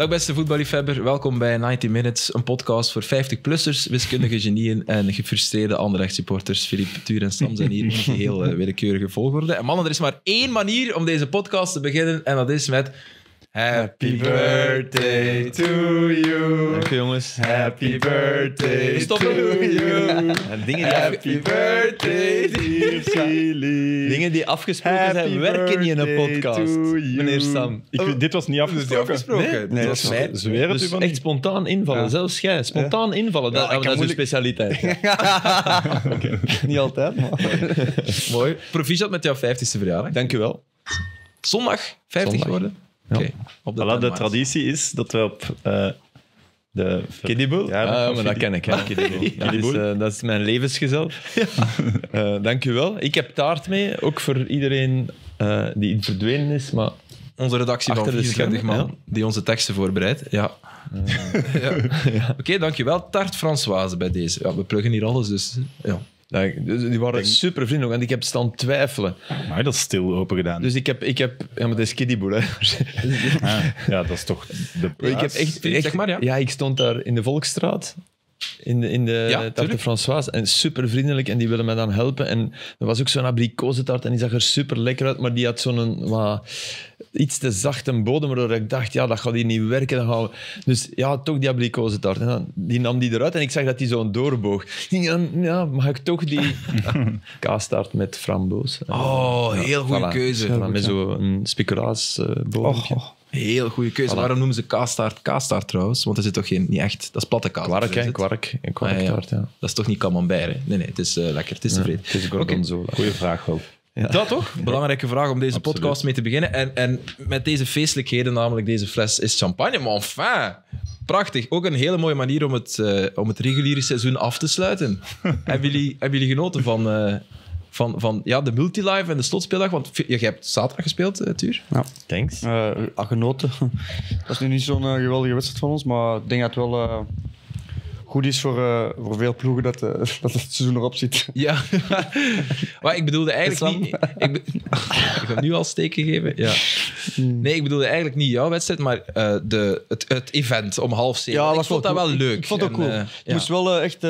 Dag beste voetballiefhebber, welkom bij 90 Minutes, een podcast voor 50-plussers, wiskundige genieën en gefrustreerde Anderlecht-supporters. Philippe, Tuur en Sam zijn hier in geheel uh, willekeurige volgorde. En mannen, er is maar één manier om deze podcast te beginnen en dat is met... Happy birthday to you. Dank je, jongens. Happy birthday Stop to you. En dingen, die, Happy birthday, dear Silly. dingen die afgesproken Happy zijn, werken niet in een podcast. Meneer Sam. Ik, dit was niet afgesproken. afgesproken. Nee, Nee, dat is dat mij. Zweer het u Dus van echt niet? spontaan invallen. Ja. Zelfs jij. Spontaan invallen. Dat, Ja, dat is uw specialiteit. Niet altijd, maar... Mooi. Proficiat met jouw 50ste verjaardag. Dank u wel. Zondag 50 Zondag. Ja. Op de Voilà, de timeline. traditie is dat we op eh, de... Kiddiebull? Ja, Ja, dat maar dat ken ik. Hè. Dat, is, eh, dat is mijn levensgezel. Eh, dank u wel. Ik heb taart mee, ook voor iedereen eh, die verdwenen is. Maar Onze redactie Achter van de 24 schermen, man, die onze teksten voorbereidt. Ja. ja. Oké, dankjewel. Tart Françoise bij deze. Ja, we pluggen hier alles, dus ja. Dat- dus die waren super vriendelijk. En ik heb staan twijfelen. Maar dat is stil open gedaan. Dus ik heb... Ik heb ja, maar het is Kiddiebull, hè. Ah, ja, dat is toch de ik heb echt, Philippe, zeg maar, ja. Ja, ik stond daar in de Volksstraat. In de, in de Ja, Tarte. Françoise. En super vriendelijk. En die willen mij dan helpen. En er was ook zo'n abrikozentaart. En die zag er super lekker uit. Maar die had zo'n wat, iets te zachte bodem. Waardoor ik dacht, ja, dat gaat hier niet werken. Dan gaan we... Dus ja, toch die abrikozentaart. En dan, die nam die eruit. En ik zag dat die zo'n doorboog. Ja, ja, mag ik toch die kaastaart met framboos? Oh, heel goede Voilà. keuze. Met zo'n speculaas uh, Och, och. Heel goede keuze. Voilà. Waarom noemen ze kaastaart kaastaart trouwens? Want er zit toch geen, niet echt... Dat is platte kaas. Kwark, hè, kwark. Een Ah, ja. Dat is toch niet camembert, hè? Nee, nee, het is eh, lekker. Het is tevreden. Het is gorgonzola. Goeie vraag wel. Dat toch? Belangrijke vraag om deze Absoluut. podcast mee te beginnen. En, en met deze feestelijkheden, namelijk deze fles, is champagne. Maar enfin, prachtig. Ook een hele mooie manier om het, eh, om het reguliere seizoen af te sluiten. hebben, jullie, hebben jullie genoten van, eh, van, van ja, de multilive en de slotspeeldag? Want je, je hebt zaterdag gespeeld, eh, Tuur. Thanks. Eh ah, genoten. Dat is nu niet zo'n eh, geweldige wedstrijd van ons, maar ik denk dat het wel eh, goed is voor, eh, voor veel ploegen dat, eh, dat het seizoen erop zit. Ja, maar ik bedoelde eigenlijk niet... Ik, be- ik ga nu al steken geven. Ja. Nee, ik bedoelde eigenlijk niet jouw wedstrijd, maar eh, de, het, het event om half zeven. Ja, ik was vond wel dat wel leuk. Ik vond het ook En, cool. Ik ja. moest wel echt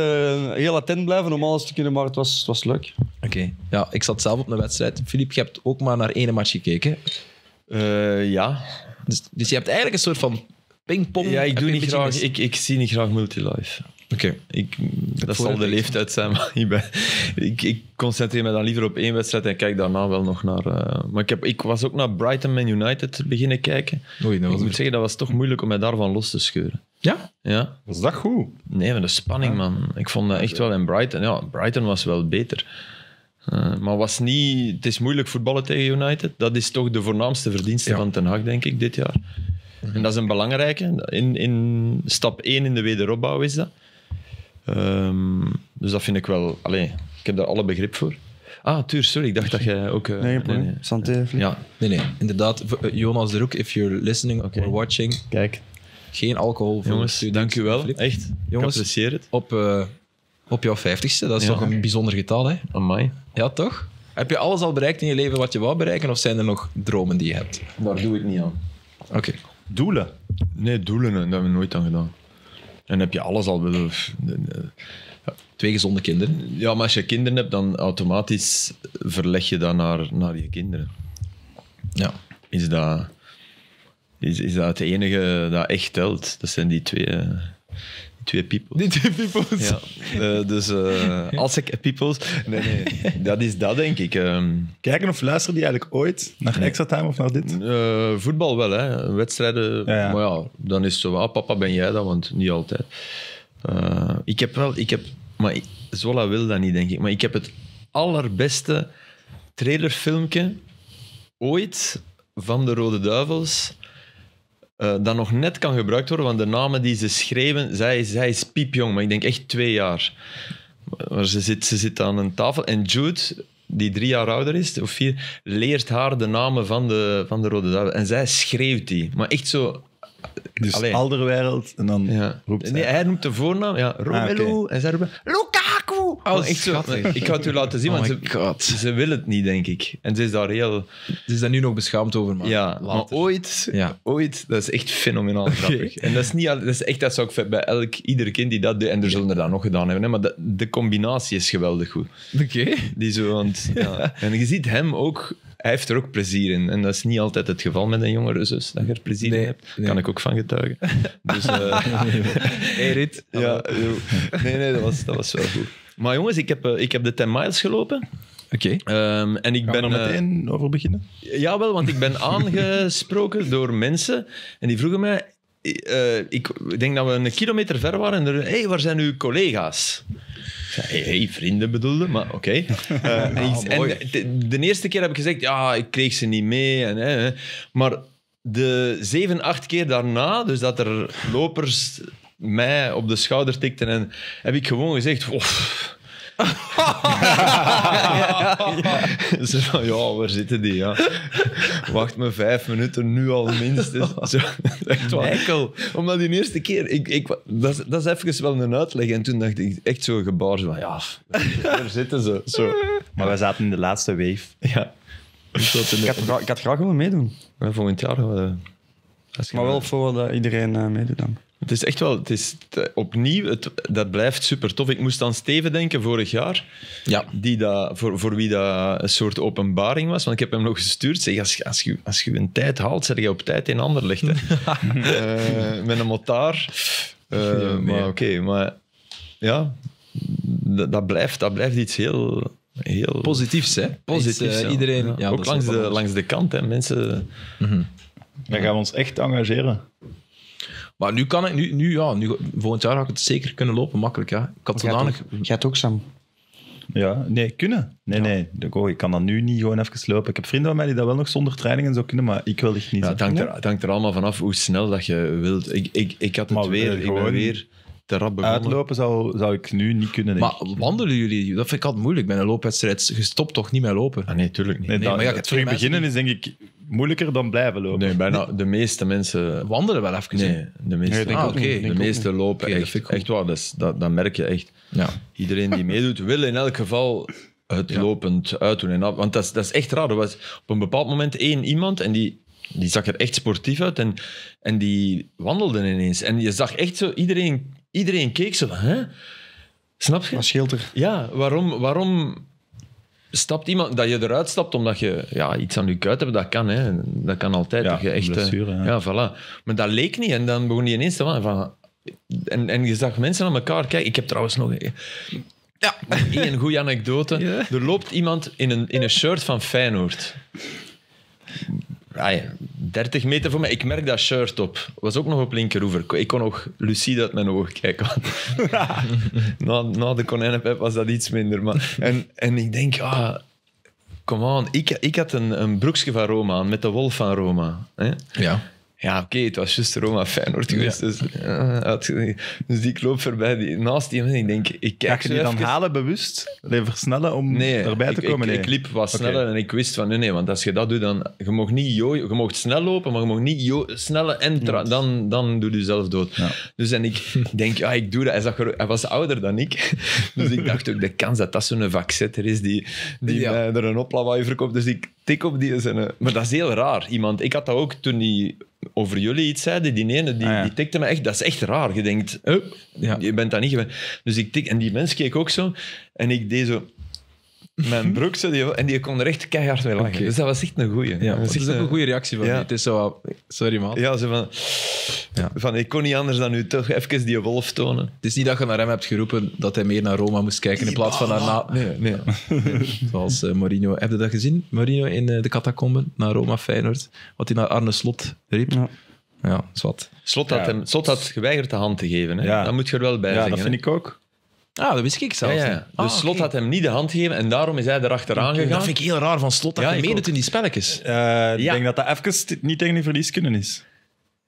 heel attent blijven om alles te kunnen, maar het was, het was leuk. Oké, ja, ik zat zelf op een wedstrijd. Filip, je hebt ook maar naar één match gekeken. Eh, ja. Dus, dus je hebt eigenlijk een soort van pingpong. ja, ik doe niet graag... Ik, ik zie niet graag multilive. mis- Oké. Ik, dat zal de leeftijd zijn, maar ik, ben, ik, ik concentreer me dan liever op één wedstrijd en kijk daarna wel nog naar... eh, maar ik, heb, ik was ook naar Brighton Man United beginnen kijken. Oei, dat Ik moet zeggen, dat was toch moeilijk om mij daarvan los te scheuren. Ja? Ja? Was dat goed? Nee, maar de spanning, man. Ik vond dat echt wel... En Brighton, ja, Brighton was wel beter. Eh, maar was niet... Het is moeilijk voetballen tegen United. Dat is toch de voornaamste verdienste Ja. van Ten Hag, denk ik, dit jaar. En dat is een belangrijke. In, in stap 1 in de wederopbouw is dat. Ehm, dus dat vind ik wel... Allee, ik heb daar alle begrip voor. Ah, Tuur, sorry. Ik dacht dat jij ook... eh, Nee, geen probleem. Santé. Ja, Nee, nee. Inderdaad. Eh, Jonas de Roek, if you're listening or watching, kijk. geen alcohol voor Jongens, dank u wel. Echt. Ik Jongens. apprecieer het. Op, eh, op jouw vijftigste. Dat is Ja. toch een bijzonder getal, hè? Amai. Ja, toch? Heb je alles al bereikt in je leven wat je wou bereiken, of zijn er nog dromen die je hebt? Daar doe ik niet aan. Oké. Doelen. Nee, doelen, daar hebben we nooit aan gedaan. En heb je alles al willen... Twee gezonde kinderen. Ja, maar als je kinderen hebt, dan automatisch verleg je dat naar, naar je kinderen. Ja. Is dat, is, is dat het enige dat echt telt? Dat zijn die twee, eh, twee peoples. Die twee peoples. Ja, eh, dus eh, als ik peoples... Nee, nee, dat is dat, denk ik. Ehm, Kijken of luisteren die eigenlijk ooit naar extra time of naar dit? eh, voetbal wel, hè. Wedstrijden... Ja, ja. Maar ja, dan is het zo... Ah, papa, ben jij dat? Want niet altijd. Eh, ik heb wel... Ik heb, maar ik- Zola wil dat niet, denk ik. Maar ik heb het allerbeste trailerfilmpje ooit van de Rode Duivels eh, dat nog net kan gebruikt worden, want de namen die ze schreven, zij, zij is piepjong, maar ik denk echt twee jaar. Maar ze zit, ze aan een tafel en Jude, die drie jaar ouder is, of vier, leert haar de namen van de, van de Rode Duivel. En zij schreeuwt die. Maar echt zo... Dus Allee. Alderwereld en dan Ja. roept nee, zij. hij noemt de voornaam, ja, Romelu. Ah, oké. En zij roepen, Lukaku! Oh, Echt zo. Ik ga het u laten zien, Oh want my ze, god. ze wil het niet, denk ik. En ze is daar heel... Ze is daar nu nog beschaamd over, maar ja, maar ooit, Ja. ooit, dat is echt fenomenaal grappig. En dat is niet, dat is echt, dat zou ik bij elk, ieder kind die dat doet, en er zullen er dat nog gedaan hebben, hè, maar de, de combinatie is geweldig goed. Oké. Die zo, want, ja. En je ziet hem ook, hij heeft er ook plezier in. En dat is niet altijd het geval met een jongere zus, dat je er plezier Nee, in hebt. nee. Kan ik ook van getuigen. Dus, eh, Hey, Rit. ja, joh. nee, nee, dat was, dat was wel goed. Maar jongens, ik heb, eh, ik heb de 10 miles gelopen. Oké. Ehm, en ik Gaan we ben... er eh, meteen over beginnen? Jawel, want ik ben aangesproken door mensen en die vroegen mij... eh, ik denk dat we een kilometer ver waren en er... hey, waar zijn uw collega's? Hey, hey, vrienden bedoelde, maar oké. Eh, en ik- en de, de eerste keer heb ik gezegd, ja, ik kreeg ze niet mee. En, hè, maar de zeven, acht keer daarna, dus dat er lopers mij op de schouder tikten, en heb ik gewoon gezegd... "Oef." Ze van, ja, waar zitten die? Ja. Wacht me vijf minuten, nu al minstens. Zo, echt waar. Omdat die eerste keer, ik, ik, dat, is- dat is even wel een uitleg. En toen dacht ik echt zo gebaar, zo van, ja, daar zitten ze. Zo. Maar wij zaten in de laatste wave. Ja. Ik zat in Ik had, gra- ik had graag willen meedoen. Volgend jaar gaan we... Maar wel voor dat iedereen eh, meedoet dan. Het is echt wel, het is t- opnieuw, het, dat blijft super tof. Ik moest aan Steven denken vorig jaar, Ja. die dat, voor, voor wie dat een soort openbaring was. Want ik heb hem nog gestuurd. Zeg, als, je- als, je, als je een tijd haalt, zet je op tijd in Anderlecht. hè. Eh, met een motaar. Eh, Ja, nee. maar oké, maar ja, dat, dat, blijft, dat blijft iets heel... heel Positiefs, hè? positiefs. Iets, iedereen... Ja. Ook langs de, langs de kant, hè. mensen... Dan gaan we ons echt engageren. Maar nu kan ik... Nu, nu, ja, nu, volgend jaar ga ik het zeker kunnen lopen, makkelijk, ja. Ik had zodanig... Jij het ook, Sam. Ja, nee, kunnen. Nee, nee. De- oh, ik kan dat nu niet gewoon even lopen. Ik heb vrienden van mij die dat wel nog zonder training en zo kunnen, maar ik wil echt niet. Ja, het, hangt er, het hangt er allemaal vanaf hoe snel dat je wilt. Ik, ik, ik had het Maar weer, we- ik ben weer te rap begonnen. Uitlopen zou, zou ik nu niet kunnen. denk Maar ik. wandelen jullie? Dat vind ik altijd moeilijk bij een loopwedstrijd. Je stopt toch niet met lopen? Ah, nee, tuurlijk niet. Nee, maar ja, het terug beginnen is denk ik moeilijker dan blijven lopen. Nee, bijna de meeste mensen... Wandelen wel even. Nee, de meeste, Nee, denk ik ah. Denk de meeste lopen echt, echt waar. Dat, dat, dat merk je echt. Ja. Iedereen die meedoet, wil in elk geval het lopend uitdoen. En, dat- want dat is, dat is echt raar. Er was op een bepaald moment één iemand en die, die zag er echt sportief uit en, en die wandelde ineens. En je zag echt zo, iedereen, iedereen keek zo van, hè? Snap je? Wat scheelt er? Ja, waarom, waarom stapt iemand... Dat je eruit stapt omdat je ja, iets aan je kuit hebt, dat kan. Hè. Dat kan altijd. Ja, dat je echt, blessure, ja. ja. voilà. Maar dat leek niet. En dan begon je ineens te van... van en, en je zag mensen aan elkaar kijken. Ik heb trouwens nog... Ja, één goede anekdote. Ja. Er loopt iemand in een, in een shirt van Feyenoord. Ah ja, 30 meter voor mij. Ik merk dat shirt op. Was ook nog op linkeroever. Ik kon nog lucide uit mijn ogen kijken. na, na de konijnenpijp was dat iets minder. Maar, en, en ik denk, ah, come on. Ik, ik had een, een broekje van Roma aan, met de wolf van Roma. Hè? Ja. Ja, oké, het was juist Roma Feyenoord geweest. Dus, dus die klopt voorbij die, naast die ik denk, ik Ga kijk je zo die dan even- halen bewust? Alleen versnellen om Nee, erbij te ik, komen? Ik, nee. ik liep wat sneller en ik wist van nee, nee, want als je dat doet, dan je mag niet jo je mag snel lopen, maar je mag niet jo snellen en dan, dan doe je jezelf dood. Ja. Dus en ik denk, ja, ik doe dat. Hij, zag er, hij was ouder dan ik, dus ik dacht ook de kans dat dat zo'n vakzetter is die, die Ja. mij er een oplawaai verkoopt. Dus ik tik op die zijn. Maar dat is heel raar. Iemand, ik had dat ook toen die over jullie iets zeiden, die ene, die, Ah, ja. die tikte me echt. Dat is echt raar. Je denkt, Ja. je bent dat niet gewend. Dus ik tik, en die mens keek ook zo. En ik deed zo mijn broek zo, die, en die kon er echt keihard mee lachen. Dus dat was echt een goeie. Ja, was dat is echt ook een goede reactie van Ja. Het is zo... Sorry, man. Ja, zo van, Ja. van, ik kon niet anders dan u toch even die wolf tonen. Het is niet dat je naar hem hebt geroepen dat hij meer naar Roma moest kijken in plaats van daarna... Nee, nee. Zoals eh, Mourinho. Heb je dat gezien? Mourinho in eh, de catacomben naar Roma Feyenoord. Wat hij naar Arne Slot riep. Ja. Ja, zwart. Slot had, Ja. hem, Slot had geweigerd de hand te geven. Hè? Ja. Dat moet je er wel bij Ja, zeggen. dat hè. vind ik ook. Ah, dat wist ik zelfs ja. niet. Dus Ah, Slot had hem niet de hand gegeven en daarom is hij erachteraan gegaan. Dat vind ik heel raar van Slot, dat Ja, je ik meedoet in die spelletjes. Eh, Ik denk dat dat even niet tegen die verlies kunnen is.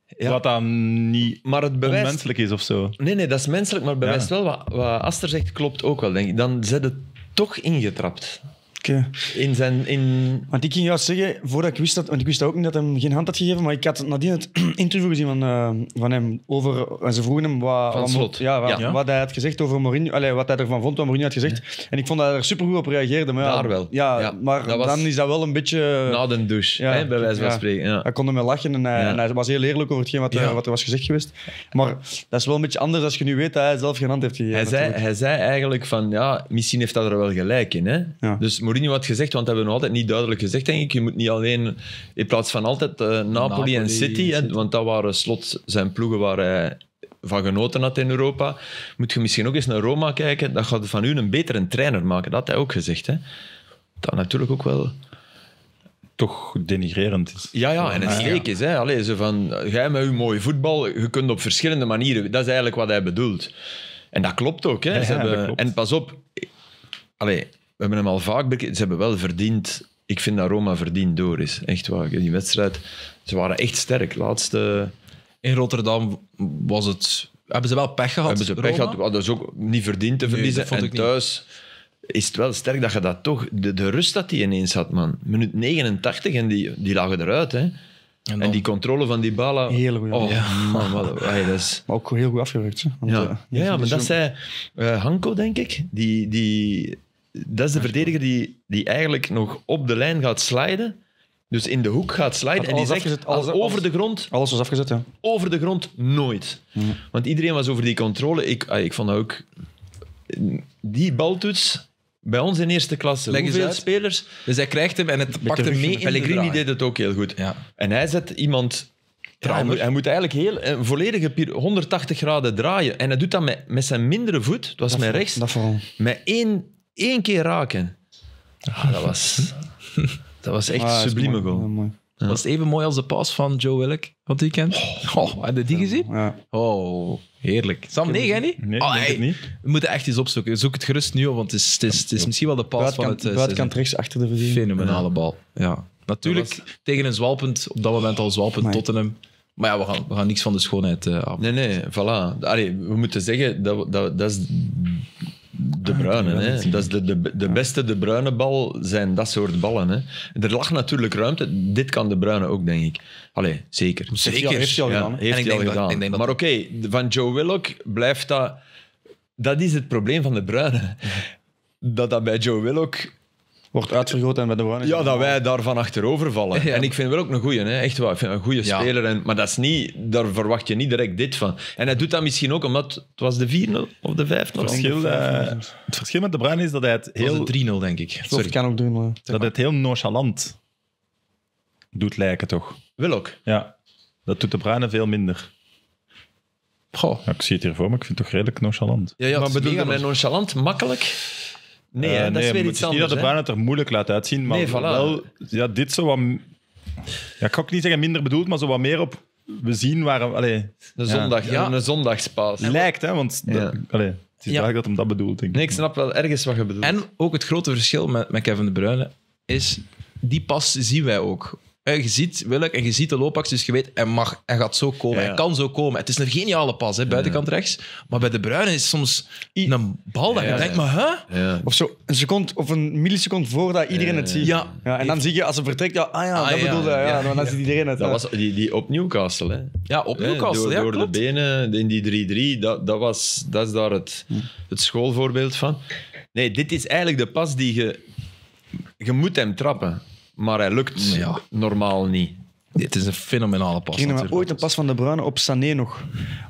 Ja. Wat dan niet Maar het bewijst... onmenselijk is of zo. Nee, nee, dat is menselijk, maar het bewijst wel wat, wat Aster zegt, klopt ook wel, denk ik. Dan zit het toch ingetrapt. Oké. In zijn... In... Want ik ging juist zeggen, voordat ik wist dat, want ik wist ook niet dat hij hem geen hand had gegeven, maar ik had nadien het interview gezien van, eh, van hem over, en ze vroegen hem wat, Van wat, Slot. ja, wat, Ja. wat hij had gezegd over Mourinho, allee, wat hij ervan vond wat Mourinho had gezegd. En ik vond dat hij er supergoed op reageerde. Maar ja, Daar wel. Ja, Ja, maar was- dan is dat wel een beetje... Na de douche, Ja, hè, bij wijze van ja. spreken. Ja. Hij kon ermee lachen en hij, Ja. en hij was heel eerlijk over hetgeen wat, er, wat er was gezegd geweest. Maar dat is wel een beetje anders als je nu weet dat hij zelf geen hand heeft gegeven. Hij zei, hij zei eigenlijk van, ja, misschien heeft dat er wel gelijk in. Hè? Ja. Dus Mourinho had gezegd, want dat hebben we nog altijd niet duidelijk gezegd, denk ik. Je moet niet alleen, in plaats van altijd eh, Napoli, Napoli, en City, hè, want dat waren slot zijn ploegen waar hij van genoten had in Europa, moet je misschien ook eens naar Roma kijken. Dat gaat van u een betere trainer maken. Dat had hij ook gezegd. Hè? Dat natuurlijk ook wel... Toch denigrerend is. Ja, ja, en een Ja, steek is. Hè. Allee, zo van, jij met je mooie voetbal, je kunt op verschillende manieren. Dat is eigenlijk wat hij bedoelt. En dat klopt ook. Hè. Ze ja, hebben. En pas op, allee, we hebben hem al vaak bekeken. Ze hebben wel verdiend. Ik vind dat Roma verdiend door is. Echt waar. Die wedstrijd, ze waren echt sterk. Laatste In Rotterdam was het... Hebben ze wel pech gehad, hebben ze pech gehad. Dat is ook niet verdiend te verliezen. en ik niet. thuis is het wel sterk dat je dat toch... De, de rust dat die ineens had, man. Minuut 89 en die, die lagen eruit, hè. En, die controle van die bala. Hele goeie. Oh, Ja. man, wat, ay, dat is... Maar ook heel goed afgewerkt. Hè. Want, eh, Ja, ja, ja maar dat zei eh, Hanko, denk ik. Die, die, dat is de verdediger die, die eigenlijk nog op de lijn gaat sliden. Dus in de hoek gaat sliden. En die zegt, afgezet, als alles- over de grond, Alles was afgezet, ja. over de grond, nooit. Want iedereen was over die controle. Ik, ay, ik vond dat ook... Die baltoets, bij ons in eerste klasse, Leg hoeveel uit. spelers... Dus hij krijgt hem en het pakt hem mee Pellegrini deed het ook heel goed. Ja. En hij zet iemand... Ja, hij, moet, hij moet eigenlijk heel, een volledige pir- 180 graden draaien. En hij doet dat met, met zijn mindere voet, het was met rechts, Dat met één, één keer raken. Ah, dat, was, dat was echt Ah, dat is sublieme mooi. goal. Ja. Was het even mooi als de paas van Joe Willock van het weekend? Oh, heb je die gezien? Ja. Oh, heerlijk. Sam, nee, jij niet? Nee, oh, hey, niet. We moeten echt eens opzoeken. Zoek het gerust nu op, want het is, het is, het is misschien wel de paas van het eh, buitenkant rechts achter de verdediger. Fenomenale bal. Ja. Natuurlijk tegen een zwalpend, op dat moment al zwalpend. Tottenham. Maar ja, we gaan, we gaan niks van de schoonheid af. Nee, nee, voilà. Allee, we moeten zeggen, dat, dat, dat is de bruine. Hè. Dat is de, de, de beste de bruine bal zijn dat soort ballen. Hè. Er lag natuurlijk ruimte. Dit kan de bruine ook, denk ik. Allee, zeker. Zeker. Heeft hij al Ja, gedaan. heeft hij al gedaan. dat- maar oké, van Joe Willock blijft dat... Dat is het probleem van de bruine. Dat dat bij Joe Willock... Wordt uitvergroot en bij de Bruin is Ja, dat wij daarvan achterover vallen. Ja. En ik vind wel ook een goeie, hè. echt waar. Ik vind een goede Ja. speler. En, maar dat is niet, daar verwacht je niet direct dit van. En hij doet dat misschien ook omdat het was de 4-0 of de 5-0. Het verschil, eh, het verschil met De Bruyne is dat hij het Heel... het 3-0, denk ik. Sorry. het kan ook doen. maar- dat hij het heel nonchalant doet lijken, toch? Willock. Ja, dat doet De Bruyne veel minder. Goh. Ja, ik zie het hier voor me, ik vind het toch redelijk nonchalant. Ja, ja, maar bedoel je met nonchalant makkelijk? Nee, Eh, hè, dat is maar weer het iets is niet anders. dat De hè. Bruyne het er moeilijk laat uitzien, maar Nee, voilà. wel... Ja, dit zo wat... Ja, ik ga ook niet zeggen minder bedoeld, maar zo wat meer op... We zien waar... Allee, Een, zondag, Ja. een zondagspaas. lijkt, hè, want... Ja. dat- allee, het is Ja. duidelijk dat hem dat bedoelt, denk ik. Nee, ik snap wel ergens wat je bedoelt. En ook het grote verschil met, met Kevin De Bruyne is, die pas zien wij ook. Eh, Je ziet Willek en je ziet de loopactie, dus je weet, hij, mag, hij gaat zo komen. Ja, ja. Hij kan zo komen. Het is een geniale pas, hè, buitenkant rechts. Maar bij De Bruyne is het soms een bal dat je Ja, denkt, maar hè? Ja. Of zo een seconde of een milliseconde voordat iedereen het ziet. Ja. Ja, en dan zie je als ze vertrekt, ja, ah ja, Ah, dat ja, bedoelde hij. Ja, ja, dan ziet iedereen het. Dat was die, die op Newcastle. Hè. Ja, op Newcastle, door ja, door de benen in die 3-3, dat, dat, was, dat is daar het, het schoolvoorbeeld van. Nee, dit is eigenlijk de pas die je... Je moet hem trappen, maar hij lukt Ja. normaal niet. Dit is een fenomenale pas Ik herinner ooit een pas van De Bruyne op Sané nog.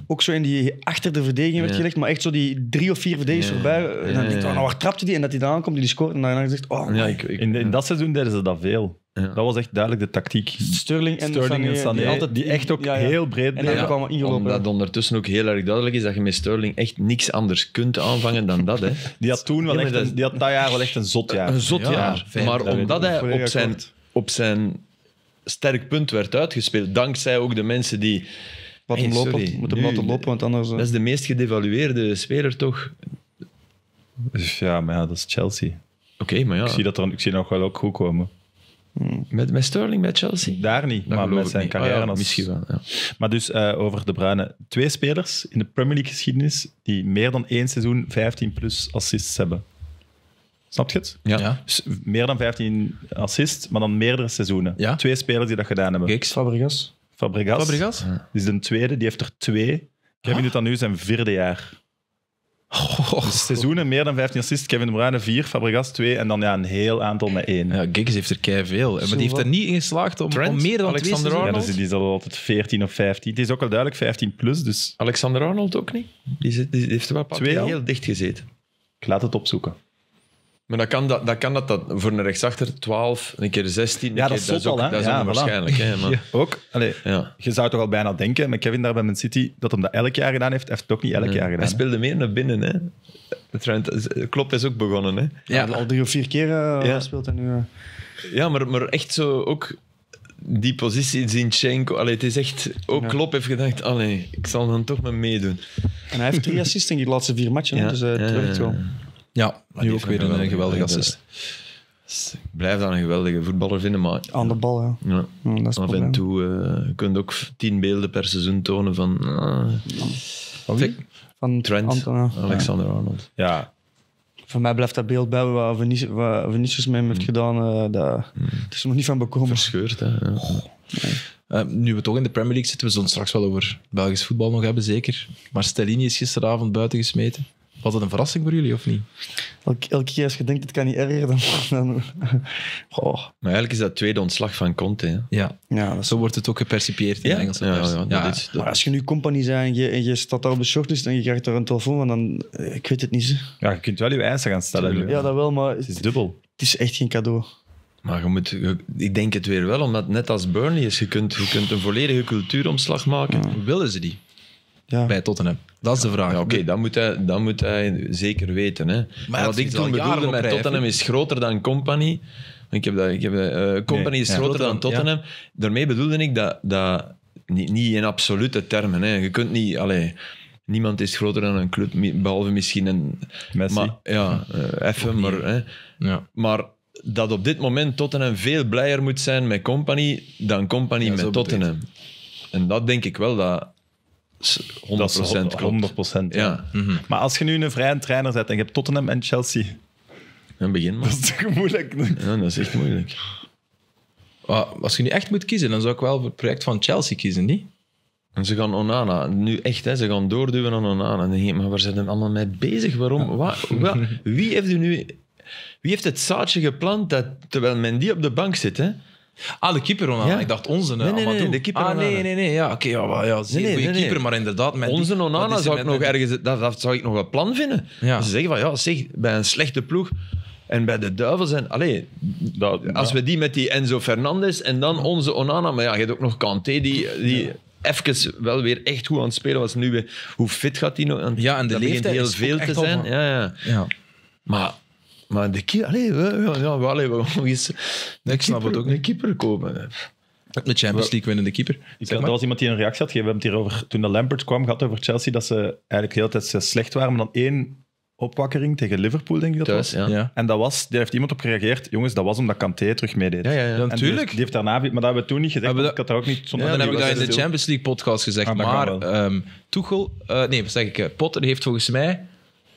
Ook zo in die achter de verdediging werd Ja. gelegd, maar echt zo die drie of vier verdedigers Ja. voorbij. En Ja, dan denk ja. oh, nou, waar trapte die? En dat hij daar aankomt, die scoort. En dan heb je gezegd, oh, Ja, ik, ik, In, in dat seizoen deden ze dat veel. Ja. Dat was echt duidelijk de tactiek. Sterling en Sterling en Sané, die, altijd, die echt ook ja, ja. heel breed En dan bleven. kwamen ingelopen. Omdat ondertussen ook heel erg duidelijk is dat je met Sterling echt niks anders kunt aanvangen dan dat. Hè. Die had toen wel echt dat een, die had dat jaar wel echt een zot jaar. Een zot Ja, jaar. maar Dat omdat ik. hij op zijn, op zijn sterk punt werd uitgespeeld, dankzij ook de mensen die... Laat hem Hey, lopen. sorry, Moet hem nu- laten lopen, want anders... eh, Dat is de meest gedevalueerde speler, toch? Dus ja, maar ja, dat is Chelsea. Oké, maar ja. Ik, zie dat er, ik zie nog wel ook goed komen. Met, met Sterling bij Chelsea? Daar niet, Dat maar met zijn niet. carrière Ah ja, als... Misschien wel, ja. Maar dus eh, over De Bruyne. Twee spelers in de Premier League geschiedenis die meer dan één seizoen 15 plus assists hebben. Snap je het? Ja. Ja. Dus meer dan 15 assists, maar dan meerdere seizoenen. Ja. Twee spelers die dat gedaan hebben. Kijk, Fabregas. Fabregas, Fabregas? die is de tweede, die heeft er twee. Kevin doet dat nu zijn vierde jaar. Oh, Dus seizoenen meer dan 15 assists. Kevin De Bruyne vier, Fabregas twee en dan ja, een heel aantal met één. Ja, Ja, Giggs heeft er kei veel. Maar die heeft er niet in geslaagd om, Trent, om meer dan Alexander twee Arnold? dus die is al altijd 14 of 15. Het is ook al duidelijk 15 plus, dus Alexander Arnold ook niet? Die, zit, die heeft er wel een paar Twee heel dicht gezeten. ik laat het opzoeken. Maar dat kan dat, dat, kan dat, dat voor een rechtsachter 12, een keer 16. een Ja, dat keer- is zot ook, al, hè? Dat is Ja, onwaarschijnlijk. Hè, maar, Ook, allee, ja. je zou toch al bijna denken met Kevin daar bij Man City dat hem dat elk jaar gedaan heeft. Hij heeft het ook niet elk jaar Hij gedaan. hè. speelde meer naar binnen. Hè. Trent, is ook begonnen. Hè. Ja. Al drie of vier keer eh, Ja. speelt hij nu. eh. Ja, maar, maar echt zo ook die positie Zinchenko. Allee, het is echt... Ook Ja. Klopp heeft gedacht, allee, ik zal dan toch maar meedoen. En hij heeft drie assists in die laatste vier matchen. Ja, dus eh, het ja, werkt ja. wel. Ja, die nu ook heeft weer een een eh, geweldige assist. Dus ik blijf dan een geweldige voetballer vinden, maar... Aan de bal, ja. Ja. Ja, dat is het Af en toe eh, je kunt ook tien beelden per seizoen tonen van ah, Van wie? Van Trent, Anton, ja. Alexander Arnold. Ja, Voor mij blijft dat beeld bij wat Vinicius, wat Vinicius met hem heeft gedaan. eh, dat, Het is er nog niet van bekomen. Verscheurd, hè. Ja. Eh, nu we toch in de Premier League zitten, we zullen het straks wel over Belgisch voetbal nog hebben, zeker. Maar Stellini is gisteravond buiten gesmeten. Was dat een verrassing voor jullie, of niet? Elke, elke keer als je denkt, het kan niet erger, dan... dan Goh. Maar eigenlijk is dat het tweede ontslag van Conte. Hè. Ja. Ja, dat is Zo wordt het ook gepercipieerd in de Engelse ja, pers. ja, dat is, dat- Maar als je nu compagnie bent en je, en je staat daar op de shortlist en je krijgt daar een telefoon van, dan... eh, Ik weet het niet. hè. ja, je kunt wel je eisen gaan stellen. Ja, dat wel, maar Het het is dubbel. is echt geen cadeau. Maar je moet, je- ik denk het weer wel, omdat het net als Burnley is, je kunt, je kunt een volledige cultuuromslag maken. Willen ze die Ja. bij Tottenham? Dat is de vraag. Ja, Oké, dat, moet hij, dat moet hij zeker weten. Hè. Maar wat ik is al toen bedoelde met Tottenham is groter dan Company. Ik heb dat, ik heb, dat, eh, Company Nee, is groter dan dan- Tottenham. Daarmee bedoelde ik dat, dat niet, niet in absolute termen. Hè. Je kunt niet... Allee, niemand is groter dan een club, behalve misschien een... Messi. Maar, ja, eh, even, maar... Hè. Ja. Maar dat op dit moment Tottenham veel blijer moet zijn met Company dan Company Ja, met Tottenham. En dat denk ik wel dat 100% Dat is klopt. 100 procent. Ja, Maar als je nu een vrije trainer zet en je hebt Tottenham en Chelsea, een begin maar. dat is toch moeilijk? Ja, dat is echt moeilijk. Ah, Als je nu echt moet kiezen, dan zou ik wel voor het project van Chelsea kiezen, niet? En ze gaan Onana, nu echt, hè, ze gaan doorduwen aan Onana. En dan denk ik, maar waar zijn ze allemaal mee bezig? Waarom? Wat, wat? Wie heeft u nu... Wie heeft het zaadje geplant dat, terwijl Mendy op de bank zit? Hè? Ah, de keeper, Onana. Ja. Ik dacht onze. Nee, nee, nee, de keeper Ah, nee, nee, nee. Ja, oké, ja, wel, ja, zeer Nee, nee, goede nee, nee. keeper, maar inderdaad... Met Onze die- Onana zou ik nog ergens... Dat, dat zou ik nog een plan vinden. Ja. Ze zeggen van, ja, zeg, bij een slechte ploeg... En bij de Duivels zijn... Allee, Dat, als we die met die Enzo Fernandez en dan onze Onana... Maar ja, je hebt ook nog Kanté, die... die Even wel weer echt goed aan het spelen was. Nu weer, hoe fit gaat hij nog? Ja, en de dat leeftijd heel veel te al zijn. ja. Ja. Maar, maar de keeper... Allee, we, ja, ja, we, allee, we gaan nog eens Ik snap het ook een keeper kopen. De Champions League winnende keeper. Ik Zeg had, maar. er was iemand die een reactie had gegeven. We hebben het hier over, toen de Lampard kwam, gehad over Chelsea, dat ze eigenlijk de hele tijd slecht waren. Maar dan één opwakkering tegen Liverpool, denk ik dat Thuis, was. ja. Ja. En dat was, daar heeft iemand op gereageerd. Jongens, dat was omdat Kanté terug meedeed. Ja, ja, ja. Ja, die natuurlijk. heeft, die heeft daarna, maar dat hebben we toen niet gezegd. We ik had daar ook niet zonder dan heb ik die dat in de. Champions League podcast gezegd. Ah, dat maar ehm Tuchel, eh, nee, wat zeg ik? eh, Potter heeft volgens mij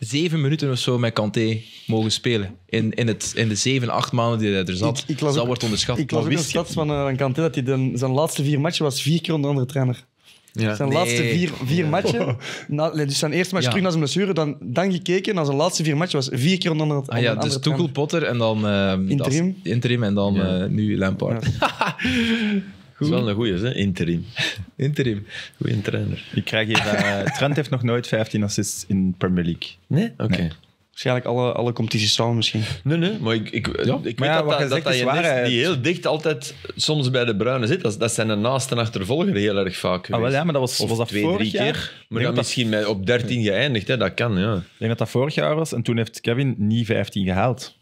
zeven minuten of zo met Kanté mogen spelen. In, in, het, in de zeven, acht maanden die hij er zat. Ik- ik las dat ook- wordt onderschat. Ik las ook een stats van eh, een Kanté dat hij de, zijn laatste vier matchen was vier keer onder andere trainer. Ja. Zijn Nee. laatste vier, vier matchen, na, nee, dus zijn eerste match Ja. terug naar zijn blessure, dan, dan gekeken naar zijn laatste vier matchen, was vier keer onder, onder Ah ja, dus Tuchel, Potter en dan... ehm, Interim. interim en dan Ja. eh, nu Lampard. Dat is wel een goeie, hè? interim. Interim. Goeie trainer. Ik krijg hier, eh, Trent heeft nog nooit 15 assists in Premier League. Nee? Oké. Nee. Waarschijnlijk alle, alle competities samen misschien. Nee, nee, maar ik, ik, Ja. ik weet ja, dat, dat, dat, is je waar, nest hè. die heel dicht altijd soms bij de bruine zit. Dat, dat zijn de naaste achtervolger heel erg vaak Ah, geweest. wel, ja, maar dat was, Of was dat twee, vorig drie jaar? keer. Maar dan dat- misschien met, op 13 geëindigd, hè. dat kan, ja. Ik denk dat dat vorig jaar was en toen heeft Kevin niet 15 gehaald.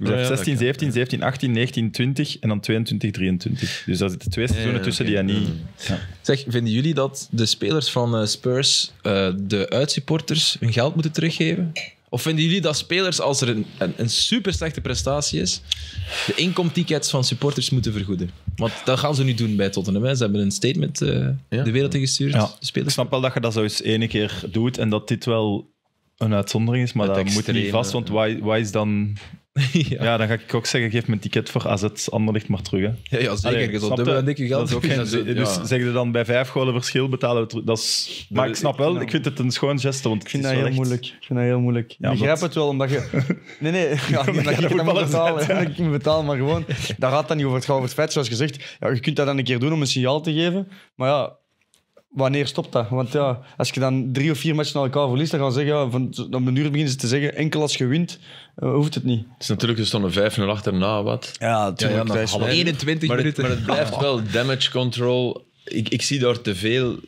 Dus hij heeft ja, 16, dat kan. 17, 17, 18, 19, 20 en dan 22, 23. Dus daar zitten twee seizoenen ja, tussen die hij niet... Ja. Zeg, vinden jullie dat de spelers van eh, Spurs eh, de uitsupporters hun geld moeten teruggeven? Of vinden jullie dat spelers, als er een, een, een super slechte prestatie is, de inkomtickets van supporters moeten vergoeden? Want dat gaan ze nu doen bij Tottenham. Hè. Ze hebben een statement eh, Ja. de wereld ingestuurd. Ja. De Ik spelers. snap wel dat je dat zo eens ene keer doet en dat dit wel een uitzondering is, maar Het dat moet niet vast, want waar, waar is dan ja. Ja, dan ga ik ook zeggen, geef mijn ticket voor AZ Anderlicht maar terug. Hè. Ja, ja, zeker. Allee, je snap zult dubbel en dikke geld is ook geen, is- dus ja. zeg je dan bij vijf golen verschil betalen we terug. Dat is, maar ik snap wel, ik vind het een schoon geste. Want Ik vind dat heel moeilijk. Ik vind dat heel moeilijk. Ja, ik begrijp omdat- het wel, omdat je... Nee, nee. Ja, niet omdat je dat moet betalen. ja. dat moet betalen, maar gewoon... Daar gaat dan niet over. Het gaat over het feit, zoals gezegd. Ja, je kunt dat dan een keer doen om een signaal te geven. Maar ja, wanneer stopt dat? Want ja, als je dan drie of vier matchen naar elkaar verliest, dan gaan ze zeggen... Ja, van, op de duur beginnen ze te zeggen, enkel als je wint, eh, hoeft het niet. Het is natuurlijk, er stonden 5-0 achterna wat. Ja, Ja, ja, natuurlijk. wel- 21 Maar het, minuten. maar het blijft wel damage control. Ik, ik zie daar te veel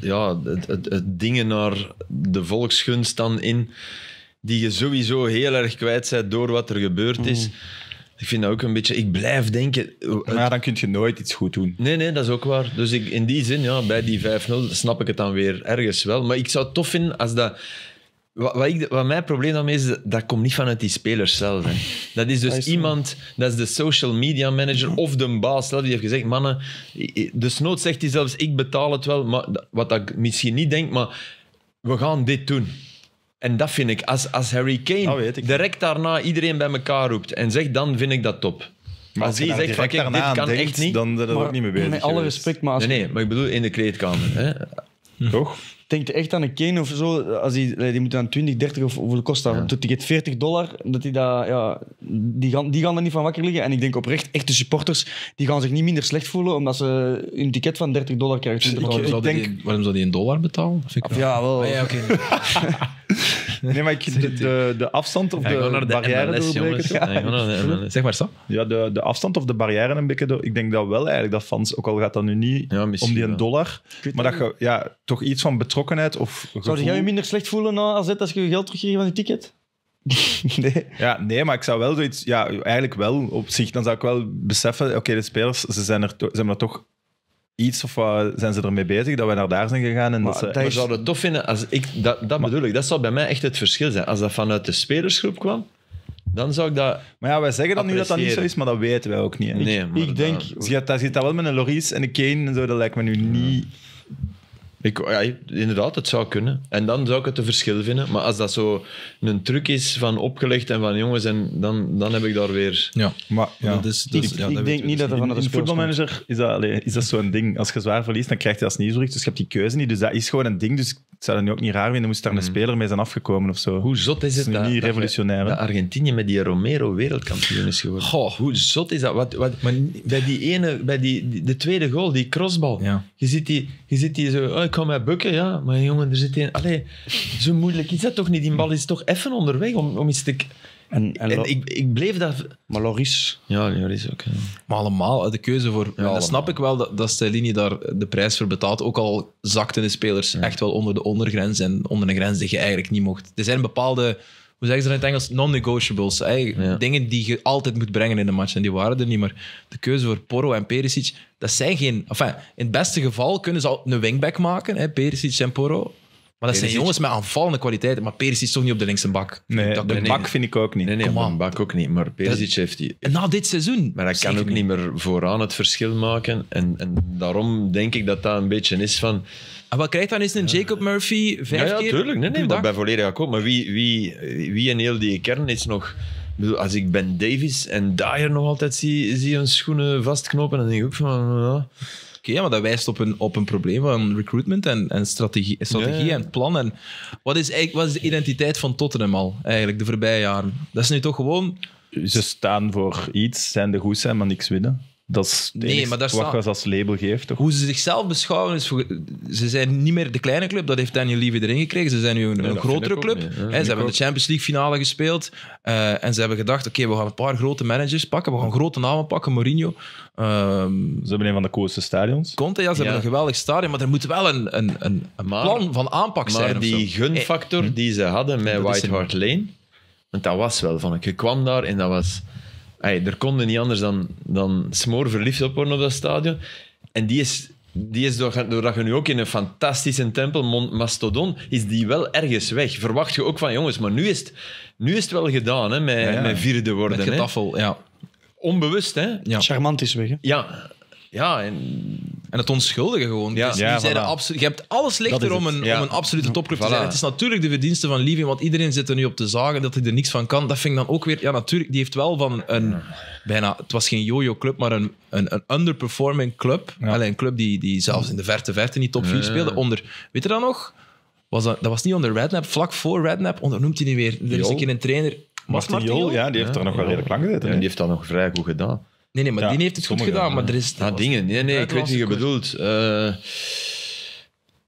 ja, het, het, het dingen naar de volksgunst dan in, die je sowieso heel erg kwijt bent door wat er gebeurd is. Ik vind dat ook een beetje... Ik blijf denken... Maar ja, dan kun je nooit iets goed doen. Nee, nee, dat is ook waar. Dus ik, in die zin, ja, bij die 5-0 snap ik het dan weer ergens wel. Maar ik zou het tof vinden als dat... Wat, wat, ik, wat mijn probleem daarmee is, dat komt niet vanuit die spelers zelf. Hè. Dat is dus Dat is zo. iemand, dat is de social media manager of de baas zelf, die heeft gezegd, mannen, dus nood zegt hij zelfs, ik betaal het wel, maar wat ik misschien niet denk, maar we gaan dit doen. En dat vind ik, als, als Harry Kane ik. direct daarna iedereen bij elkaar roept en zegt, dan vind ik dat top. Maar als hij zegt, van, kijk, dit daarna kan denkt, echt niet. dan we er ook niet mee bezig Met alle respect, maar als Nee, nee, maar ik bedoel in de kleedkamer. Hè. Toch? Denk je echt aan een Kane of zo? Als die, die moet dan 20, 30 of hoeveel kost dat? Doet hij 40 dollar? Dat die, dat, ja, die, gaan, die gaan er niet van wakker liggen. En ik denk oprecht, echte supporters die gaan zich niet minder slecht voelen omdat ze een ticket van 30 dollar krijgen. Ik- Waarom ik zou denk- die- waarom zou die een dollar betalen? Vind ik. Ja, wel. Ah, ja, oké. Nee, maar ik, de, de, de afstand of de naar de barrière MLS, doorbreken. jongens. MLS. Zeg maar, Sam. Ja, de, de afstand of de barrière een beetje door. Ik denk dat wel eigenlijk dat fans, ook al gaat dat nu niet Ja, om die een dollar, maar dat je ja, toch iets van betrokkenheid of Zou gevoel- jij je minder slecht voelen na AZ als je je geld terugkreeg van die ticket? nee. Ja, nee, maar ik zou wel zoiets... Ja, eigenlijk wel op zich. Dan zou ik wel beseffen, oké, de spelers, ze zijn er, to- ze hebben er toch iets of wat zijn ze ermee bezig, dat wij naar daar zijn gegaan. En Maar dat ze, dat zou het tof vinden als ik... Dat, dat bedoel ik, dat zou bij mij echt het verschil zijn. Als dat vanuit de spelersgroep kwam, dan zou ik dat... maar ja, wij zeggen dan nu dat dat niet zo is, maar dat weten wij ook niet. hè. Nee, maar ik denk... Je, daar zit dat wel met een Loris en een Kane en zo, dat lijkt me nu niet... Ik, ja, inderdaad, het zou kunnen. En dan zou ik het een verschil vinden. Maar als dat zo een truc is van opgelegd en van jongens, en dan, dan heb ik daar weer... Ja. Maar ja. Dat is, dat is- Ik- ja, ik dat denk niet dat er van spelers voetbalmanager is dat, is dat zo'n ding. Als je zwaar verliest, dan krijg je dat als nieuwsbericht. Dus je hebt die keuze niet. Dus dat is gewoon een ding. Dus ik zou dat nu ook niet raar vinden. Moest daar een speler mee zijn afgekomen of zo. Hoe zot is het dat, niet dat- revolutionair, dat Argentinië met die Romero wereldkampioen is geworden? Goh. Hoe zot is dat? Wat, wat, Maar bij die ene, bij die, die- de tweede goal, die crossbal. Ja. Je ziet die, je ziet die zo, oh, ik ga mij bukken, ja. Maar jongen, er zit een... Allee, zo moeilijk is dat toch niet? Die bal is toch even onderweg om, om iets te... En, en, ik, ik bleef dat... Maar Loris... Ja, ja, dat is ook... ja. Maar allemaal, de keuze voor... en allemaal. dat snap ik wel, dat, dat Stellini daar de prijs voor betaalt. Ook al zakten de spelers echt wel onder de ondergrens en onder een grens die je eigenlijk niet mocht. Er zijn bepaalde, hoe zeggen ze dat in het Engels, non-negotiables. hè. Ja. Dingen die je altijd moet brengen in een match. En die waren er niet. Maar de keuze voor Porro en Perisic, dat zijn geen... Enfin, in het beste geval kunnen ze al een wingback maken, hè, Perisic en Porro. Maar dat zijn jongens met aanvallende kwaliteiten. Maar Perisic is toch niet op de linkse bak? Nee, Dat de nee, bak nee. vind ik ook niet. Nee, nee, on. Bak ook niet. Maar Perisic heeft die... Na dit seizoen. Maar hij kan ook niet meer vooraan het verschil maken. En, en daarom denk ik dat dat een beetje is van... En wat krijgt dan eens een Jacob Murphy vijf ja, ja, keer? tuurlijk. Nee, nee, dak? bij volledig akkoord. Maar wie, wie, wie in heel die kern is nog... ik bedoel, Als ik Ben Davis en Dyer nog altijd zie, zie hun schoenen vastknopen, dan denk ik ook van... Ja, Oké, maar dat wijst op een, op een probleem van recruitment en, en strategie, strategie ja. en plan. En wat, is eigenlijk, wat is de identiteit van Tottenham al, eigenlijk, de voorbije jaren? Dat is nu toch gewoon... Ze staan voor iets, zijn de goed zijn, maar niks winnen. Dat is het Nee, maar daar wat staat- als label geeft, toch? Hoe ze zichzelf beschouwen is... voor- ze zijn niet meer de kleine club, dat heeft Daniel Levy erin gekregen. Ze zijn nu een, grotere club. ze hebben de Champions League finale gespeeld. eh, en ze hebben gedacht, oké, we gaan een paar grote managers pakken. We gaan grote namen pakken. Mourinho, ehm, Ze hebben een van de coolste stadions. Conte, ja, ze Ja. hebben een geweldig stadion. Maar er moet wel een, een, een, een Maar- plan van aanpak zijn. Maar die zo. Eh, gunfactor die ze hadden met Dat White Hart Lane, want dat was wel van ik. Je kwam daar en dat was... Er konden niet anders dan, dan smoor verliefd op worden op dat stadion. En die is, die is doordat je nu ook in een fantastische tempel, Mastodon, is die wel ergens weg. Verwacht je ook van, jongens, maar nu is het, nu is het wel gedaan hè, met, ja. met vierde Met worden. Hè. getaffel, ja. Onbewust, hè? ja. Charmant is weg, hè? Ja, ja en En het onschuldige gewoon. Ja. Dus Ja, die zeiden voilà. absolu- je hebt alles lichter om een, Ja. om een absolute topclub te Voilà. zijn. Het is natuurlijk de verdienste van Levy, want iedereen zit er nu op te zagen dat hij er niks van kan. Dat vind ik dan ook weer... Ja, natuurlijk, die heeft wel van een... Bijna, het was geen yo-yo club, maar een, een, een underperforming club. Ja. Alleen een club die, die zelfs in de verte verte niet top 4 Ja. speelde. Onder, weet je dat nog? Was dat, dat was niet onder Redknapp, vlak voor Redknapp. Onder noemt hij niet weer. Er is een keer een trainer... Martin Martin Jol, Jol? ja, die heeft er nog wel redelijk lang gezeten. En die heeft dat nog vrij goed gedaan. Nee, nee, maar Ja, die heeft het goed sommige, gedaan. ja. Maar er is... Ah, dingen. Nee, nee, ik weet niet wat je bedoelt. Eh,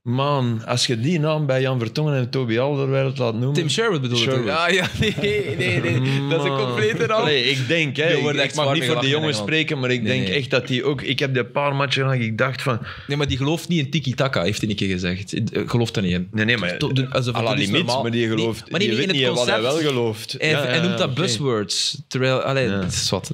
man, als je die naam bij Jan Vertongen en Toby Alderweireld laat noemen... Tim Sherwood bedoel je? Sherwood. Ja, nee, nee, nee. Dat is een complete naam. Allee, ik denk, hè, Die ik, ik mag niet voor de jongens spreken, maar ik Nee, denk nee. echt dat die ook... Ik heb die paar matchen gehad, ik dacht van... Nee, maar die gelooft niet in tiki-taka, heeft hij een keer gezegd. Ik geloof er niet in. Nee, nee, maar... To- alsof à la limiet, maar die Nee, gelooft... maar nee, die nee, weet in het niet wat hij wel concept. gelooft. Hij, Ja, hij noemt dat buzzwords. Terwijl, allee, Ja. is wat.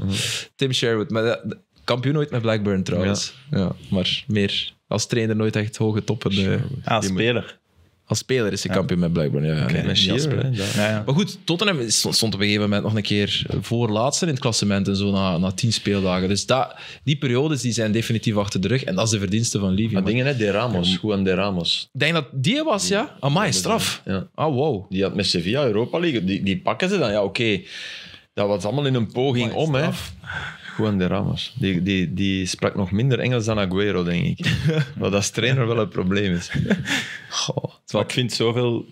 Tim Sherwood, maar dat- kampioen ooit met Blackburn trouwens. Ja. maar meer als trainer nooit echt hoge toppen. eh, Ah, Die moet- speler. als speler is hij kampioen met Blackburn. Ja, ja, nee, Met als daar. Ja, ja. Maar goed, Tottenham stond stond op een gegeven moment nog een keer voorlaatste in het klassement en zo na, na tien speeldagen. Dus dat, die periodes die zijn definitief achter de rug. En dat is de verdienste van Levy. Maar Maar dingen, hè, De Ramos. Juan De Ramos. Ik denk dat die was, ja. Amai, straf. Ja. Ah, wow. Die had met Sevilla Europa League. Die, die pakken ze dan. Ja, oké. Dat was allemaal in een poging Amai, om, hè. Juan de Ramos. Die, die, die sprak nog minder Engels dan Aguero, denk ik. Wat als trainer wel een probleem is. Goh. Ik vind zoveel...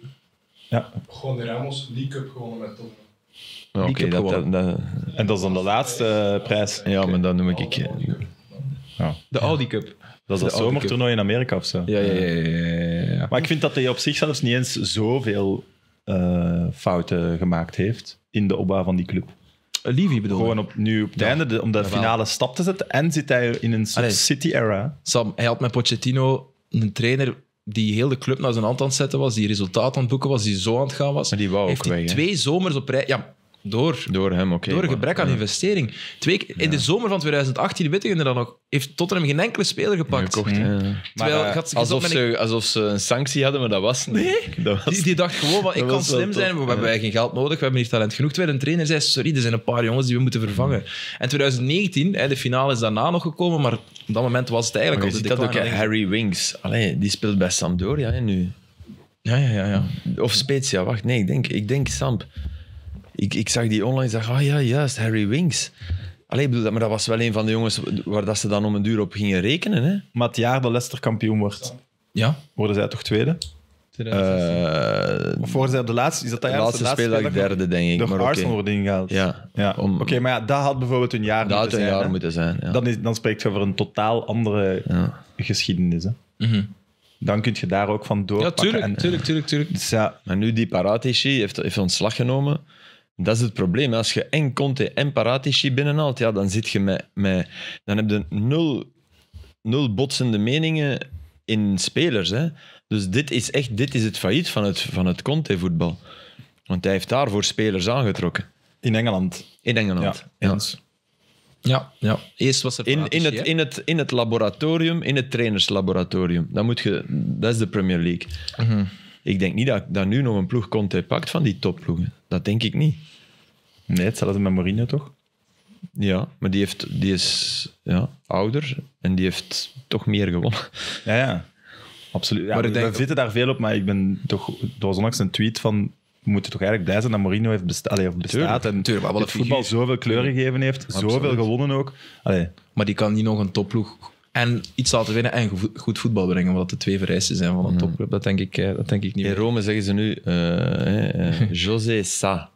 Ja, Gewoon de Ramos, League Cup gewonnen met Tottenham. Die Oké, cup dat, dat, gewonnen. dat- en dat is dan de laatste eh, prijs. ja, maar dat noem ik... ik De Audi Cup. Dat is dat zomertoernooi in Amerika of zo. Ja, ja, ja. ja, ja, ja. Maar ik vind dat hij op zich zelfs niet eens zoveel eh, fouten gemaakt heeft in de opbouw van die club. Levy bedoel Gewoon op, nu op het einde de, om de Jawel. finale stap te zetten. En zit hij in een soort. City-era. Sam, hij had met Pochettino een trainer die heel de club naar zijn hand aan het zetten was, die resultaat aan het boeken was, die zo aan het gaan was. Maar die wou ook heeft hij weg, hè? twee zomers op rij... Ja, door, Door hem, oké. door een maar- gebrek aan ja. investering. Twee, in de zomer van 2018, weet je er dan nog, heeft Tottenham geen enkele speler gepakt. Gekocht. Terwijl, Maar, eh, had- Alsof ze, alsof ze een sanctie hadden, maar dat was niet. Nee. Dat was Die, die dacht gewoon van, ik kan slim top, zijn, we ja. hebben geen geld nodig, we hebben hier talent genoeg. Terwijl een trainer zei, sorry, er zijn een paar jongens die we moeten vervangen. En 2019, hè, de finale is daarna nog gekomen, maar op dat moment was het eigenlijk al de dat ook. Harry Winks. Allee, die speelt bij Sampdoria hè, nu. Ja, ja, ja. ja. Of Spezia, wacht. Nee, ik denk, ik denk Samp. Ik, ik zag die online en zag, ah ja, juist, Harry Winks. Allee, ik bedoel, dat- maar dat was wel een van de jongens waar dat ze dan om een duur op gingen rekenen. Hè? Maar het jaar dat Leicester kampioen wordt, ja. worden zij toch tweede? Eh, Of worden zij de laatste? Is dat dat de laatste dat speeldag nog derde, denk ik. Door maar oké. Arsenal worden ingehaald? Ja, ja. om- Oké, maar ja, dat had bijvoorbeeld een jaar dat had moeten een zijn. jaar hè. moeten zijn. Ja. Dan, is, dan spreekt je over een totaal andere Ja. geschiedenis. Hè. Mhm. Dan kun je daar ook van Ja, doorpakken. tuurlijk, en, tuurlijk, tuurlijk, tuurlijk. Dus ja, Maar nu die Paratici heeft, heeft ontslag genomen. Dat is het probleem. Als je en Conte en Paratici binnenhaalt, ja, dan zit je met, met dan heb je nul, nul botsende meningen in spelers. Hè. Dus dit is echt dit is het failliet van het, van het Conte-voetbal. Want hij heeft daarvoor spelers aangetrokken. in Engeland. In Engeland. Ja, Ja. eens. Ja, ja. Eerst was er In, in, het, in, het, in het laboratorium, in het trainerslaboratorium. Dan moet je, dat is de Premier League. Mhm. Ik denk niet dat, dat nu nog een ploeg Conte pakt van die topploegen. Dat denk ik niet. Nee, hetzelfde met Mourinho toch? Ja, maar die, heeft, die is ja, ouder en die heeft toch meer gewonnen. Ja, ja. Absoluut. Ja, Maar we, ik denk- we zitten daar veel op, maar ik ben toch... Er was onlangs een tweet van... We moeten toch eigenlijk blij zijn dat Mourinho heeft besta allee, bestaat. En tuurlijk, maar wel het een voetbal figuur. zoveel kleur gegeven heeft. Zoveel gewonnen ook. Allee, Maar die kan niet nog een topploeg en iets laten winnen en go- goed voetbal brengen, wat de twee vereisten zijn van een topclub. Dat denk ik, eh, dat denk ik niet In meer. Rome zeggen ze nu eh, hè, eh, José Sa.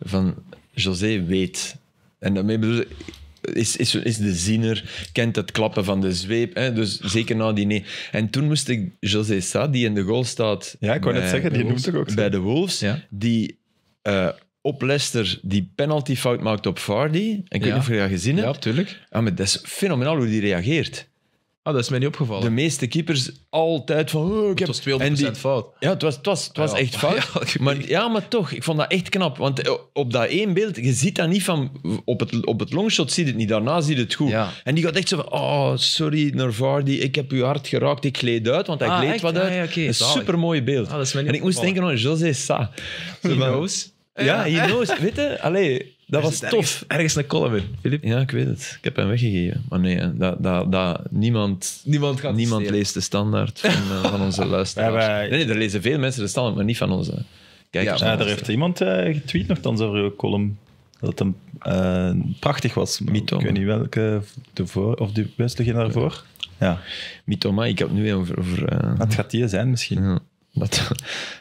Van José weet. En daarmee bedoel ze, is, is, is de ziener, kent het klappen van de zweep. Hè, dus zeker na die nee. En toen moest ik José Sa, die in de goal staat. Ja, ik wou net bij- zeggen, die noemt toch ook? Bij de Wolves, Ja. die eh, op Leicester die penaltyfout maakt op Vardy. En ik weet Ja. niet of je dat gezien Ja, hebt. tuurlijk. Ah, maar dat is fenomenaal hoe die reageert. Ah, dat is mij niet opgevallen. De meeste keepers altijd van... Oh, ik heb... het was 200% en die- fout. ja, het was, het was, het was Ja. echt fout. Ja, maar, ja, maar toch, ik vond dat echt knap. Want eh, op dat één beeld, je ziet dat niet van... Op het, op het longshot zie je het niet, daarna zie je het goed. Ja. En die gaat echt zo van... Oh, sorry, Narvardi, ik heb u hard geraakt, ik gleed uit. Want hij Ah, gleed echt? wat Ah, uit. ja, oké, een supermooi beeld. Ah, dat is mij niet en ik moest denken aan José Sa. Knows. Ja, he knows. Weet je? Allee, Dat Er was tof. Ergens, ergens een column in, Filip. Ja, ik weet het. Ik heb hem weggegeven. Maar nee, dat, dat, dat, niemand, Niemand gaat niemand leest de standaard van, eh, van onze luisteraars. Wij Nee, nee, er lezen veel mensen de standaard, maar niet van onze kijkers. Ja, er heeft iemand eh, getweet nogthans over uw column. Dat het een, eh, prachtig was. Ik weet niet welke de voor, of de beste ging daarvoor. Ja, Mythoma, ik heb het nu over... over eh, het gaat die zijn misschien. ja. Dat,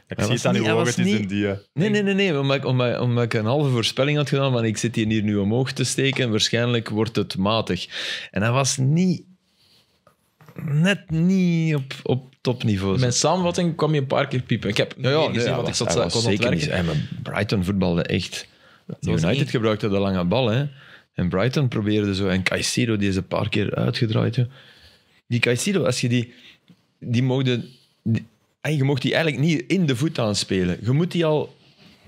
Ik zie het aan uw ogen, het is een die. eh, Nee, nee, nee, nee omdat, ik, omdat, omdat ik een halve voorspelling had gedaan, van ik zit hier, hier nu omhoog te steken, waarschijnlijk wordt het matig. En hij was niet... Net niet op, op topniveau. Mijn samenvatting kwam je een paar keer piepen. Ik heb ja, ja, niet nee, gezien, hij want ik zat was zeker niet. maar Brighton voetbalde echt... United niet- gebruikte de lange bal, hè. En Brighton probeerde zo... En Caicedo, die is een paar keer uitgedraaid. hè. Die Caicedo, als je die... Die mogen... Die, en je mocht die eigenlijk niet in de voet aanspelen. Je moet die al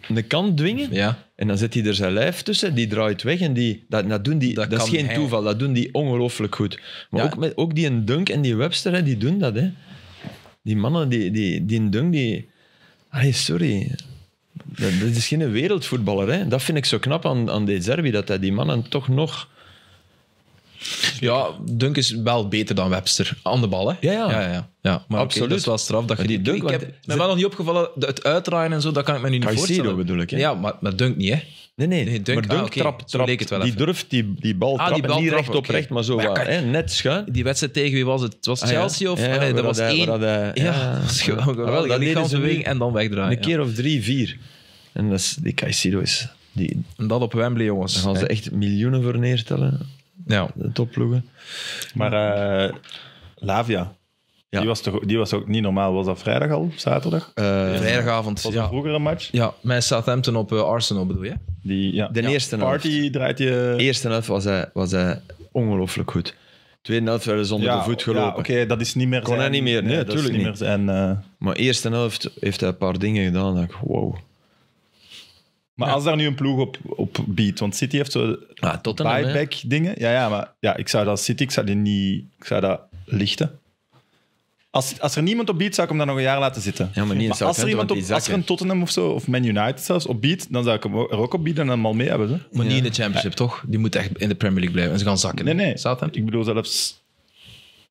een kant dwingen. Ja, En dan zet hij er zijn lijf tussen, die draait weg en die, dat, dat, doen die, Dat dat, is geen hij. toeval, dat doen die ongelooflijk goed. Maar Ja. ook, met, ook die een Dunk en die Webster, hè, die doen dat. Hè. Die mannen, die, die, die een Dunk, die... Allee, sorry. Dat, dat is geen wereldvoetballer. Hè. Dat vind ik zo knap aan, aan De Zerbi, dat hij die mannen toch nog... ja, Dunk is wel beter dan Webster. Aan de bal, hè? Ja, ja. ja, ja. ja maar Absoluut. Absoluut. dat is wel straf. Dat je die Dunk, ik heb me wel nog niet opgevallen, het uitdraaien en zo, dat kan ik me nu niet Caicedo voorstellen. bedoel ik, hè? Ja, maar, maar Dunk niet, hè? Nee, nee, Nee, Dunk- maar Dunk ah, oké. trapt, trapt- leek het wel die even. durft die, die bal Ah, die trappen, bal niet recht op recht, maar zo Maar wat, hè, net schuin. Die wedstrijd tegen wie was het? Het was Ah, ja. Chelsea of... Ja, Allee, waar dat was één... ja, dat Ah, wel, geweldig. lichaamsbeweging nu en dan wegdraaien. Een keer of drie, vier. En dat is, die Caicedo is... Die. En dat op Wembley, jongens. daar gaan ze echt miljoenen voor neertellen, Ja. de topploegen. Maar eh, Lavia, Ja. die, was toch, die was ook niet normaal. Was dat vrijdag al? Zaterdag? Eh, Vrijdagavond. Was dat Ja. vroeger een match? ja, met Southampton op eh, Arsenal bedoel je? Die, ja. de Ja, eerste Party draait je... helft. eerste helft was hij, was hij ongelooflijk goed. Tweede helft werden ze onder de voet gelopen. Ja, Oké, dat is niet meer Kon zijn... hij niet meer? Nee, dat is tuurlijk niet. niet. meer zijn... eh, Maar eerste helft heeft hij een paar dingen gedaan. Dat ik, wow. Maar als daar nu een ploeg op, op biedt, want City heeft zo Ah, Tottenham, hè. buyback dingen. Ja, ja, maar ja, ik zou dat City, ik zou die niet, ik zou dat lichten. Als, als er niemand op biedt, zou ik hem dan nog een jaar laten zitten. Ja, maar niet in als, er iemand op, als er een Tottenham of zo, of Man United zelfs, op biedt, dan zou ik hem er ook op bieden en hem al mee hebben. Maar niet in de Championship, toch? Die moet echt in de Premier League blijven. En ze gaan zakken. Nee, nee. Ik bedoel zelfs...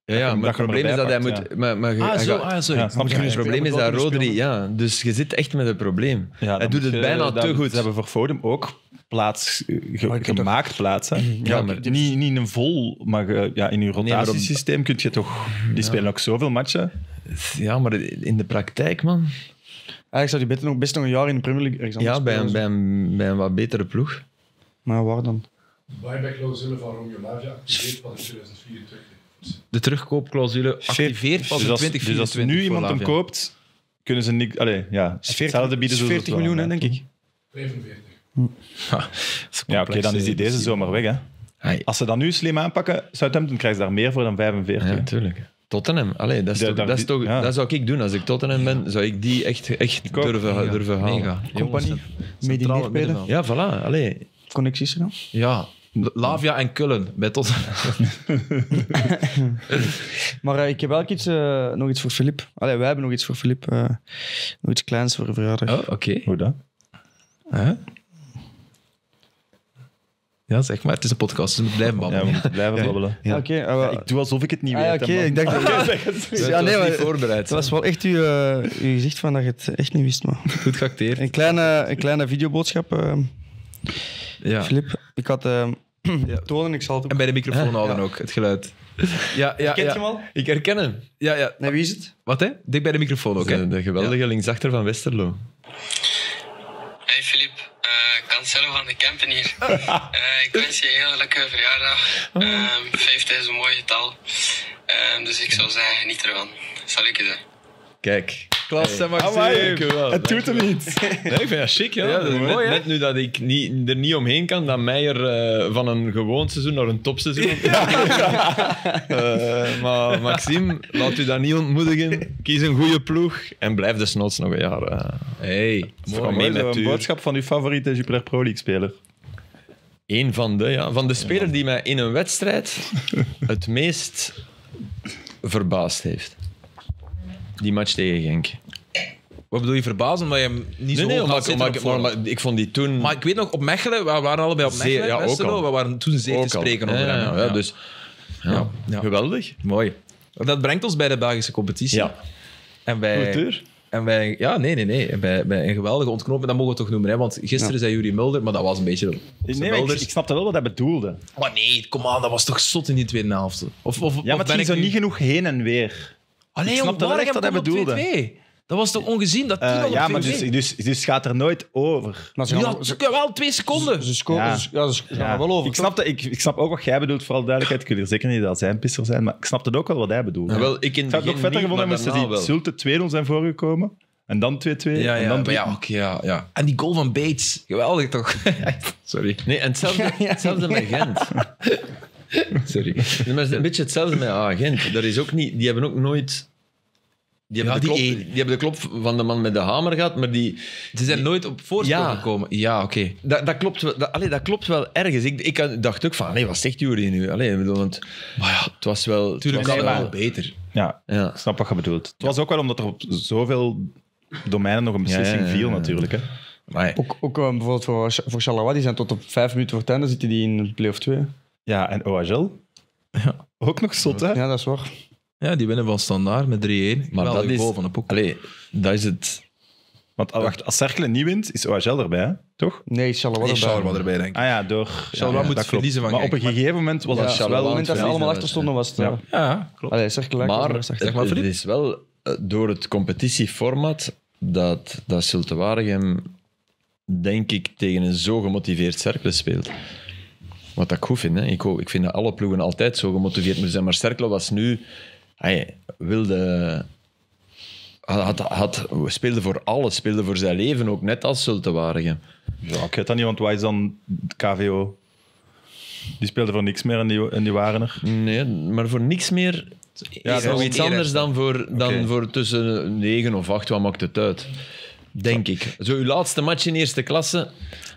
Ja, ja, maar het probleem is dat hij moet... Maar, maar, Ah, zo. Ah, sorry. Ja, het probleem is dat Rodri... Ja, dus je zit echt met een probleem. Ja, hij doet het je- bijna te goed. Ze hebben voor Foden ook plaats eh, ge- heb gemaakt, plaats. Hè? Ja, maar- niet, niet een vol, maar ge- ja, in je rotatiesysteem kun je toch... Die spelen ook zoveel matchen. Ja, maar in de praktijk, man... Eigenlijk zou die beter nog, best nog een jaar in de Premier League ergens Ja, bij een, spelen. bij, een, bij een wat betere ploeg. Maar waar dan? Buyback-clausule van Romeo Lavia activeert pas in 2024. De terugkoopclausule activeert pas Dus in als, 2024. dus als nu voor iemand hem koopt, kunnen ze niet... Allee, ja, Is 40, hetzelfde bieden ze 40 miljoen, hè, denk ik. 45. Ja, oké, dan is die deze zomer weg. Hè. Hey, Als ze dat nu slim aanpakken, Southampton krijgt daar meer voor dan 45. ja, natuurlijk. Tottenham, Allee, dat, is toch, dat, is toch, ja. dat zou ik doen. Als ik Tottenham ben, zou ik die echt, echt durven, Mega, durven halen. Mega. Compagnie, middenveld. Ja, voilà. Allee. Connecties er dan? Ja, Lavia en Kullen bij tot. Maar eh, ik heb wel iets, eh, nog iets voor Filip. Allee, wij hebben nog iets voor Filip. eh, nog iets kleins voor verjaardag. Oh, oké. Hoe dat? Huh? Ja, zeg maar. Het is een podcast, dus we moeten blijven Ja, babbelen. we moeten blijven babbelen. Ja, Oké, Ik doe alsof ik het niet Ah, ja, weet. oké, man. ik dacht dat... ja, nee, maar, niet voorbereid. dat was wel echt uw, uw gezicht van dat je het echt niet wist. Maar. Goed geacteerd. Een, kleine, een kleine videoboodschap, eh Ja. Filip. Ik had eh tonen, ik zal het ook... En bij de microfoon houden ook, het geluid. Ja, ja, je ja. hem al? Ik herken hem. ja, ja. Nee, wie is het? Wat hè? Dik bij de microfoon ook, hè? De, de geweldige linksachter van Westerlo. Hey Filip, eh Cancelo van de Kempen hier. Eh, ik wens je een hele leuke verjaardag. Ehm 50 is een mooi getal. Ehm, dus ik zou zeggen, geniet ervan. Salut. Kijk. Klasse, Maxime. Dankjewel. Het doet hem niet. Nee, ik vind dat chic, ja. Dat is net, mooi, hè? net nu dat ik niet, er niet omheen kan dat Meijer eh, van een gewoon seizoen naar een topseizoen Eh, Maar Maxime, laat u dat niet ontmoedigen. Kies een goede ploeg en blijf desnoods nog een jaar. eh Hey, Mooi, mee zo, met een boodschap van uw favoriete Jupiler Pro League speler. Eén van de, ja, van de speler die mij in een wedstrijd het meest verbaasd heeft. Die match tegen Genk. Wat bedoel je verbazen? Omdat je hem niet zo nee, op omdat, ik, maar, ik vond die toen... Maar ik weet nog, op Mechelen, we waren allebei op Mechelen, ja, ook al. we waren toen zeer te spreken over hem. Ja, Dus ja, geweldig. Mooi. Dat brengt ons bij de Belgische competitie. Ja. En bij... Cultuur. En wij, ja, nee, nee, nee. Bij, bij een geweldige ontknoping, dat mogen we toch noemen. Hè? Want gisteren zei Jurie Mulder, maar dat was een beetje. Nee, ik, ik, snapte wel wat hij bedoelde. Maar nee, kom aan, dat was toch zot in die tweede helft. Of, of, ja, maar of ben ik zo niet genoeg heen en weer. Ik snapte wel echt wat hij bedoelde. Dat was toch ongezien? Dat Eh, tien op ja, maar 2-2. dus, dus, dus gaat er nooit over. Maar ze Ja, gaan, ze, wel twee seconden. ze scoren, Ja. ze, ja, ze gaan Ja. er wel over. Ik, snapte, ik, ik snap ook wat jij bedoelt, vooral duidelijkheid. Ik wil hier zeker niet dat zijn pisser zijn, maar ik snapte ook wel wat hij bedoelde. Ja, wel, ik in het nog vetter gevonden moesten daarna die. Zulte 2-0 zijn voorgekomen. En dan 2-2. Ja, en ja, dan maar drie- ja, oké, ja, ja. En die goal van Bates. Geweldig toch? Sorry. Nee, en hetzelfde, hetzelfde met Gent. Sorry. Nee, maar het is een beetje hetzelfde met ah, Gent. Dat is ook niet, die hebben ook nooit... Die hebben, Ja, de die klop, één. die hebben de klop van de man met de hamer gehad, maar die, Ze zijn nooit op voorsprong Ja. gekomen. Ja, oké. dat, dat, klopt, wel- dat, allee, dat klopt wel ergens. Ik, ik dacht ook van, allee, wat zegt Jury nu? Allee, ik bedoel, want Maar ja, het was wel... natuurlijk het was wel- wel beter. Ja, Ja. ik snap wat je bedoelt. Het was ook wel omdat er op zoveel domeinen nog een beslissing Ja, ja, ja, viel, natuurlijk. Hè. Maar, Ook, ook eh, bijvoorbeeld voor, voor die zijn tot op vijf minuten voor het einde zitten die in play-off 2. Ja, en OHL? Ja. Ook nog zot, hè? Ja, dat is waar. Ja, die winnen van Standaard met 3-1. maar dat is... goal van de Poek. Allee, dat is het... Want ah, wacht, als Cercle niet wint, is OHL erbij, hè? toch? Nee, Charleroi Nee, erbij. Charleroi erbij, denk ik. Ah ja, door... Charleroi ja, moet dat klopt. verliezen van Maar op Genk, een gegeven moment was Ja, dat op het moment dat ze allemaal achter stonden, was het... eh, Ja. Ja, klopt. Allee. Maar, het het, maar, Filip. het is wel eh, door het competitieformat dat, dat Zulte Waregem, denk ik, tegen een zo gemotiveerd Cercle speelt. Wat ik goed vind. Hè. Ik, ik vind dat alle ploegen altijd zo gemotiveerd moeten zijn. Maar Cercle was nu... Hij wilde... Had, had, speelde voor alles, speelde voor zijn leven ook, net als Zulte Waregem. Ja, ik weet dat niet, want waar is dan de KVO? Die speelden voor niks meer en die, en die waren er. Nee, maar voor niks meer... Ja, nog iets anders dan voor, dan voor tussen 9 of 8, wat maakt het uit? Denk ik. Zo, uw laatste match in eerste klasse.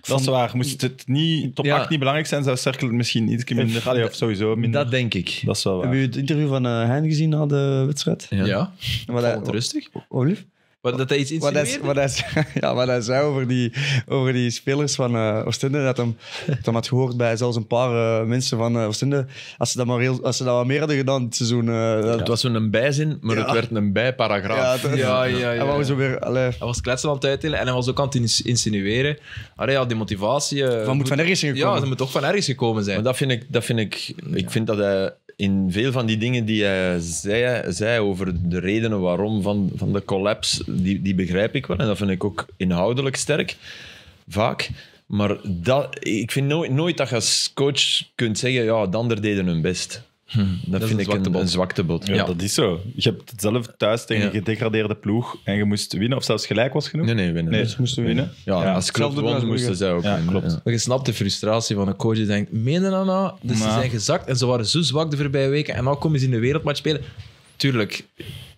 Dat is waar. Moest het niet, top Ja. 8 niet belangrijk zijn, zou Cercle misschien iets minder... Allee, of sowieso minder. Dat denk ik. Dat is wel waar. Hebben jullie het interview van eh Hein gezien na de wedstrijd? Ja. Ja, Wat rustig. wat, lief? Wat, dat hij iets Wat hij, insinueerde? wat, hij, zei- ja, wat hij zei over die, over die spelers van eh Oostende, dat hem, dat hem had gehoord bij zelfs een paar eh, mensen van eh, Oostende, als ze dat maar heel, als ze dat wat meer hadden gedaan dit seizoen. eh, dat, Het was zo'n bijzin, maar het werd een bijparagraaf. ja, Ja, ja, ja. En wou zo weer, allee, Hij was kletsen aan het uitdelen en hij was ook aan het ins- insinueren. Allee, ja, die motivatie... van moet van ergens zijn Ja, gekomen. ze moet toch van ergens gekomen zijn. Maar dat vind ik... Dat vind ik, ik vind dat hij in veel van die dingen die hij zei, zei over de redenen waarom van, van de collapse, die, die begrijp ik wel. En dat vind ik ook inhoudelijk sterk, vaak. Maar dat, ik vind nooit, nooit dat je als coach kunt zeggen, ja, de ander deden hun best. Dat, is vind een ik een, zwaktebod. een zwaktebod. Ja, Ja. dat is zo. Je hebt het zelf thuis tegen Ja. een gedegradeerde ploeg en je moest winnen, of zelfs gelijk was genoeg. Nee, nee, winnen. Nee, ze moesten winnen. Ja, Ja, als doen won, moesten zij ook Ja, winnen. klopt. Ja. Maar je snapt de frustratie van een coach die denkt, meen je dat nou? Dus ze zijn gezakt en ze waren zo zwak de voorbije weken en nu komen ze in de wereldmatch spelen. Tuurlijk.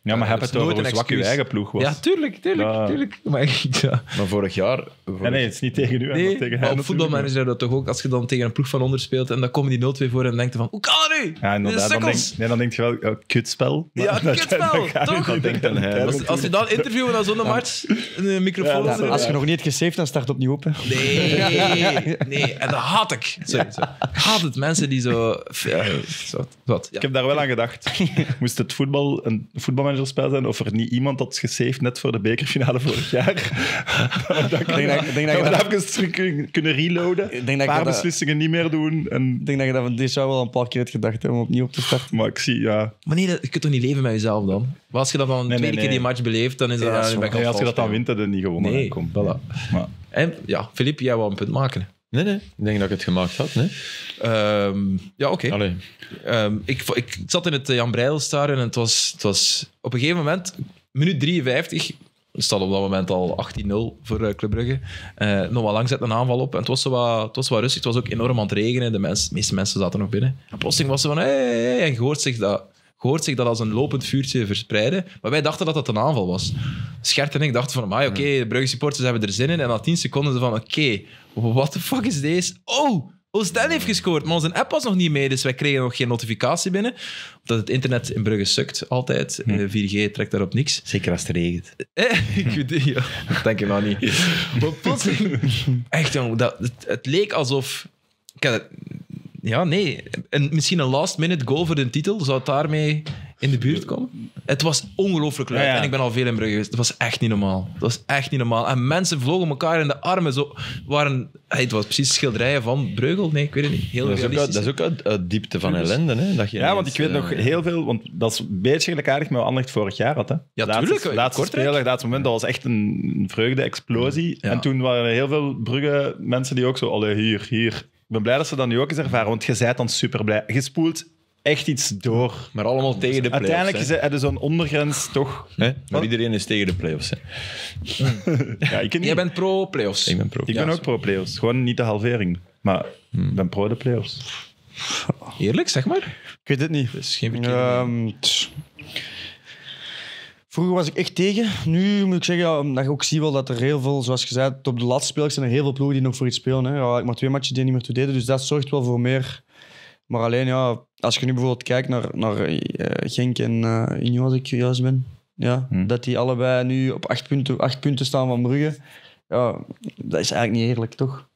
Ja, maar heb het over hoe zwak je eigen ploeg was. Ja, tuurlijk, tuurlijk, Ja. tuurlijk. Maar ja. Maar vorig jaar... Vorig, Ja, nee, het is niet tegen u, maar Nee, tegen maar hen op natuurlijk. voetbalmanager dat toch ook, als je dan tegen een ploeg van onder speelt en dan komen die 0-2 voor en dan denk je van, hoe kan dat nu? Ja, inderdaad. Dan denk, nee, dan denk je wel, ja, kutspel. Maar Ja, dat- kutspel, dat toch? niet denkt hij. Als, als je dan interviewen na zo'n match, een microfoon Ja, onder de- Als je nog niet hebt gesaved, dan start opnieuw op. Hè. Nee, nee, en dat haat ik. Sorry, sorry. Ik haat het, mensen die zo... Ja, zo wat, ja. Ik heb daar wel aan gedacht. Moest het voetbal een voetbalmanagerspel zijn of er niet iemand had gesaved net voor de bekerfinale vorig jaar? dat ik denk dat- ik denk dat je we dat- even terug kunnen- reloaden. Ik denk dat Een paar dat- beslissingen niet meer doen. En, Ik denk dat je dat van dit zou wel een paar keer hebt gedacht hè, om opnieuw op te starten. maar ik zie, ja... Maar nee, dat- je kunt toch niet leven met jezelf dan? Maar als je dat dan een Nee, tweede nee, keer die match beleeft, dan is dat... Ja, dan als je dat dan wint, dan heb je niet gewonnen. Nee, hè. Kom. voilà. Maar, En ja, Filip, jij wou een punt maken. Nee, nee. Ik denk dat ik het gemaakt had. Nee? Ehm, ja, oké. Ehm, ik, ik, zat in het eh, Jan Breidel-stadion en het was, het was op een gegeven moment, minuut 53, het staat op dat moment al 18-0 voor eh, Club Brugge, eh, nog wel lang zet een aanval op en het was, zo wat, het was wat rustig, het was ook enorm aan het regenen, de, mens, de meeste mensen zaten nog binnen. En plotseling was ze van, hey, hey, hey, en je hoort zich dat... je hoort zich dat als een lopend vuurtje verspreiden. Maar wij dachten dat dat een aanval was. Schert en ik dachten van, oké, de Brugge supporters hebben er zin in. En na 10 seconden ze van, oké, what the fuck is deze? Oh, Oostende heeft gescoord, maar onze app was nog niet mee, dus wij kregen nog geen notificatie binnen. Omdat het internet in Brugge sukt, altijd. Hm. Eh, 4G trekt daarop niks. Zeker als het regent. Eh, ik weet het, ja. Dat denk ik nou niet. Maar plotseling... Echt, jong, dat, het, het leek alsof... Ik had het- ja, nee. En misschien een last-minute goal voor de titel. Zou het daarmee in de buurt komen? Het was ongelooflijk. Ja, ja. En ik ben al veel in Brugge geweest. Het was echt niet normaal. Het was echt niet normaal. En mensen vlogen elkaar in de armen. Zo waren, hey, het was precies schilderijen van Breugel. Nee, ik weet het niet. Heel Dat is ook, uit, dat is ook uit, uit diepte van ellende. Hè, dat je Ja, want ik weet eh, nog heel veel, want dat is een beetje gelijkaardig met wat Anderlecht vorig jaar had. Hè. Ja, laatste, tuurlijk, Laatste laatste moment, dat was echt een vreugde-explosie. Ja. En toen waren er heel veel Brugge mensen die ook zo, allee, hier, hier. Ik ben blij dat ze dat nu ook eens ervaren, want je bent dan super blij. Je spoelt echt iets door. Maar allemaal tegen de play-offs. Uiteindelijk is er zo'n ondergrens toch... Hè? Maar iedereen is tegen de play-offs. Hè. Ja, ik, niet. Jij bent pro-playoffs. Ik ben pro. ik ben ook pro-playoffs. Gewoon niet de halvering. Maar ik ben pro de playoffs. Eerlijk, zeg maar. Ik weet het niet. Dat is geen verkeerde Ehm, tss. Vroeger was ik echt tegen. Nu moet ik zeggen, ja, omdat je ook ziet wel dat er heel veel, zoals je zei, op de laatste spelers zijn er heel veel ploegen die nog voor iets spelen. Hè. Ja, ik maar twee matchen die niet meer toe deden, dus dat zorgt wel voor meer. Maar alleen, ja, als je nu bijvoorbeeld kijkt naar, naar eh, Genk en eh Union, als ik juist ben, ja, Hm. dat die allebei nu op acht punten, acht punten staan van Brugge. Ja, dat is eigenlijk niet eerlijk, toch?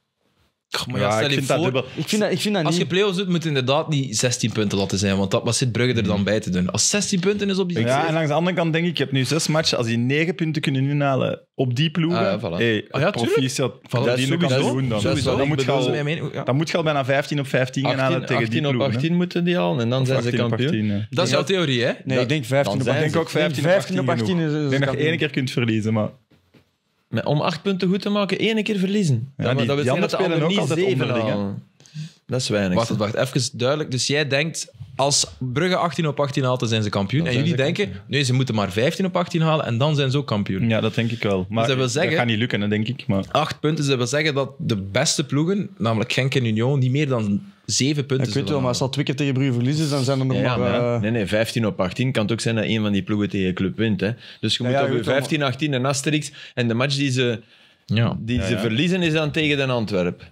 Goh, Maar ja, Ja, stel ik je vind dat voor, dubbel. Ik vind dat, ik vind dat Als je play-offs doet, moet je inderdaad niet 16 punten laten zijn, want dat, wat zit Brugge er dan bij te doen? Als 16 punten is op die Ja, en langs de andere kant denk ik, je hebt nu zes matchen. Als die negen punten kunnen inhalen op die ploegen, Ah, ja, voilà. hey, Ah, ja, proficiat. Voilà, Dat die sowieso. kampioen dan. Sowieso. Dan moet je al. Ja. dan moet je al bijna 15 op 15 gaan halen 18, tegen 18 die op ploegen. hè. 18 moeten die halen en dan Of zijn ze 18 op kampioen. 18. Dat is jouw theorie, hè? Nee, ik denk 15 op dan Ik zijn denk ook 15 op 15 op 18 18 is- is Ik denk dat je één keer kunt verliezen, maar... Maar om acht punten goed te maken, één keer verliezen. Ja, maar die- dat wil die zeggen dat de spelen niet ook altijd zeven. Dat is weinig. Wacht, wacht, even duidelijk. Dus jij denkt, als Brugge 18 op 18 haalt, dan zijn ze kampioen. Dan en jullie ze denken, nee, ze moeten maar 15 op 18 halen en dan zijn ze ook kampioen. Ja, dat denk ik wel. Maar dat wil zeggen- dat gaat niet lukken, denk ik. Maar... Acht punten, dat wil zeggen dat de beste ploegen, namelijk Genk en Union, niet meer dan zeven punten Ik weet wel, maar als al twee keer tegen Brugge verliezen, dan zijn er nog Ja, ja, maar... eh, nee, nee, 15 op 18 kan het ook zijn dat een van die ploegen tegen club wint. Hè. Dus je Ja, moet ja, op je je weet wel, 15, 18 een Asterix. En de match die ze, Ja. die Ja, ze ja. verliezen is dan tegen de Antwerp.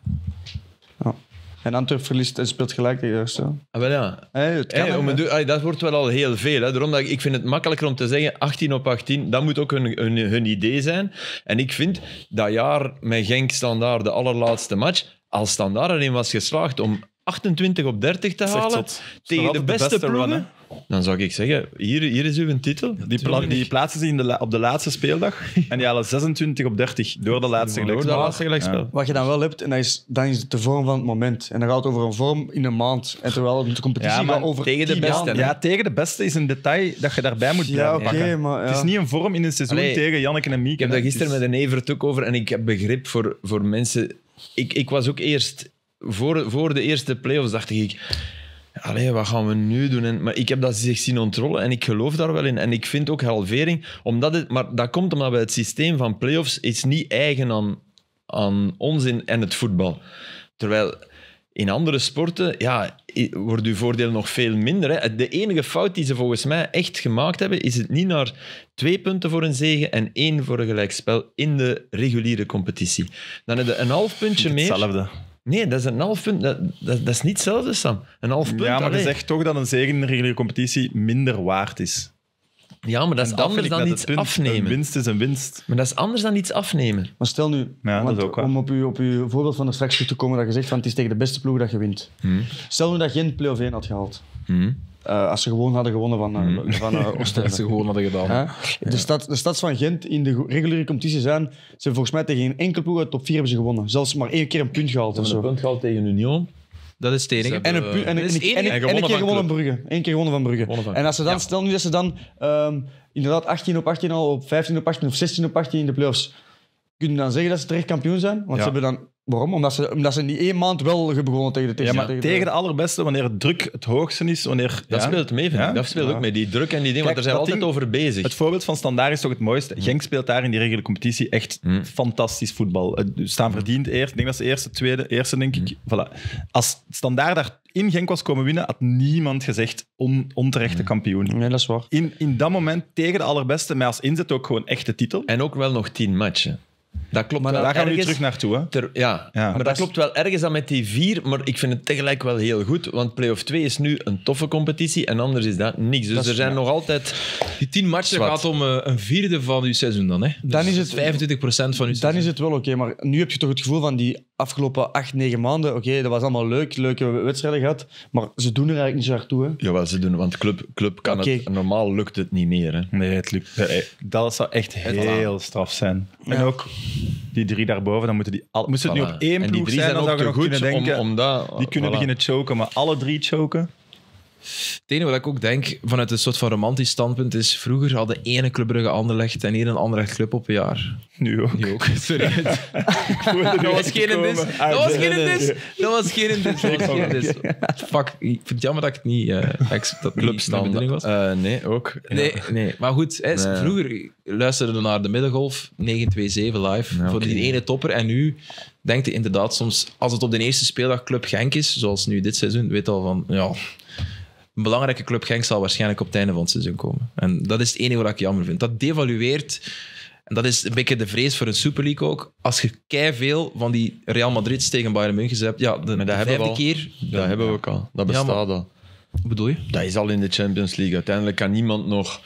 En Antwerp verliest en speelt gelijk tegen Eerste. Ah, wel ja. Hey, het kan, Hey, hè. om het doen- allee, dat wordt wel al heel veel. Hè. Daarom dat ik, ik vind het makkelijker om te zeggen 18 op 18. Dat moet ook hun, hun, hun idee zijn. En ik vind dat jaar met Genk Standaard, de allerlaatste match, als Standaard erin was geslaagd om 28 op 30 te halen tegen de beste, ploegen, dan zou ik zeggen, hier, hier is uw titel. Die, pla- die plaatsen ze in de la- op de laatste speeldag en die halen 26 op 30 door de laatste gelijkspel. laatste gelijkspel. Wat je dan wel hebt, en dat is, dan is het de vorm van het moment. En dan gaat het over een vorm in een maand. En terwijl de competitie Ja, maar gaat over tegen de beste, maanden. Ja, tegen de beste is een detail dat je daarbij moet Ja, blijven oké, pakken. maar... Ja. Het is niet een vorm in een seizoen Allee, tegen Janneke en Mieke. Ik heb daar gisteren met een Evert ook over en ik heb begrip voor, voor mensen. Ik, ik was ook eerst, voor, voor de eerste play-offs dacht ik, allee, wat gaan we nu doen? En, maar ik heb dat zich zien ontrollen en ik geloof daar wel in. En ik vind ook halvering, omdat het, maar dat komt omdat het systeem van play-offs is niet eigen aan, aan ons in, en het voetbal. Terwijl in andere sporten ja, wordt uw voordeel nog veel minder. Hè. De enige fout die ze volgens mij echt gemaakt hebben, is het niet naar twee punten voor een zege en één voor een gelijkspel in de reguliere competitie. Dan heb je een half puntje meer. Hetzelfde. Nee, dat is een half punt. Dat, dat, dat is niet hetzelfde, Sam. Een half punt. Ja, maar je zegt toch dat een zege in de reguliere competitie minder waard is. ja, maar dat is dat anders dan iets punt. afnemen. Een winst is een winst. Maar dat is anders dan iets afnemen. Maar stel nu, Ja, dat want is ook waar. om op uw, op uw voorbeeld van er straks terug te komen, dat je zegt van het is tegen de beste ploeg dat je wint. Hmm. Stel nu dat Gent play-off 1 had gehaald. Hmm. Eh, als ze gewoon hadden gewonnen van, Hmm. van eh, Oostende. Dat ze gewoon hadden gedaan. De, stad, de stads van Gent in de reguliere competitie zijn, ze hebben volgens mij tegen geen enkele ploeg uit top 4 hebben ze gewonnen. Zelfs maar één keer een punt gehaald of Een zo. punt gehaald tegen Union. Dat is het enige. Ze En een, en, een gewonnen keer van gewonnen Brugge. Eén keer gewonnen van Brugge. Van- En als ze dan, Ja. stel nu dat ze dan ehm, inderdaad 18 op 18 al, op 15 op 18 of 16 op 18 in de playoffs, kun je dan zeggen dat ze terecht kampioen zijn? Want Ja. ze hebben dan... Waarom? Omdat ze, omdat ze in die één maand wel hebben begonnen tegen de Ja, tegen, maar tegen de allerbeste, wanneer het druk het hoogste is, wanneer... Dat ja. speelt mee, vind ik. Ja? Dat speelt Ja. ook mee. Die druk en die dingen, want daar zijn we altijd ding- over bezig. Het voorbeeld van Standaard is toch het mooiste. Genk speelt daar in die reguliere competitie echt Mm. fantastisch voetbal. Eh, Ze staan verdiend eerst. Ik denk dat ze eerste, tweede, eerste, denk ik. Voilà. Als Standaard daar in Genk was komen winnen, had niemand gezegd on, onterechte kampioen. Nee, dat is waar. In, in dat moment tegen de allerbeste, maar als inzet ook gewoon echte titel. En ook wel nog tien matchen. Dat klopt Maar wel Daar gaan we nu terug naartoe. Hè? Ter- ja, Ja. maar dat, klopt wel ergens dan met die vier, maar ik vind het tegelijk wel heel goed, want play-off 2 is nu een toffe competitie en anders is dat niks. Dus Dat is- er zijn ja. nog altijd... Die tien matchen Zwart. gaat om eh, een vierde van uw seizoen dan. Hè? Dan Dus is het- 25% van uw Dan seizoen. is het wel oké, maar nu heb je toch het gevoel van die afgelopen acht, negen maanden. Oké, dat was allemaal leuk, leuke wedstrijden gehad, maar ze doen er eigenlijk niet zo hard toe. Hè. Jawel, ze doen, want club, club kan Oké. het... Normaal lukt het niet meer. Hè. Nee, het lukt. eh, Dat zou echt heel straf zijn. En ook die drie daarboven, dan moeten die... Al, moest het nu op één en die ploeg drie zijn, dan ook zou je te nog goed kunnen denken... om, om dat... die kunnen voilà. beginnen choken, maar alle drie choken... Het enige wat ik ook denk, vanuit een soort van romantisch standpunt, is vroeger hadden ene Club Brugge Anderlecht en hier een Anderlecht club op een jaar. Nu ook. Nu ook. Sorry. dat was geen dis. komen. Dat was geen nee, dis. nee. Dat was geen dis. Dat was geen dis. Fuck. Ik vind het jammer dat ik het niet... eh ex- dat bedoeling was. Eh, nee, ook. Ja. Nee, nee. Maar goed, hè, Nee. vroeger luisterde we naar de Middengolf 927 live Ja, voor die ene topper. En nu denkt je inderdaad soms, als het op de eerste speeldag Club Genk is, zoals nu dit seizoen, weet al van, ja, een belangrijke Club Genk zal waarschijnlijk op het einde van het seizoen komen. En dat is het enige wat ik jammer vind. Dat devalueert, en dat is een beetje de vrees voor een Super League ook, als je kei veel van die Real Madrid's tegen Bayern München hebt, ja, de, Maar dat de hebben we vijfde al. keer... Dat hebben we ook al. Dat Ja, bestaat maar- al. Wat bedoel je? Dat is al in de Champions League. Uiteindelijk kan niemand nog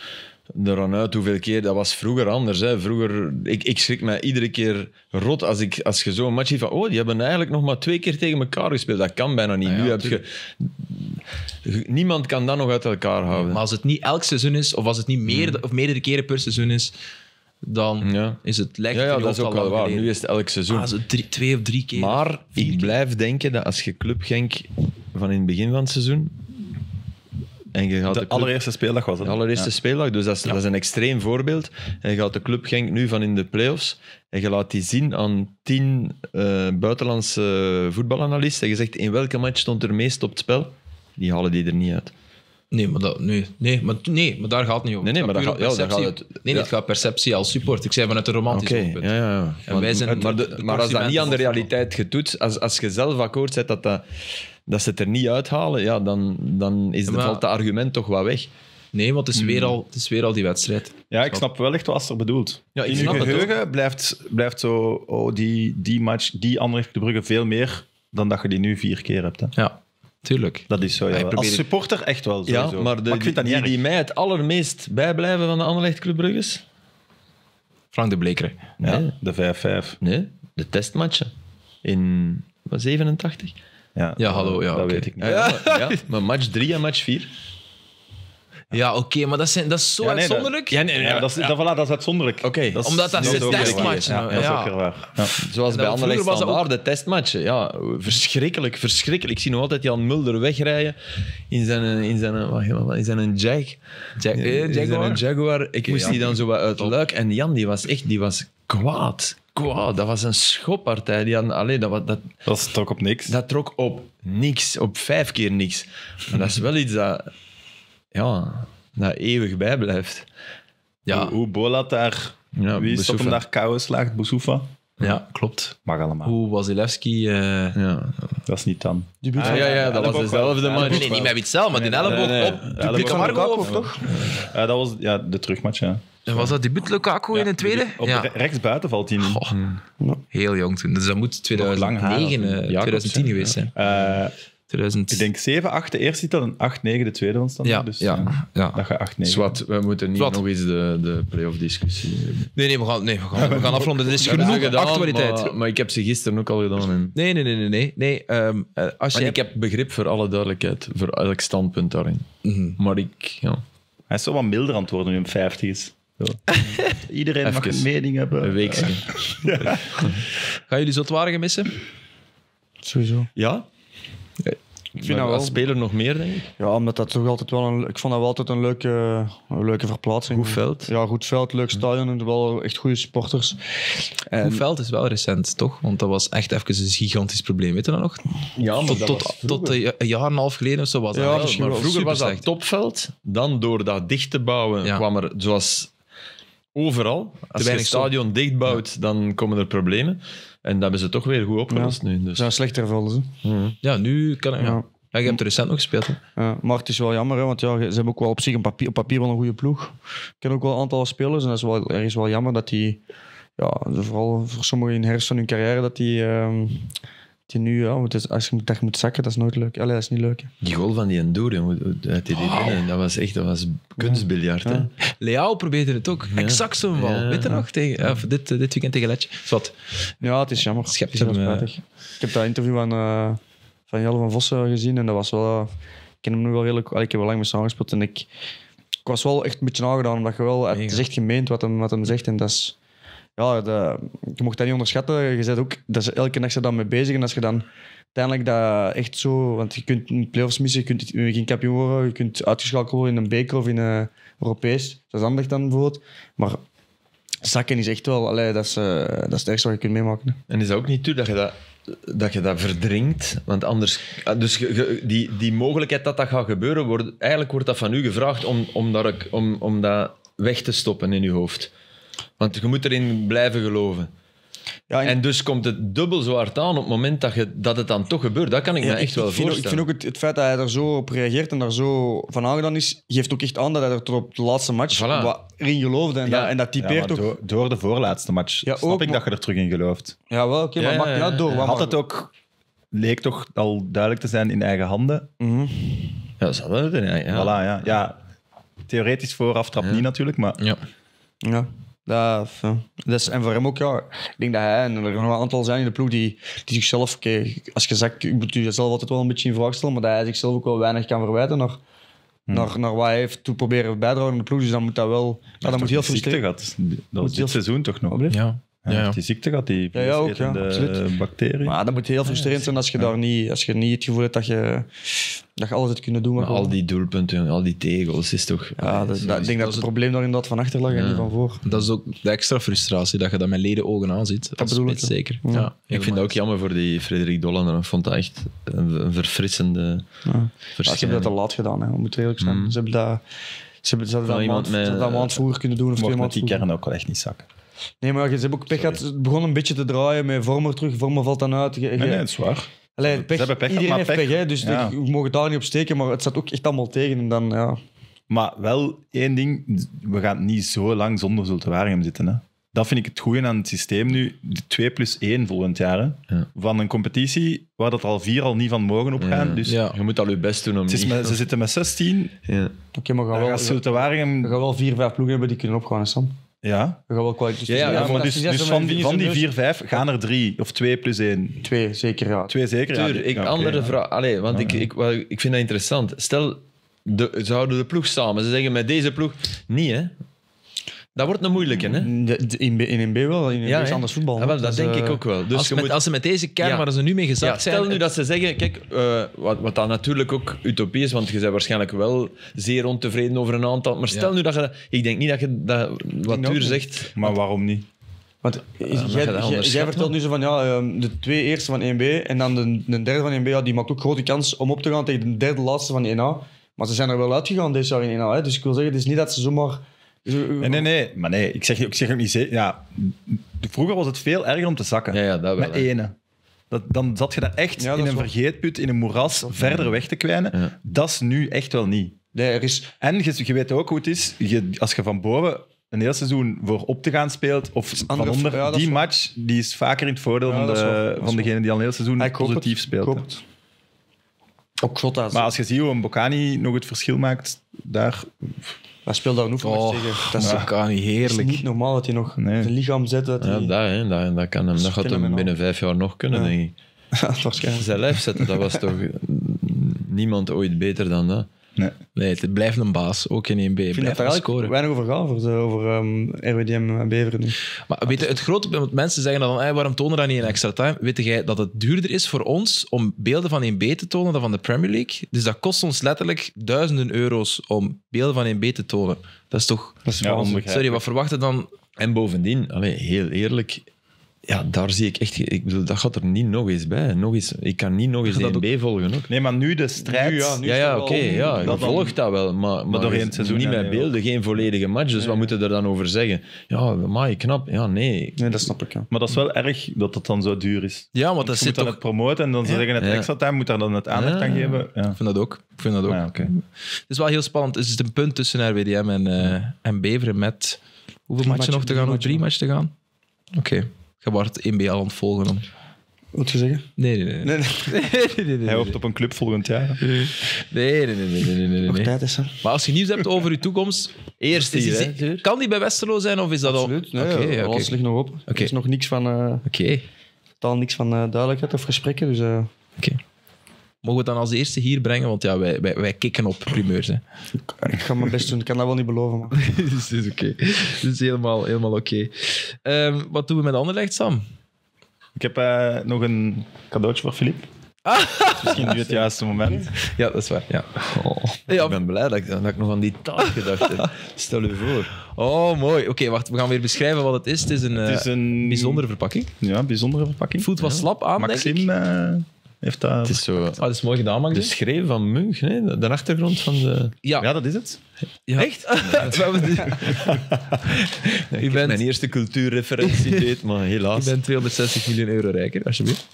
eraan uit hoeveel keer. Dat was vroeger anders. Hè. Vroeger, ik, ik schrik mij iedere keer rot als, ik, als je zo'n match ziet van oh, die hebben eigenlijk nog maar twee keer tegen elkaar gespeeld. Dat kan bijna niet. Ja, ja, nu heb je, niemand kan dat nog uit elkaar houden. Maar als het niet elk seizoen is, of als het niet meer, of meerdere keren per seizoen is, dan Ja. is het lijkt ja, dat is ook wel waar. geleden. Nu is het elk seizoen. Ah, zo drie, twee of drie keer. Maar ik blijf denken dat als je Club Genk van in het begin van het seizoen en je gaat de, De club, allereerste speeldag was het. de allereerste speeldag, dus dat is, dat is een extreem voorbeeld. En je gaat de Club Genk nu van in de play-offs en je laat die zien aan tien eh, buitenlandse voetbalanalisten en je zegt in welke match stond er meest op het spel? Die halen die er niet uit. Nee, maar, dat, nee, nee, maar, nee, maar daar gaat het niet over. Nee, nee, maar puur gaat- om ja, daar perceptie. gaat het- Nee, nee, ja. het gaat perceptie als support. Ik zei vanuit een romantisch Oké, oogpunt. ja, ja, ja. En wij zijn maar, de- de- de maar als dat niet aan de realiteit getoetst, als, als je zelf akkoord zet dat, dat, dat ze het er niet uithalen, ja, dan, dan is, maar- valt dat argument toch wel weg. Nee, want het is, weer al, het is weer al die wedstrijd. Ja, ik snap wel echt wat er bedoelt. Ja, ik In je snap het geheugen blijft, blijft zo, oh, die, die match, die Anderlecht de Brugge veel meer dan dat je die nu vier keer hebt. Hè. Ja, tuurlijk. Dat is zo, ja. Als supporter echt wel Ja, maar, de, ik vind dat niet die, die mij het allermeest bijblijven van de Anderlecht Club Brugge is? Frank de Blekere. Ja, Nee. de 5-5. Nee, de testmatchen. In wat, 87? Ja, Ja, hallo, ja, Dat weet ik niet. Ja, ja, maar, match 3 en match 4. Ja, oké, maar dat, zijn, dat is zo Ja, nee, dat- uitzonderlijk. Ja, nee, Ja, dat, is, dat, voilà, dat is uitzonderlijk. Oké. Dat is- Omdat dat is is een testmatch, Ja, nou, dat is ja. ook weer waar. Ja. Zoals bij Anderlecht Standaard, de testmatchen. Ja, verschrikkelijk, verschrikkelijk. Ik zie nog altijd Jan Mulder wegrijden in zijn, in zijn, wat- wat- in zijn Jag. Jack, eh, In Jaguar? zijn Jaguar. Ik moest ja. die dan zo wat uit luik. En Jan, die was echt die was kwaad. Kwaad. Dat was een schoppartij. Die had, allee, dat, was- dat, Dat toch op niks. dat trok op niks. Op vijf keer niks. Maar dat is wel iets dat, ja, dat eeuwig bijblijft. Ja, Hoe, hoe Bolat daar... Ja, wie is Boussoufa. hem daar kou slaagt? Boussoufa? ja, klopt. Mag allemaal. Hoe Wasilewski... eh Ja, Dat is niet dan. Debuut ah, ja, ja dat was dezelfde match. nee, nee, niet met Witzel, maar die elleboog op. De elleboog op. Toch? Ja, dat was ja, de terugmatch, ja. En was dat debuut Lukaku in de tweede? Op Ja. re- rechtsbuiten valt hij niet. Heel jong toen. Dus dat moet lang haar 2009, had. eh, Jacobs, 2010 hè? geweest zijn. Eh, 2000... ik denk 7, 8 de eerste titel en 8, 9 de tweede dan staan. Ja, dus, ja, eh, ja. Dat gaat 8, 9. Zwat, we moeten niet Zwat. nog eens de, de play-off discussie. Nee, nee, we gaan, nee, we gaan, we gaan afronden. Er is genoeg gedaan, actualiteit. Maar, maar ik heb ze gisteren ook al gedaan. En, Nee, nee, nee, nee. nee. nee ehm, eh, als je... ik heb begrip voor alle duidelijkheid, voor elk standpunt daarin. Mhm. Maar ik, ja, Hij is zo wat milder aan het worden nu hij 50 is. Zo. Iedereen mag een mening hebben. een weekje. Gaan jullie Zotwaardigen missen? Sowieso. Ja? Ik vind dat als wel. speler nog meer, denk ik. Ja, omdat dat toch altijd wel een... Ik vond dat wel altijd een leuke, een leuke verplaatsing. Goed veld. Ja, goed veld, leuk stadion en wel echt goede sporters. En, Goed veld is wel recent, toch? Want dat was echt even een gigantisch probleem. Weet je dat nog? Ja, maar Tot, tot, tot een, ja- een jaar en een half geleden of zo was dat. Ja, wel, maar vroeger was dat topveld. Dan door dat dicht te bouwen Ja. kwam er, zoals overal, als je het zon. stadion dichtbouwt, dan komen er problemen. En dat hebben ze toch weer goed opgelost nu. Dus. zijn slechter velden. hè. Mhm. Ja, nu kan ik... Ja. Ja. Ja, je hebt er recent nog gespeeld. Hè? Ja, maar het is wel jammer, hè, want ja, ze hebben ook wel op zich een papier, op papier wel een goede ploeg. Ik ken ook wel een aantal spelers en dat is wel ergens wel jammer dat die ja, vooral voor sommigen in de herfst van hun carrière, dat die, ehm, die nu, ja, want het is- als je dat je moet zakken, dat is nooit leuk. Allee, dat is niet leuk. hè. Die goal van die Endure, uit die binnen, dat was echt dat was kunstbiljart. Hè? Ja. Leao probeerde het ook. Ja. Exact zo'n bal. Ja. Weet je nog? Tegen, of dit, eh, dit weekend tegen Letje. Zwat. Ja, het is jammer. Schept Het is wel hem, eh, spijtig. Ik heb dat interview van, eh van Jelle van Vossen gezien en dat was wel... eh, ik ken hem nu wel redelijk... allee, Ik heb wel lang mee samengespeeld en ik, ik was wel echt een beetje aangedaan, omdat je wel... Het is echt gemeend wat hem, wat hem zegt en dat is... Ja, de, je mocht dat niet onderschatten. Je zet ook... Dat is elke je dan mee bezig en als je dan uiteindelijk dat echt zo... Want je kunt in play-offs missen, je kunt geen kampioen worden, je kunt uitgeschakeld worden in een beker of in een Europees. Dat is anders dan bijvoorbeeld. Maar zakken is echt wel... Allee, dat, is, eh, dat is het ergste wat je kunt meemaken. En is dat ook niet toe dat je dat, dat, je dat verdringt? Want anders... Dus je- je- die, die mogelijkheid dat dat gaat gebeuren, wordt, eigenlijk wordt dat van u gevraagd om, om, dat, om, om dat weg te stoppen in je hoofd. Want je moet erin blijven geloven. Ja, En dus komt het dubbel zo hard aan op het moment dat, je, dat het dan toch gebeurt. Dat kan ik me echt wel ik vind, ook, ik voorstellen. vind ook het, het feit dat hij er zo op reageert en daar zo van aangedaan is, geeft ook echt aan dat hij er tot op de laatste match Voilà. wat erin geloofde. En, Ja. dat, en dat Ja, typeert maar ook. door, door de voorlaatste match Ja, snap ook, ik maar- dat je er terug in gelooft. Ja, wel, oké, Ja, maar ja, door. Had maar- het ook, leek toch al duidelijk te zijn in eigen handen. Mhm. Ja, dat is wel het, ja. ja. Voilà, ja. ja. Theoretisch vooraf trap Ja. niet natuurlijk, maar Ja. Ja. Dat, ja. dat is, en voor hem ook, ja. Ik denk dat hij en er nog een aantal zijn in de ploeg die, die zichzelf, als je zegt, je moet jezelf altijd wel een beetje in vraag stellen, maar dat hij zichzelf ook wel weinig kan verwijten naar, naar, naar wat hij heeft toe proberen bijdragen in de ploeg. Dus dan moet dat wel, ja, dat moet heel frustrerend gehad. Dat was dit heel- seizoen toch nog. Je? Ja. Ja, Ja, ja. Die ziekte gehad, die Ja, ja, ook, ja, absoluut. bacterie. Maar dat moet heel frustrerend zijn als je, daar niet, als je niet het gevoel hebt dat je, dat je alles hebt kunnen doen. Maar al die doelpunten, al die tegels, is toch... ja, dat, dat- ik denk dat het probleem daar inderdaad van achter lag en niet van voor. Dat is ook de extra frustratie, dat je dat met leden ogen aanziet. Dat bedoel ik, zeker. Ja. Ja. Ik vind dat ook jammer voor die Frederik Dollander. Ik vond dat echt een, een verfrissende Ja. Ja, ze hebben dat te laat gedaan, hè. we moeten eerlijk zijn. Mm. Ze hebben dat, ze hebben, ze dat, iemand maand, met- dat maand vroeger kunnen doen of twee maanden die kern ook wel echt niet zakken. Nee, maar ze hebben ook pech gehad. Het begon een beetje te draaien met Vormer terug. Vormer valt dan uit. Nee, nee, dat is waar. Allee, pech, hebben pech gehad, iedereen maar heeft pech- pech, hè, dus Ja. we mogen daar niet op steken, maar het staat ook echt allemaal tegen. En dan, ja. Maar wel één ding, we gaan niet zo lang zonder Zulte Waregem zitten. Hè. Dat vind ik het goede aan het systeem nu. De 2 plus 1 volgend jaar. Hè. Ja. Van een competitie waar dat al vier al niet van mogen opgaan. Ja. Dus Ja. Je moet al je best doen om niet... met- ze zitten met 16. Ja. Oké, maar we gaan wel, we gaan wel vier, vijf ploegen hebben die kunnen opgaan, Sam. Ja, We gaan wel kwaliteit. Ja, ja, ja, maar dus, is niet dus zo van, die, van die. 4, 5 gaan er drie. Of 2 plus 1. Twee, zeker, ja. Twee zeker? ja. Tuur, ik, andere vraag. Allee, want ik, ik, wel, ik vind dat interessant. Stel, de, ze houden de ploeg samen. Ze zeggen met deze ploeg niet, hè? Dat wordt een moeilijke, hè? De- In, B- in NB wel, in NB Ja, is anders voetbal. Ja, wel, hè. dat Dus, denk ik eh, ook wel. Dus als, je met, moet- als ze met deze kern Ja. waar ze nu mee Ja, gezakt stel zijn... nu dat ze zeggen, kijk, eh, wat, wat dan natuurlijk ook utopie is, want je bent waarschijnlijk wel zeer ontevreden over een aantal. Maar stel Ja. nu dat je, ik denk niet dat je dat, wat niet. zegt. Maar waarom niet? Want jij, vertelt nu zo van ja, ehm, de twee eerste van 1B en dan de, de derde van 1B, ja, die maakt ook grote kans om op te gaan tegen de derde laatste van 1A. Maar ze zijn er wel uitgegaan dit jaar in 1A. Hè? Dus ik wil zeggen, het is niet dat ze zomaar. Nee, nee, nee. Maar nee, ik zeg, ik zeg ook niet... ze- Ja, vroeger was het veel erger om te zakken. Ja, ja, dat wel. met hè. ene. Dat, dan zat je daar echt Ja, dat in is een waar. vergeetput, in een moeras, verder weg te kwijnen. Ja. Dat is nu echt wel niet. Nee, er is. En je, je weet ook hoe het is, je, als je van boven een heel seizoen voor op te gaan speelt, of andere- van onder, ja, dat is die waar. match die is vaker in het voordeel Ja, van, dat is waar, de, is van waar. degene die al een heel seizoen Ik hoop positief het. speelt. Ik hoop het. Ook. Maar als je ziet hoe een Bocani nog het verschil maakt, daar... speelt daar een oefenmatch Oh, tegen. Dat is, kan niet dat is heerlijk. niet normaal dat hij nog Nee. zijn lichaam zet. Dat Ja, hij... dat, hè, dat, dat, kan hem, dat gaat hem binnen vijf jaar nog kunnen, Ja. denk ik. waarschijnlijk. Zijn lijf zetten, dat was toch niemand ooit beter dan dat. Nee. Nee, het blijft een baas, ook in 1B. Ik vind dat scoren. weinig over gaat, over, de- over ehm, RWDM en Beveren nu. Maar weet je, het grote want mensen zeggen dan, hey, waarom tonen we dat niet in extra time? Weet jij dat het duurder is voor ons om beelden van 1B te tonen dan van de Premier League? Dus dat kost ons letterlijk duizenden euro's om beelden van 1B te tonen. Dat is toch... Dat is Ja. Sorry, wat verwachten dan? En bovendien, allee, heel eerlijk, ja, daar zie ik echt... Ik bedoel, dat gaat er niet nog eens bij. Nog eens, ik kan niet nog eens Dat 1B volgen ook. nee, maar nu de strijd... Nu ja, nu- Ja, is ja, dat oké, ja, dat je dan- volgt dat wel, maar, maar, doorheen je- het seizoen, niet met beelden, geen volledige match. Dus wat moeten we er dan over zeggen? Ja, maar knap. Ja, nee. Nee, dat snap ik. Ja. Maar dat is wel erg dat het dan zo duur is. Ja, want dat je zit moet dan toch... het promoten en dan ze zeggen het Ja. extra time, moet daar dan het aandacht Ja. aan geven. Ja. Ik vind dat ook. Ik vind dat ook. Ah. Het is wel heel spannend. Het is een punt tussen RWDM en, eh, en Beveren met... Hoeveel matchen nog te gaan? Nog drie matchen te gaan? Oké. Je wordt NBL aan het volgen dan. Wat je zeggen? Nee, nee, nee. Nee, nee. nee, nee, nee, nee. Hij hoopt op een club volgend jaar. Nee, nee, nee, nee, nee, nee, nee, tijd is, hè? Maar als je nieuws hebt over je toekomst, Eerste is hier, hè, kan die bij Westerlo zijn of is dat Absoluut. Nee, al... Oké, ja, oké. alles ligt nog op. Er is nog niks van, eh, Oké, totaal niks van eh, duidelijkheid of gesprekken. Dus eh, oké. Mogen we het dan als eerste hier brengen? Want ja, wij, wij, wij kicken op primeurs. Hè. ik ga mijn best doen. Ik kan dat wel niet beloven. Maar. dus het is oké. Het is helemaal, helemaal oké. Ehm, wat doen we met Anderlecht, Sam? Ik heb eh, nog een cadeautje voor Filip. Ah. Misschien nu het juiste moment. Ja, dat is waar. Ja. Ja, ik ben blij dat ik, dat ik nog aan die taak gedacht heb. Stel je voor. Oh, mooi. Oké, wacht. We gaan weer beschrijven wat het is. Het is een, Het is eh, een bijzondere verpakking. Ja, bijzondere verpakking. Voelt wat slap aan, denk ik. Maxime eh, heeft dat... Het is zo... Ah, dat is mooi gedaan, Max. De schreef van Munch, hè? de achtergrond van de... ja. Ja, dat is het. ja. Echt? De- Ik je, bent, mijn eerste cultuurreferentie deed, maar je helaas. bent 260 miljoen euro rijker, alsjeblieft.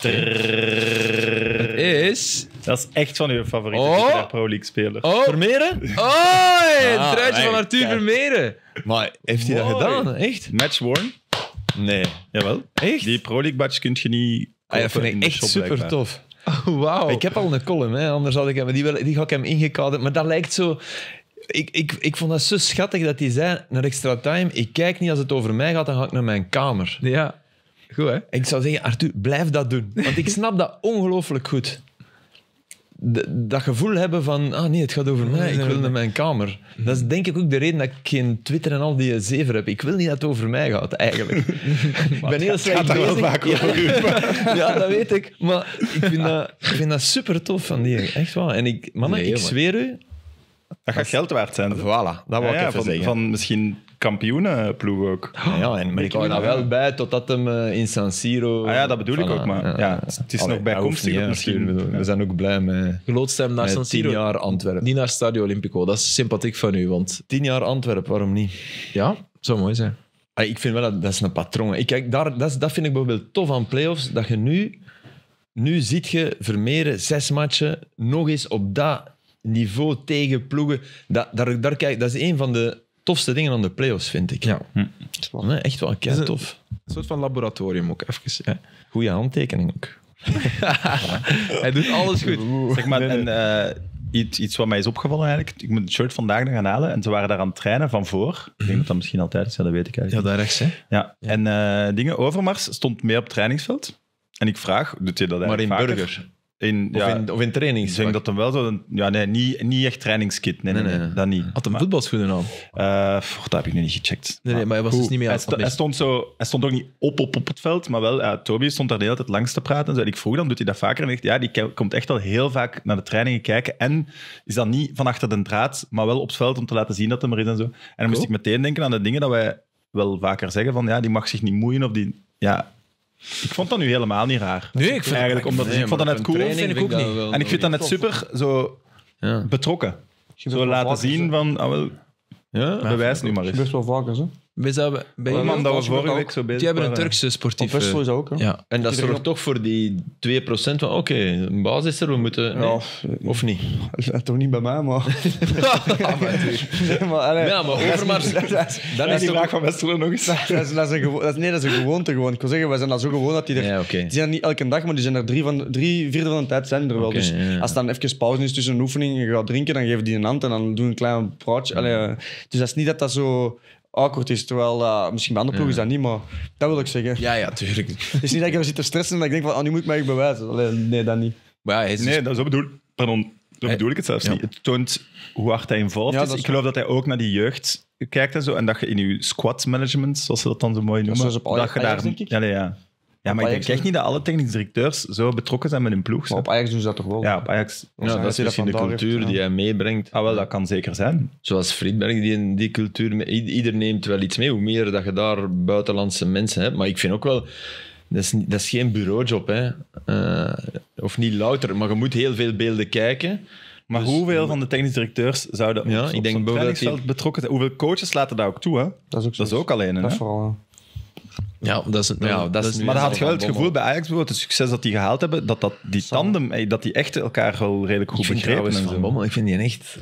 Het is... Dat is echt van uw favoriete Oh. Pro League speler. Oh, Vermeeren? oh een Ah, truitje van nee, Arthur kijk. Vermeeren. Maar heeft hij dat gedaan? Echt? Match worn. Nee. Jawel. Echt? Die Pro League badge kun je niet Ah, dat vind in ik echt shop, super blijkbaar. tof. Oh, wauw. Ik heb al een column, hè, anders had ik hem... Die, wil, die ga ik hem ingekaderd. Maar dat lijkt zo... Ik, ik, ik vond dat zo schattig dat hij zei, naar extra time, ik kijk niet als het over mij gaat, dan ga ik naar mijn kamer. Ja. Goed, hè? Ik zou zeggen, Arthur, blijf dat doen. Want ik snap dat ongelooflijk goed. Dat gevoel hebben van, ah nee, het gaat over mij, ik wil naar mijn kamer. Dat is denk ik ook de reden dat ik geen Twitter en al die zeven heb. Ik wil niet dat het over mij gaat, eigenlijk. ik ben heel slecht gaat daar wel vaak over ja, ja, dat weet ik. Maar ik vind dat, ik vind dat super tof van die. Echt waar. En ik, mannen, Nee, ik zweer u, Dat gaat geld waard zijn. voilà, dat wou Ja, ik even van, zeggen. van misschien kampioenenploeg ook. Ja, ja, en, maar ik hou daar wel bij totdat hem eh, in San Siro... Ah ja, dat bedoel ik ook, maar ja, het is nog bijkomstig hè, misschien-. We- ja. We zijn ook blij met, Geloodstem naar San Siro. jaar Antwerpen. Niet naar Stadio Olimpico. Dat is sympathiek van u, want Tien jaar Antwerpen, waarom niet? ja, zou mooi zijn. Ik vind wel dat dat is een patroon. Ik kijk, daar, dat, is- dat vind ik bijvoorbeeld tof aan playoffs. Dat je nu, nu ziet je Vermeeren zes matchen nog eens op dat niveau tegen ploegen. Dat, daar, daar kijk, dat is een van de tofste dingen aan de playoffs, vind ik. Ja. Nee, echt wel, kei een- tof. Een soort van laboratorium ook, even. Hè. Goeie handtekening ook. Hij doet alles goed. Zeg maar, en, eh, iets, iets wat mij is opgevallen eigenlijk. Ik moet het shirt vandaag nog gaan halen en ze waren daar aan het trainen van voor. Ik denk dat dat misschien altijd is, ja, dat weet ik Ja, eigenlijk daar rechts, hè. Ja. En eh, dingen, Overmars stond mee op het trainingsveld. En ik vraag, doet hij dat Maar in eigenlijk vaker? burger. In, Of, ja, in, of in trainings. ik denk dat hem wel zo... Ja, nee, niet, niet echt trainingskit. Nee, nee, Nee, nee, nee. dat niet. Had hem Maar, voetbalschoenen aan. eh, pff, dat heb ik nu niet gecheckt. Nee, nee, maar hij was dus niet mee aan hij, het sto- hij stond zo, hij stond ook niet op, op, op het veld, maar wel, Toby stond daar de hele tijd langs te praten. en. En ik vroeg dan, doet hij dat vaker? En hij zegt, ja, die komt echt al heel vaak naar de trainingen kijken. En is dan niet van achter de draad, maar wel op het veld om te laten zien dat hij er is en zo. En dan moest ik meteen denken aan de dingen dat wij wel vaker zeggen, van ja, die mag zich niet moeien of die... Ja, ik vond dat nu helemaal niet raar. Nee, ik vind Eigenlijk, omdat Nee, ik vond dat net cool. training vind ik ook niet. wel En ik vind dat net super zo Ja. betrokken. Zo laten zien van, ah, wel, Ja, bewijs nu maar Dat eens. gebeurt wel vaker, hè. Wij zouden bij jullie- man, dat dat vorige ook- week zo bezig Die hebben een. Turkse Op sportief... Eh, is dat ook, hè. Ja. En dat zorgt toch voor die 2% van, oké, een basis is er, we moeten... nee. Ja, Of niet? toch niet bij mij, maar... nee, maar, allee, Ja, maar Overmars... dat is- Dan Ja, is die toch... vraag van Westerlo nog eens. dat is, dat is een gewo- dat is, nee, dat is een gewoonte gewoon. Ik wil zeggen, wij zijn dat zo gewoon dat die er... Ja. Die zijn er niet elke dag, maar die zijn er drie, van, drie vierde van de tijd zijn er wel. Dus ja, ja. als dan even pauze is tussen een oefening en je gaat drinken, dan geven die een hand en dan doen we een klein praatje. Allee, eh, dus dat is niet dat dat zo awkward is, terwijl eh, misschien bij andere ploegen is dat niet, maar dat wil ik zeggen. Ja, ja, tuurlijk. Het is niet dat ik er zit te stressen en dat ik denk van, oh, nu moet ik mij echt bewijzen. Allee, nee, dat niet. Maar ja, hij is dus- Nee, dat, zo, bedoel, pardon, Hij- bedoel ik het zelfs Ja. niet. Het toont hoe hard hij involved Ja, is. dat is Ik geloof dat hij ook naar die jeugd kijkt en zo. En dat je in je squad management, zoals ze dat dan zo mooi noemen, dat je daar... Ajax, denk ik. Ja, nee, ja. Ja maar ik denk echt niet dat alle technisch directeurs zo betrokken zijn met hun ploeg. Maar op Ajax doen ze dat toch wel. Ja, op Ajax. Ja, dat is misschien de cultuur heeft, die ja. hij meebrengt. Ah, wel, dat kan zeker zijn. Zoals Friedberg, die, die cultuur... mee- Ieder neemt wel iets mee, hoe meer dat je daar buitenlandse mensen hebt. Maar ik vind ook wel... Dat is, niet- dat is geen bureaujob, hè. Eh, of niet louter, maar je moet heel veel beelden kijken. Maar Dus- hoeveel van de technisch directeurs zouden Ja, op, ik op denk trainingsveld betrokken zijn? Hoeveel coaches laten dat ook toe? Hè? Dat is ook, zo. Dat is ook alleen. Hè? Dat vooral, ja. Dat is, Ja, dat is nu- Maar dan had je wel het gevoel bij Ajax bijvoorbeeld, het succes dat die gehaald hebben, dat, dat die tandem, dat die echt elkaar wel redelijk goed Ik vind begrepen en Van. Bommel, ik vind die echt...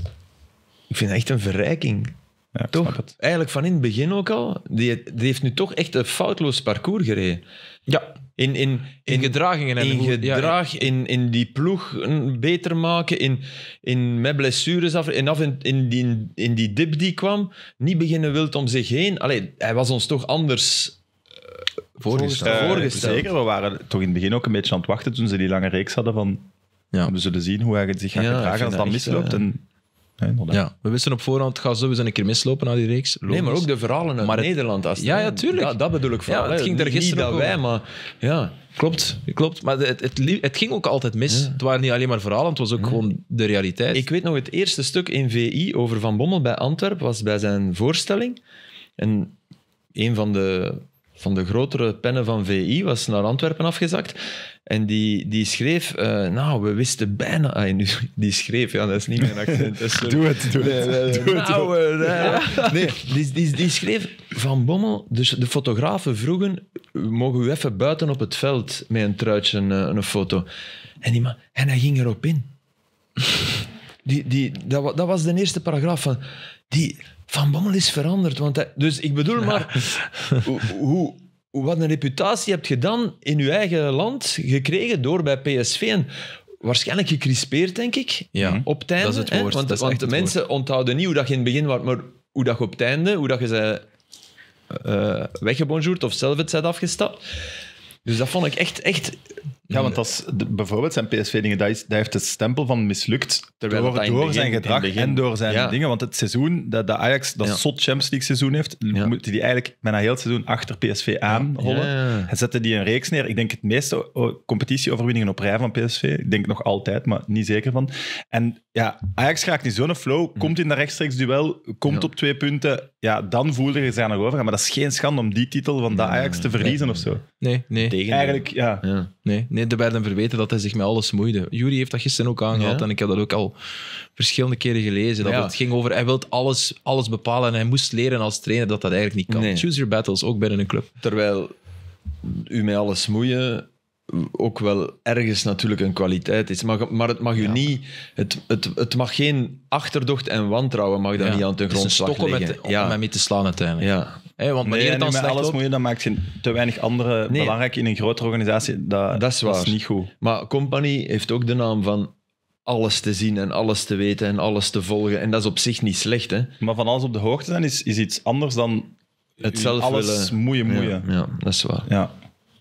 Ik vind echt een verrijking. Ja, ik Toch? snap het. Eigenlijk van in het begin ook al. Die, die heeft nu toch echt een foutloos parcours gereden. Ja, In, in, in gedragingen en in hoe- ja, gedrag, in, in die ploeg beter maken, in, in met blessures af, en af in, in, die, in die dip die kwam, niet beginnen wild om zich heen. Allee, hij was ons toch anders voorgesteld. Eh, voorgesteld. Zeker, we waren toch in het begin ook een beetje aan het wachten toen ze die lange reeks hadden van Ja. we zullen zien hoe hij zich gaat Ja, gedragen als dat misloopt. eh, en, ja, we wisten op voorhand, het gaat sowieso een keer mislopen na die reeks. Nee, maar ook de verhalen uit Maar het- Nederland. Als Ja, ja, tuurlijk. Dat, dat bedoel ik vooral. Ja, het ging daar Niet- gisteren dat wij, maar ja. Klopt, klopt. Maar het, het, ging ook altijd mis. Ja. Het waren niet alleen maar verhalen, het was ook gewoon de realiteit. Ik weet nog, het eerste stuk in VI over Van Bommel bij Antwerpen was bij zijn voorstelling. En een van de, van de grotere pennen van VI was naar Antwerpen afgezakt. En die, die schreef, eh, nou, we wisten bijna... Ah, nu, die schreef, ja, dat is niet mijn accent. sorry. Doe het, doe het. Nee. Doe het, Nou, eh, nee, die, die, die schreef Van Bommel, dus de fotografen vroegen, mogen we even buiten op het veld met een truitje een, een foto? En, die man, en hij ging erop in. Die, die, dat, dat was de eerste paragraaf van... Die, van Bommel is veranderd. Want hij, dus ik bedoel maar... hoe, hoe, wat een reputatie hebt je dan in je eigen land gekregen door bij PSV? En waarschijnlijk gecrispeerd, denk ik. Ja, Op het einde. dat is het woord. Want, want de mensen onthouden niet hoe dat je in het begin was, maar hoe dat je op het einde, hoe dat je ze eh weggebonjourd of zelf het bent afgestapt. Dus dat vond ik echt, echt Ja, want als de- bijvoorbeeld zijn PSV-dingen, dat, heeft het stempel van mislukt Terwijl door, door begin- zijn gedrag begin- en door zijn Ja. dingen. Want het seizoen dat de Ajax dat Ja. zot Champions League seizoen heeft, Ja. moet hij die eigenlijk bijna heel het seizoen achter PSV aanrollen. Ja. Hij zette die een reeks neer. Ik denk het meeste competitieoverwinningen op rij van PSV. Ik denk nog altijd, maar niet zeker van. En ja, Ajax raakt in zo'n flow, komt in dat rechtstreeks duel, komt Ja. op twee punten. Ja, dan voelde je zich nog over. Maar dat is geen schande om die titel van de Ajax te verliezen of zo. Nee, nee. tegen. Eigenlijk, ja. Ja. Nee, nee, er werd hem verweten dat hij zich met alles moeide. Jury heeft dat gisteren ook aangehaald Ja. en ik heb dat ook al verschillende keren gelezen. Dat Ja. het ging over, hij wil alles, alles bepalen en hij moest leren als trainer dat dat eigenlijk niet kan. Nee. Choose your battles, ook binnen een club. Terwijl u met alles moeien ook wel ergens natuurlijk een kwaliteit is. Maar, maar het mag u niet... Het, het, het mag geen achterdocht en wantrouwen mag dat niet aan ten Het is een grondslag stok om, liggen. met, om mee te slaan uiteindelijk. ja. Hè, want wanneer Nee, het dan met slecht alles loopt... moeien, dan maakt je te weinig andere Nee. belangrijk in een grote organisatie. Dat, Dat is waar. niet goed. Maar Company heeft ook de naam van alles te zien en alles te weten en alles te volgen. En dat is op zich niet slecht, hè. Maar van alles op de hoogte zijn is, is iets anders dan Het zelf alles willen... moeien, moeien. Ja, ja, dat is waar. Ja.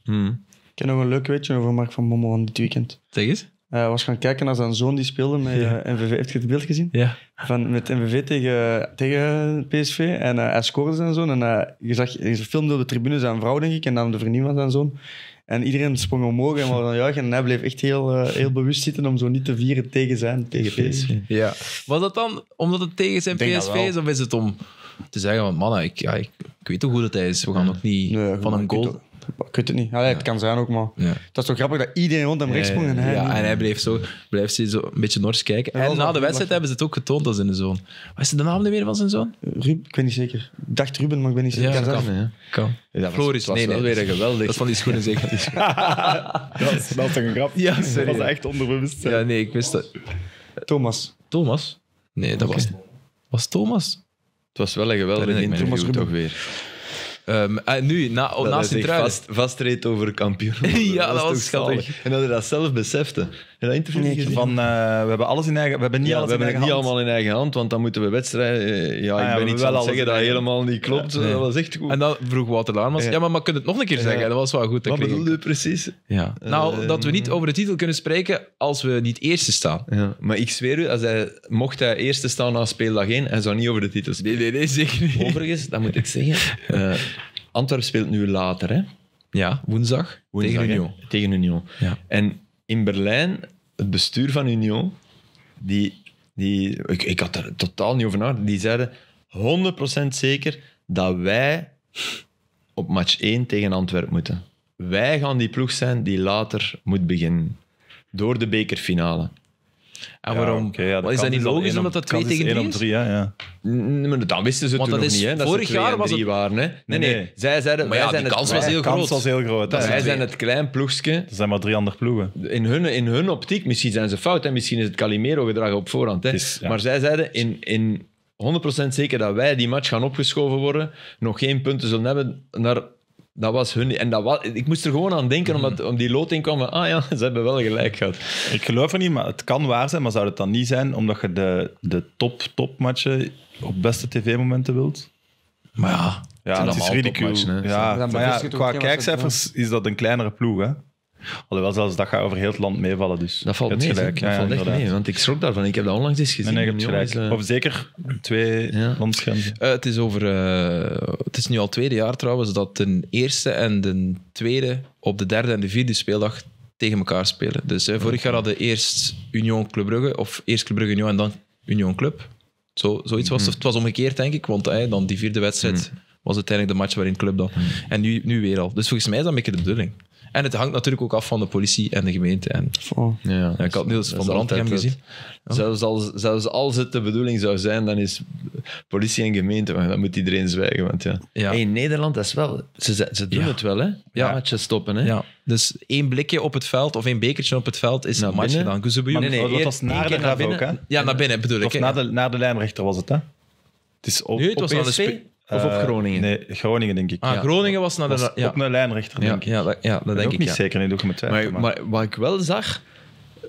Hm. Ik heb nog een leuk weetje over Mark van Bommel van dit weekend. Zeg eens. Hij was gaan kijken naar zijn zoon die speelde met eh, NVV. Heb je het beeld gezien? Ja. Van, met NVV tegen, tegen PSV. En eh, hij scoorde zijn zoon. En eh, je zag, je filmde op de tribune zijn vrouw, denk ik, en dan de vriendin van zijn zoon. En iedereen sprong omhoog en was aan juichen. En hij bleef echt heel, eh, heel bewust zitten om zo niet te vieren tegen zijn, tegen PSV. ja. Was dat dan omdat het tegen zijn PSV is, of is het om te zeggen van mannen, ik, ja, ik, ik weet toch hoe dat hij is. We gaan ook niet Nee, van een goal... het- Ik weet het niet. Allee, Het kan zijn ook, maar... Ja. Het is toch grappig dat iedereen rond hem rechts sprong en hij ja, niet. en hij bleef zo, ze zo een beetje nors kijken. Dat En na de wedstrijd hebben ze het ook getoond als zijn zoon. Wat is de naam nu weer van zijn zoon? Ruben, ik weet niet zeker. Ik dacht Ruben, maar ik ben niet zeker. Ja, Kan dat zijn. Ja. Kan. Ja, dat was- Floris, het was nee, weer een geweldig... Dat is van die schoenen zeker. Dat, is, dat is toch een grap? Ja, sorry. Dat was echt onderbewust. ja, nee, ik wist dat. Thomas. Thomas? Nee, dat was, was Thomas. Het was wel een geweldig interview, Thomas toch weer. Ehm, en nu, na, Dat hij naast Sint-Truiden. vast, vastreed over kampioen. Ja, dat was schattig. En dat hij dat zelf besefte. En dat interview Nee, niet gezien? Van, eh, we hebben alles in eigen... We hebben niet ja, we alles in hebben het niet hand. allemaal in eigen hand, want dan moeten we wedstrijden... eh, Ja, Ah, ja, ik we ben aan wel het zeggen dat helemaal niet klopt. Nee. Dat was echt goed. En dan vroeg Wouter Laarmans, ja, maar, maar kun je het nog een keer zeggen? Ja. Dat was wel goed. dat Wat bedoelde je precies? Ja. Nou, Eh, dat we niet over de titel kunnen spreken als we niet eerste staan. Ja, maar ik zweer u, als hij, mocht hij eerste staan na speeldag 1, hij zou niet over de titels Nee, nee, nee, zeker niet. Overigens, dat moet ik zeggen, eh Antwerpen speelt nu later, hè? Ja, woensdag, Woensdag, tegen hè? Union. Tegen Union. Ja. En in Berlijn, het bestuur van Union, die, die, ik, ik had er totaal niet over nagedacht, die zeiden 100% zeker dat wij op match 1 tegen Antwerpen moeten. Wij gaan die ploeg zijn die later moet beginnen. Door de bekerfinale. En Ja, waarom? oké, ja, de Wat is dat niet al logisch omdat op- dat 2 kans is tegen één 3 op is? drie, ja, ja. N- Maar dan wisten ze Want toen dat nog is- niet, hè, dat vorig ze twee jaar was drie het- waren. Hè? Nee, nee, Nee. Zij zeiden, Maar ja, zijn die het kans was klein- heel De kans was heel groot. hè. Wij zijn het klein ploegske. Er zijn maar drie andere ploegen. In hun, in hun optiek, misschien zijn ze fout, hè? misschien is het Calimero gedrag op voorhand. Hè? Het is- ja. Maar zij zeiden, in, in 100% zeker dat wij die match gaan opgeschoven worden, nog geen punten zullen hebben naar... Dat was hun... En dat was, ik moest er gewoon aan denken, omdat om die loting kwam van, ah ja, ze hebben wel gelijk gehad. Ik geloof er niet, maar het kan waar zijn. Maar zou het dan niet zijn omdat je de, de top, topmatchen op beste tv-momenten wilt? Maar ja, Ja, het is ridicule. Ja, maar ja, qua kijkcijfers is dat een kleinere ploeg. Hè? Alhoewel, zelfs dat gaat over heel het land meevallen. Dus Dat valt mee, gelijk. dat Ja, valt echt inderdaad. mee, want ik schrok daarvan. Ik heb dat onlangs eens gezien. Nee, nee, je hebt Jongens, gelijk. Of zeker twee Ja. landsgrenzen. Eh, het is over. eh, het is nu al het tweede jaar trouwens dat de eerste en de tweede op de derde en de vierde speeldag tegen elkaar spelen. Dus eh, vorig jaar hadden eerst Union Club Brugge, of eerst Club Brugge Union en dan Union Club. Zo, zoiets was het. Het was omgekeerd, denk ik, want dan die vierde wedstrijd was uiteindelijk de match waarin Club dan. En nu, nu weer al. Dus volgens mij is dat een beetje de bedoeling. En het hangt natuurlijk ook af van de politie en de gemeente. En, Oh. ja, ja, ik had Niels dat van Brandhem altijd gezien. het. Zelfs als, zelfs als het de bedoeling zou zijn, dan is politie en gemeente, maar dan moet iedereen zwijgen. Want ja. Ja. Hey, in Nederland, dat is wel, ze, ze doen Ja. het wel, hè? Ja, matches stoppen, hè? Ja, dus één blikje op het veld of één bekertje op het veld is een match gedaan. Maar nee, dat eer- was naar de naar graf ook, hè? binnen. Ja, naar binnen bedoel ik. Of naar de, naar de lijnrechter was het, hè? Het is op, Nee, het was op aan de PSV? Of op Eh, Groningen? Nee, Groningen, denk ik. Ah, Ja. Groningen was naar de... was ja. op een lijnrechter, Ja, denk ik. ja, dat, ja, dat ben denk ook ik, niet ja. zeker, niet doe ik twijfelen. Maar, maar wat ik wel zag,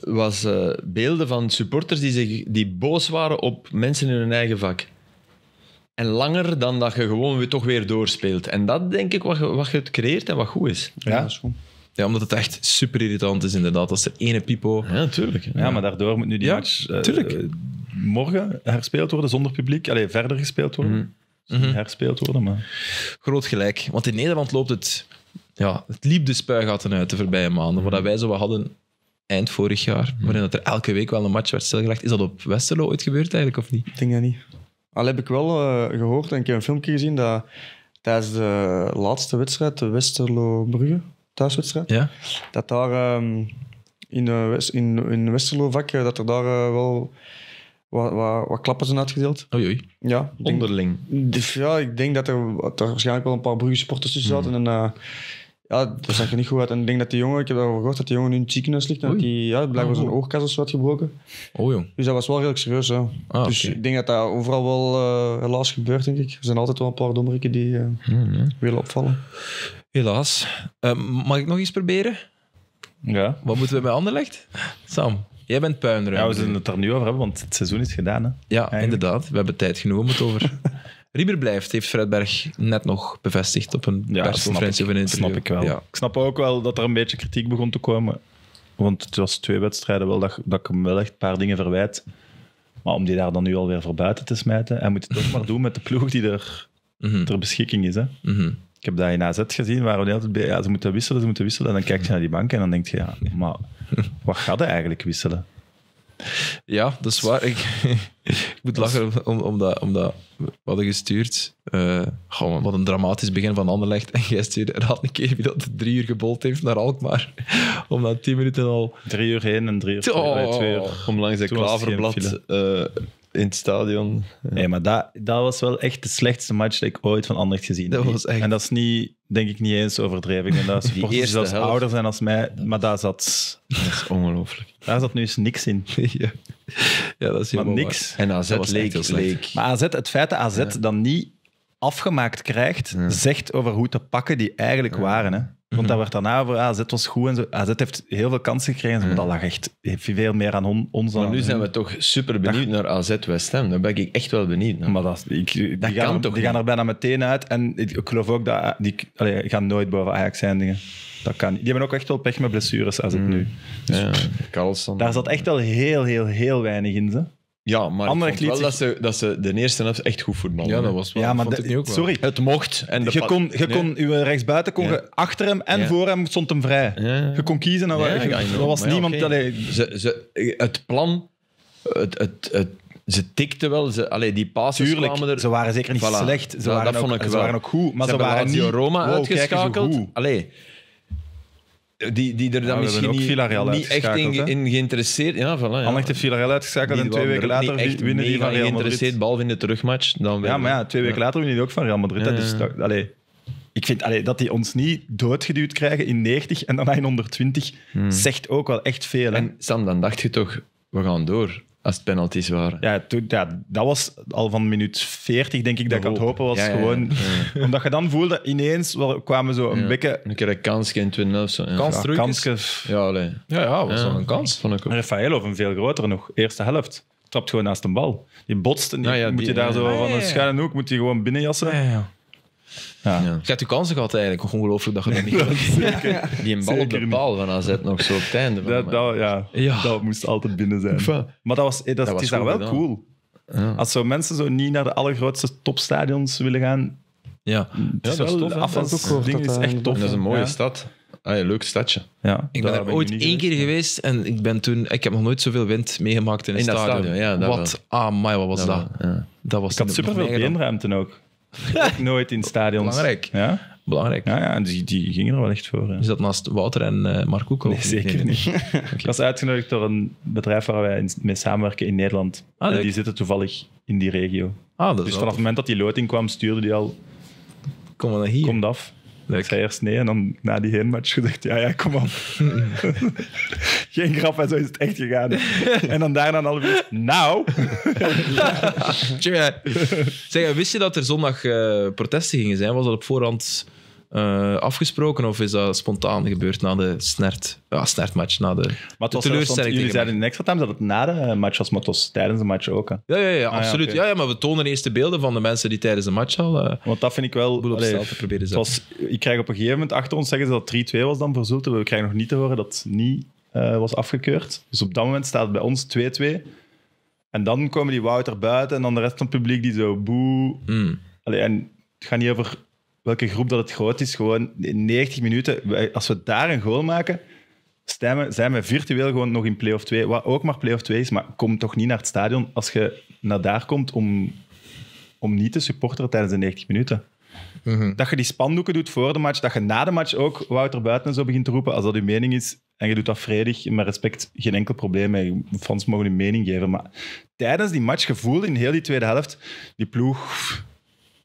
was eh, beelden van supporters die, zich, die boos waren op mensen in hun eigen vak. En langer dan dat je gewoon weer toch weer doorspeelt. En dat denk ik wat je, wat je het creëert en wat goed is. ja? dat is goed. Ja, omdat het echt super irritant is inderdaad. Als er ene pipo... Ja, natuurlijk. Ja, maar daardoor moet nu die Ja, match eh, eh, morgen herspeeld worden zonder publiek. Allee, verder gespeeld worden. Niet herspeeld worden, maar... Groot gelijk. Want in Nederland loopt het... Ja, het liep de spuigaten uit de voorbije maanden. Wat wij zo wat hadden eind vorig jaar, waarin dat er elke week wel een match werd stilgelegd. Is dat op Westerlo ooit gebeurd eigenlijk, of niet? Ik denk dat niet. Al heb ik wel eh, gehoord en ik heb een filmpje gezien dat tijdens de laatste wedstrijd, de Westerlo-Brugge, thuiswedstrijd, Ja? dat daar ehm, in, eh, West- in, in Westerlo-vak, eh, dat er daar eh, wel wat, wat, wat klappen zijn uitgedeeld. Oei, oei. Ja, ik denk, Onderling. ja, ik denk dat er, dat er waarschijnlijk wel een paar Brugge supporters tussen zaten. En eh, ja, dat zag er niet goed uit. En ik denk dat die jongen, ik heb daarover gehoord, dat die jongen nu in het ziekenhuis ligt. En dat Oei. die, ja, blijkbaar zijn Oh. oorkas of zo had gebroken. Oh, jong. Dus dat was wel redelijk serieus. Ja. Ah, dus oké. ik denk dat dat overal wel eh, helaas gebeurt, denk ik. Er zijn altijd wel een paar dommeriken die eh, willen opvallen. Helaas. Eh, mag ik nog eens proberen? Ja. Wat moeten we bij Anderlecht? Sam, jij bent puinruim. ja, we zullen het er nu over hebben, want het seizoen is gedaan. Hè? Ja, Eigenlijk. inderdaad. We hebben tijd genoeg om het over... Riemer blijft, heeft Fredberg net nog bevestigd op een Ja, persconferentie snap ik, interview. snap ik wel. Ja. Ik snap ook wel dat er een beetje kritiek begon te komen. Want het was twee wedstrijden wel dat, dat ik hem wel echt een paar dingen verwijt. Maar om die daar dan nu alweer voor buiten te smijten, hij moet het ook maar doen met de ploeg die er Mhm, ter beschikking is. Hè. mhm. Ik heb dat in AZ gezien, waar we de hele tijd bij, ja, ze moeten wisselen, ze moeten wisselen. En dan kijk je naar die bank en dan denk je, ja, maar wat gaat hij eigenlijk wisselen? Ja, dat is waar. Ik, ik moet lachen om, omdat, omdat we hadden gestuurd. eh, goh, wat een dramatisch begin van Anderlecht. En jij stuurde raad een keer wie dat drie uur gebold heeft naar Alkmaar. Om na tien minuten al... Drie uur heen en drie uur twee, Oh. allee, twee uur. Om langs het klaverblad eh, in het stadion. Nee, maar dat, dat was wel echt de slechtste match die ik ooit van Anderlecht gezien heb. Dat was echt- En dat is niet, denk ik niet eens overdreven. Ik denk dat supporters zelfs helft. ouder zijn als mij, maar daar zat, Dat is ongelooflijk. daar zat nu eens niks in. ja. ja, dat is Maar helemaal niks. En AZ Dat leek, leek Maar AZ, het feit dat AZ dan niet afgemaakt krijgt, zegt over hoe te pakken die eigenlijk waren. Hè? Want Mhm. dat werd daarna over AZ was goed en zo. AZ heeft heel veel kansen gekregen, maar dat lag echt veel meer aan on- ons dan Maar nu zijn we toch super benieuwd naar AZ West Ham. Daar ben ik echt wel benieuwd naar. Maar dat, ik, die Dat gaan, kan er, toch die gaan er bijna meteen uit. En ik, ik geloof ook dat die allee, gaan nooit boven Ajax eindigen. Dat kan niet. Die hebben ook echt wel pech met blessures als het Mm. nu. ja, Carlson. Daar zat echt wel heel, heel, heel weinig in. Ze. Ja, maar Anderlecht ik vond wel liet dat ze, dat ze de eerste helft echt goed voetballen. Ja, dat was wel... Ja, maar vond de- ik nu ook wel. sorry. Het mocht. En de Je pa- kon, je Nee. kon uw rechtsbuiten kon Ja. je achter hem en Ja. voor hem stond hem vrij. Ja. Je kon kiezen. En Ja, je- I know. er was Maar ja, niemand. oké. allee, Ze, ze, het plan, het, het, het, ze tikten wel. Ze, allee, die passes tuurlijk, kwamen er. ze waren zeker niet Voilà. slecht. Ze, Dat- waren, dat ook, vond ik ze wel. waren ook goed. Maar ze ze, hebben waren Lazio niet... Roma Wow, kijk eens hoe uitgeschakeld. goed. Allee, die, die er dan misschien niet, niet echt in, geïnteresseerd Ja, voilà, ja. Anderlecht heeft Villarreal uitgeschakeld en twee weken er later echt winnen die van Real geïnteresseerd, Madrid. behalve in de terugmatch. Dan Ja, maar ja, twee weken later winnen die ook van Real Madrid. Dus dat, allee, ik vind allee, dat die ons niet doodgeduwd krijgen in 90 en daarna in 120 zegt ook wel echt veel. Hè? En Sam, dan dacht je toch, we gaan door. Als het penalties waren. Ja, toen, ja, dat was al van minuut 40, denk ik, dat ik aan het hopen was. Ja, ja, ja. Gewoon, Omdat je dan voelde, ineens wel- kwamen zo een Ja. beetje... Een keer een kans, geen 2-0 of zo. Ja, Kans Ja, terug. kansje. ja allee. Ja, ja, was Ja, wel een kans. Vond ik ook. Rafaelov, een veel grotere nog. Eerste helft. Trapt gewoon naast een bal. Die botst en die, Ja, ja, moet je daar ja, zo ja, van ja, een ja. schuine hoek moet je gewoon binnenjassen. Ja. Je hebt je kansen gehad eigenlijk. Ongelooflijk dat je dat niet had. Die een bal op de paal van AZ nog zo op het einde. Van, Dat, dat, ja, Ja. dat moest altijd binnen zijn. Maar dat, was, eh, dat, was is daar wel gedaan. cool. Ja. Als zo mensen zo niet naar de allergrootste topstadions willen gaan, Ja. het is dat is wel tof, Dat ding dat is dat echt tof. En dat is een mooie Ja. stad. Ah, leuk stadje. Ja, Ik ben daar er ooit één keer geweest en ik ben toen... Ik heb nog nooit zoveel wind meegemaakt in een In dat stadion. stadion, ja, dat wat, ah, my, wat was dat? wel, ja. Dat was Ik had superveel beenruimte ook. Ook nooit in stadions. Belangrijk. Ja, Belangrijk. ja, ja die, die gingen er wel echt voor. ja. Is dat naast Wouter en eh Mark ook? Nee, zeker niet. Ik was uitgenodigd door een bedrijf waar wij mee samenwerken in Nederland. Ah, en die zitten toevallig in die regio. Ah, dat Dus vanaf het moment dat die loting kwam, stuurde die al, Kom naar hier. komt af. Leuk. Ik zei eerst nee en dan na die heenmatch gezegd, ja, ja, kom af. Geen grap, en zo is het echt gegaan. en dan daarna een half uur, nou... Tja. Zeg, wist je dat er zondag eh, protesten gingen zijn? Was dat op voorhand eh, afgesproken of is dat spontaan gebeurd na de snert, ja, snertmatch? Na de, Maar de was teleurstelling jullie zeiden in extra time dat het na de match was, maar het was tijdens de match ook. Hè. Ja, ja, ja, Ah, ja, absoluut. ja, ja, maar we tonen eerst de beelden van de mensen die tijdens de match al eh Want dat vind ik wel... allee, te proberen het was, ik krijg op een gegeven moment achter ons zeggen ze dat het 3-2 was dan voor Zulte. We krijgen nog niet te horen dat het niet eh, was afgekeurd. Dus op dat moment staat het bij ons 2-2. En dan komen die Wouter buiten en dan de rest van het publiek die zo boe... Mm. Allee, en het gaat niet over welke groep dat het groot is. Gewoon in 90 minuten, als we daar een goal maken, zijn we, zijn we virtueel gewoon nog in play-off 2. Wat ook maar play-off 2 is, maar kom toch niet naar het stadion als je naar daar komt om, om niet te supporteren tijdens de 90 minuten. Mhm. Dat je die spandoeken doet voor de match, dat je na de match ook Wouter Buiten en zo begint te roepen, als dat uw mening is, en je doet dat vredig, met respect, geen enkel probleem mee. Fans mogen hun mening geven. Maar tijdens die match, gevoeld in heel die tweede helft, die ploeg,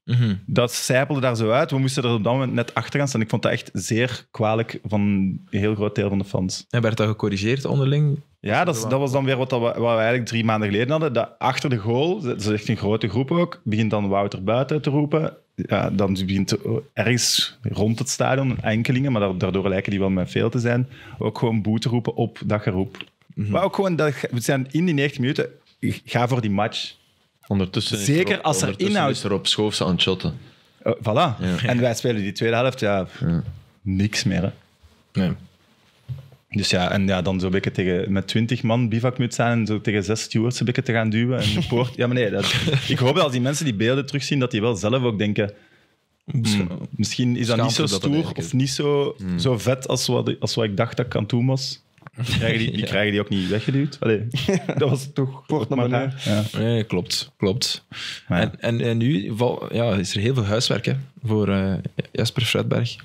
Mhm. dat zijpelde daar zo uit. We moesten er op dat moment net achter gaan staan. Ik vond dat echt zeer kwalijk van een heel groot deel van de fans. En werd dat gecorrigeerd onderling? Ja, dat, dat was dan weer wat, dat we, wat we eigenlijk drie maanden geleden hadden. Dat achter de goal, dat is echt een grote groep ook, begint dan Wouter buiten te roepen. Ja, dan begint ergens rond het stadion enkelingen, maar da- daardoor lijken die wel met veel te zijn, ook gewoon boe te roepen op dat geroep. Maar ook gewoon, dat, we zijn in die 90 minuten, ga voor die match. Ondertussen Zeker er op- als er ondertussen inhoud- is er op Schoofse aan het shotten. Uh, voilà. En wij spelen die tweede helft, ja, niks meer. Hè. Nee. Dus ja, en ja, dan zo beetje tegen, met 20 man bivakmuts aan en zo tegen zes stewards een beetje te gaan duwen. En de poort. Ja, maar nee, dat, ik hoop dat als die mensen die beelden terugzien, dat die wel zelf ook denken. "Hmm, misschien is dat niet zo Schaamte dat dat stoer of niet zo, zo vet als wat, als wat ik dacht dat ik aan het doen was. Die krijgen die, die, krijgen die ook niet weggeduwd. Allee, dat was toch Poort naar beneden. Ja. Nee, klopt. klopt. Ja. En, en, en nu val- ja, is er heel veel huiswerk hè, voor eh, Jasper Fredberg.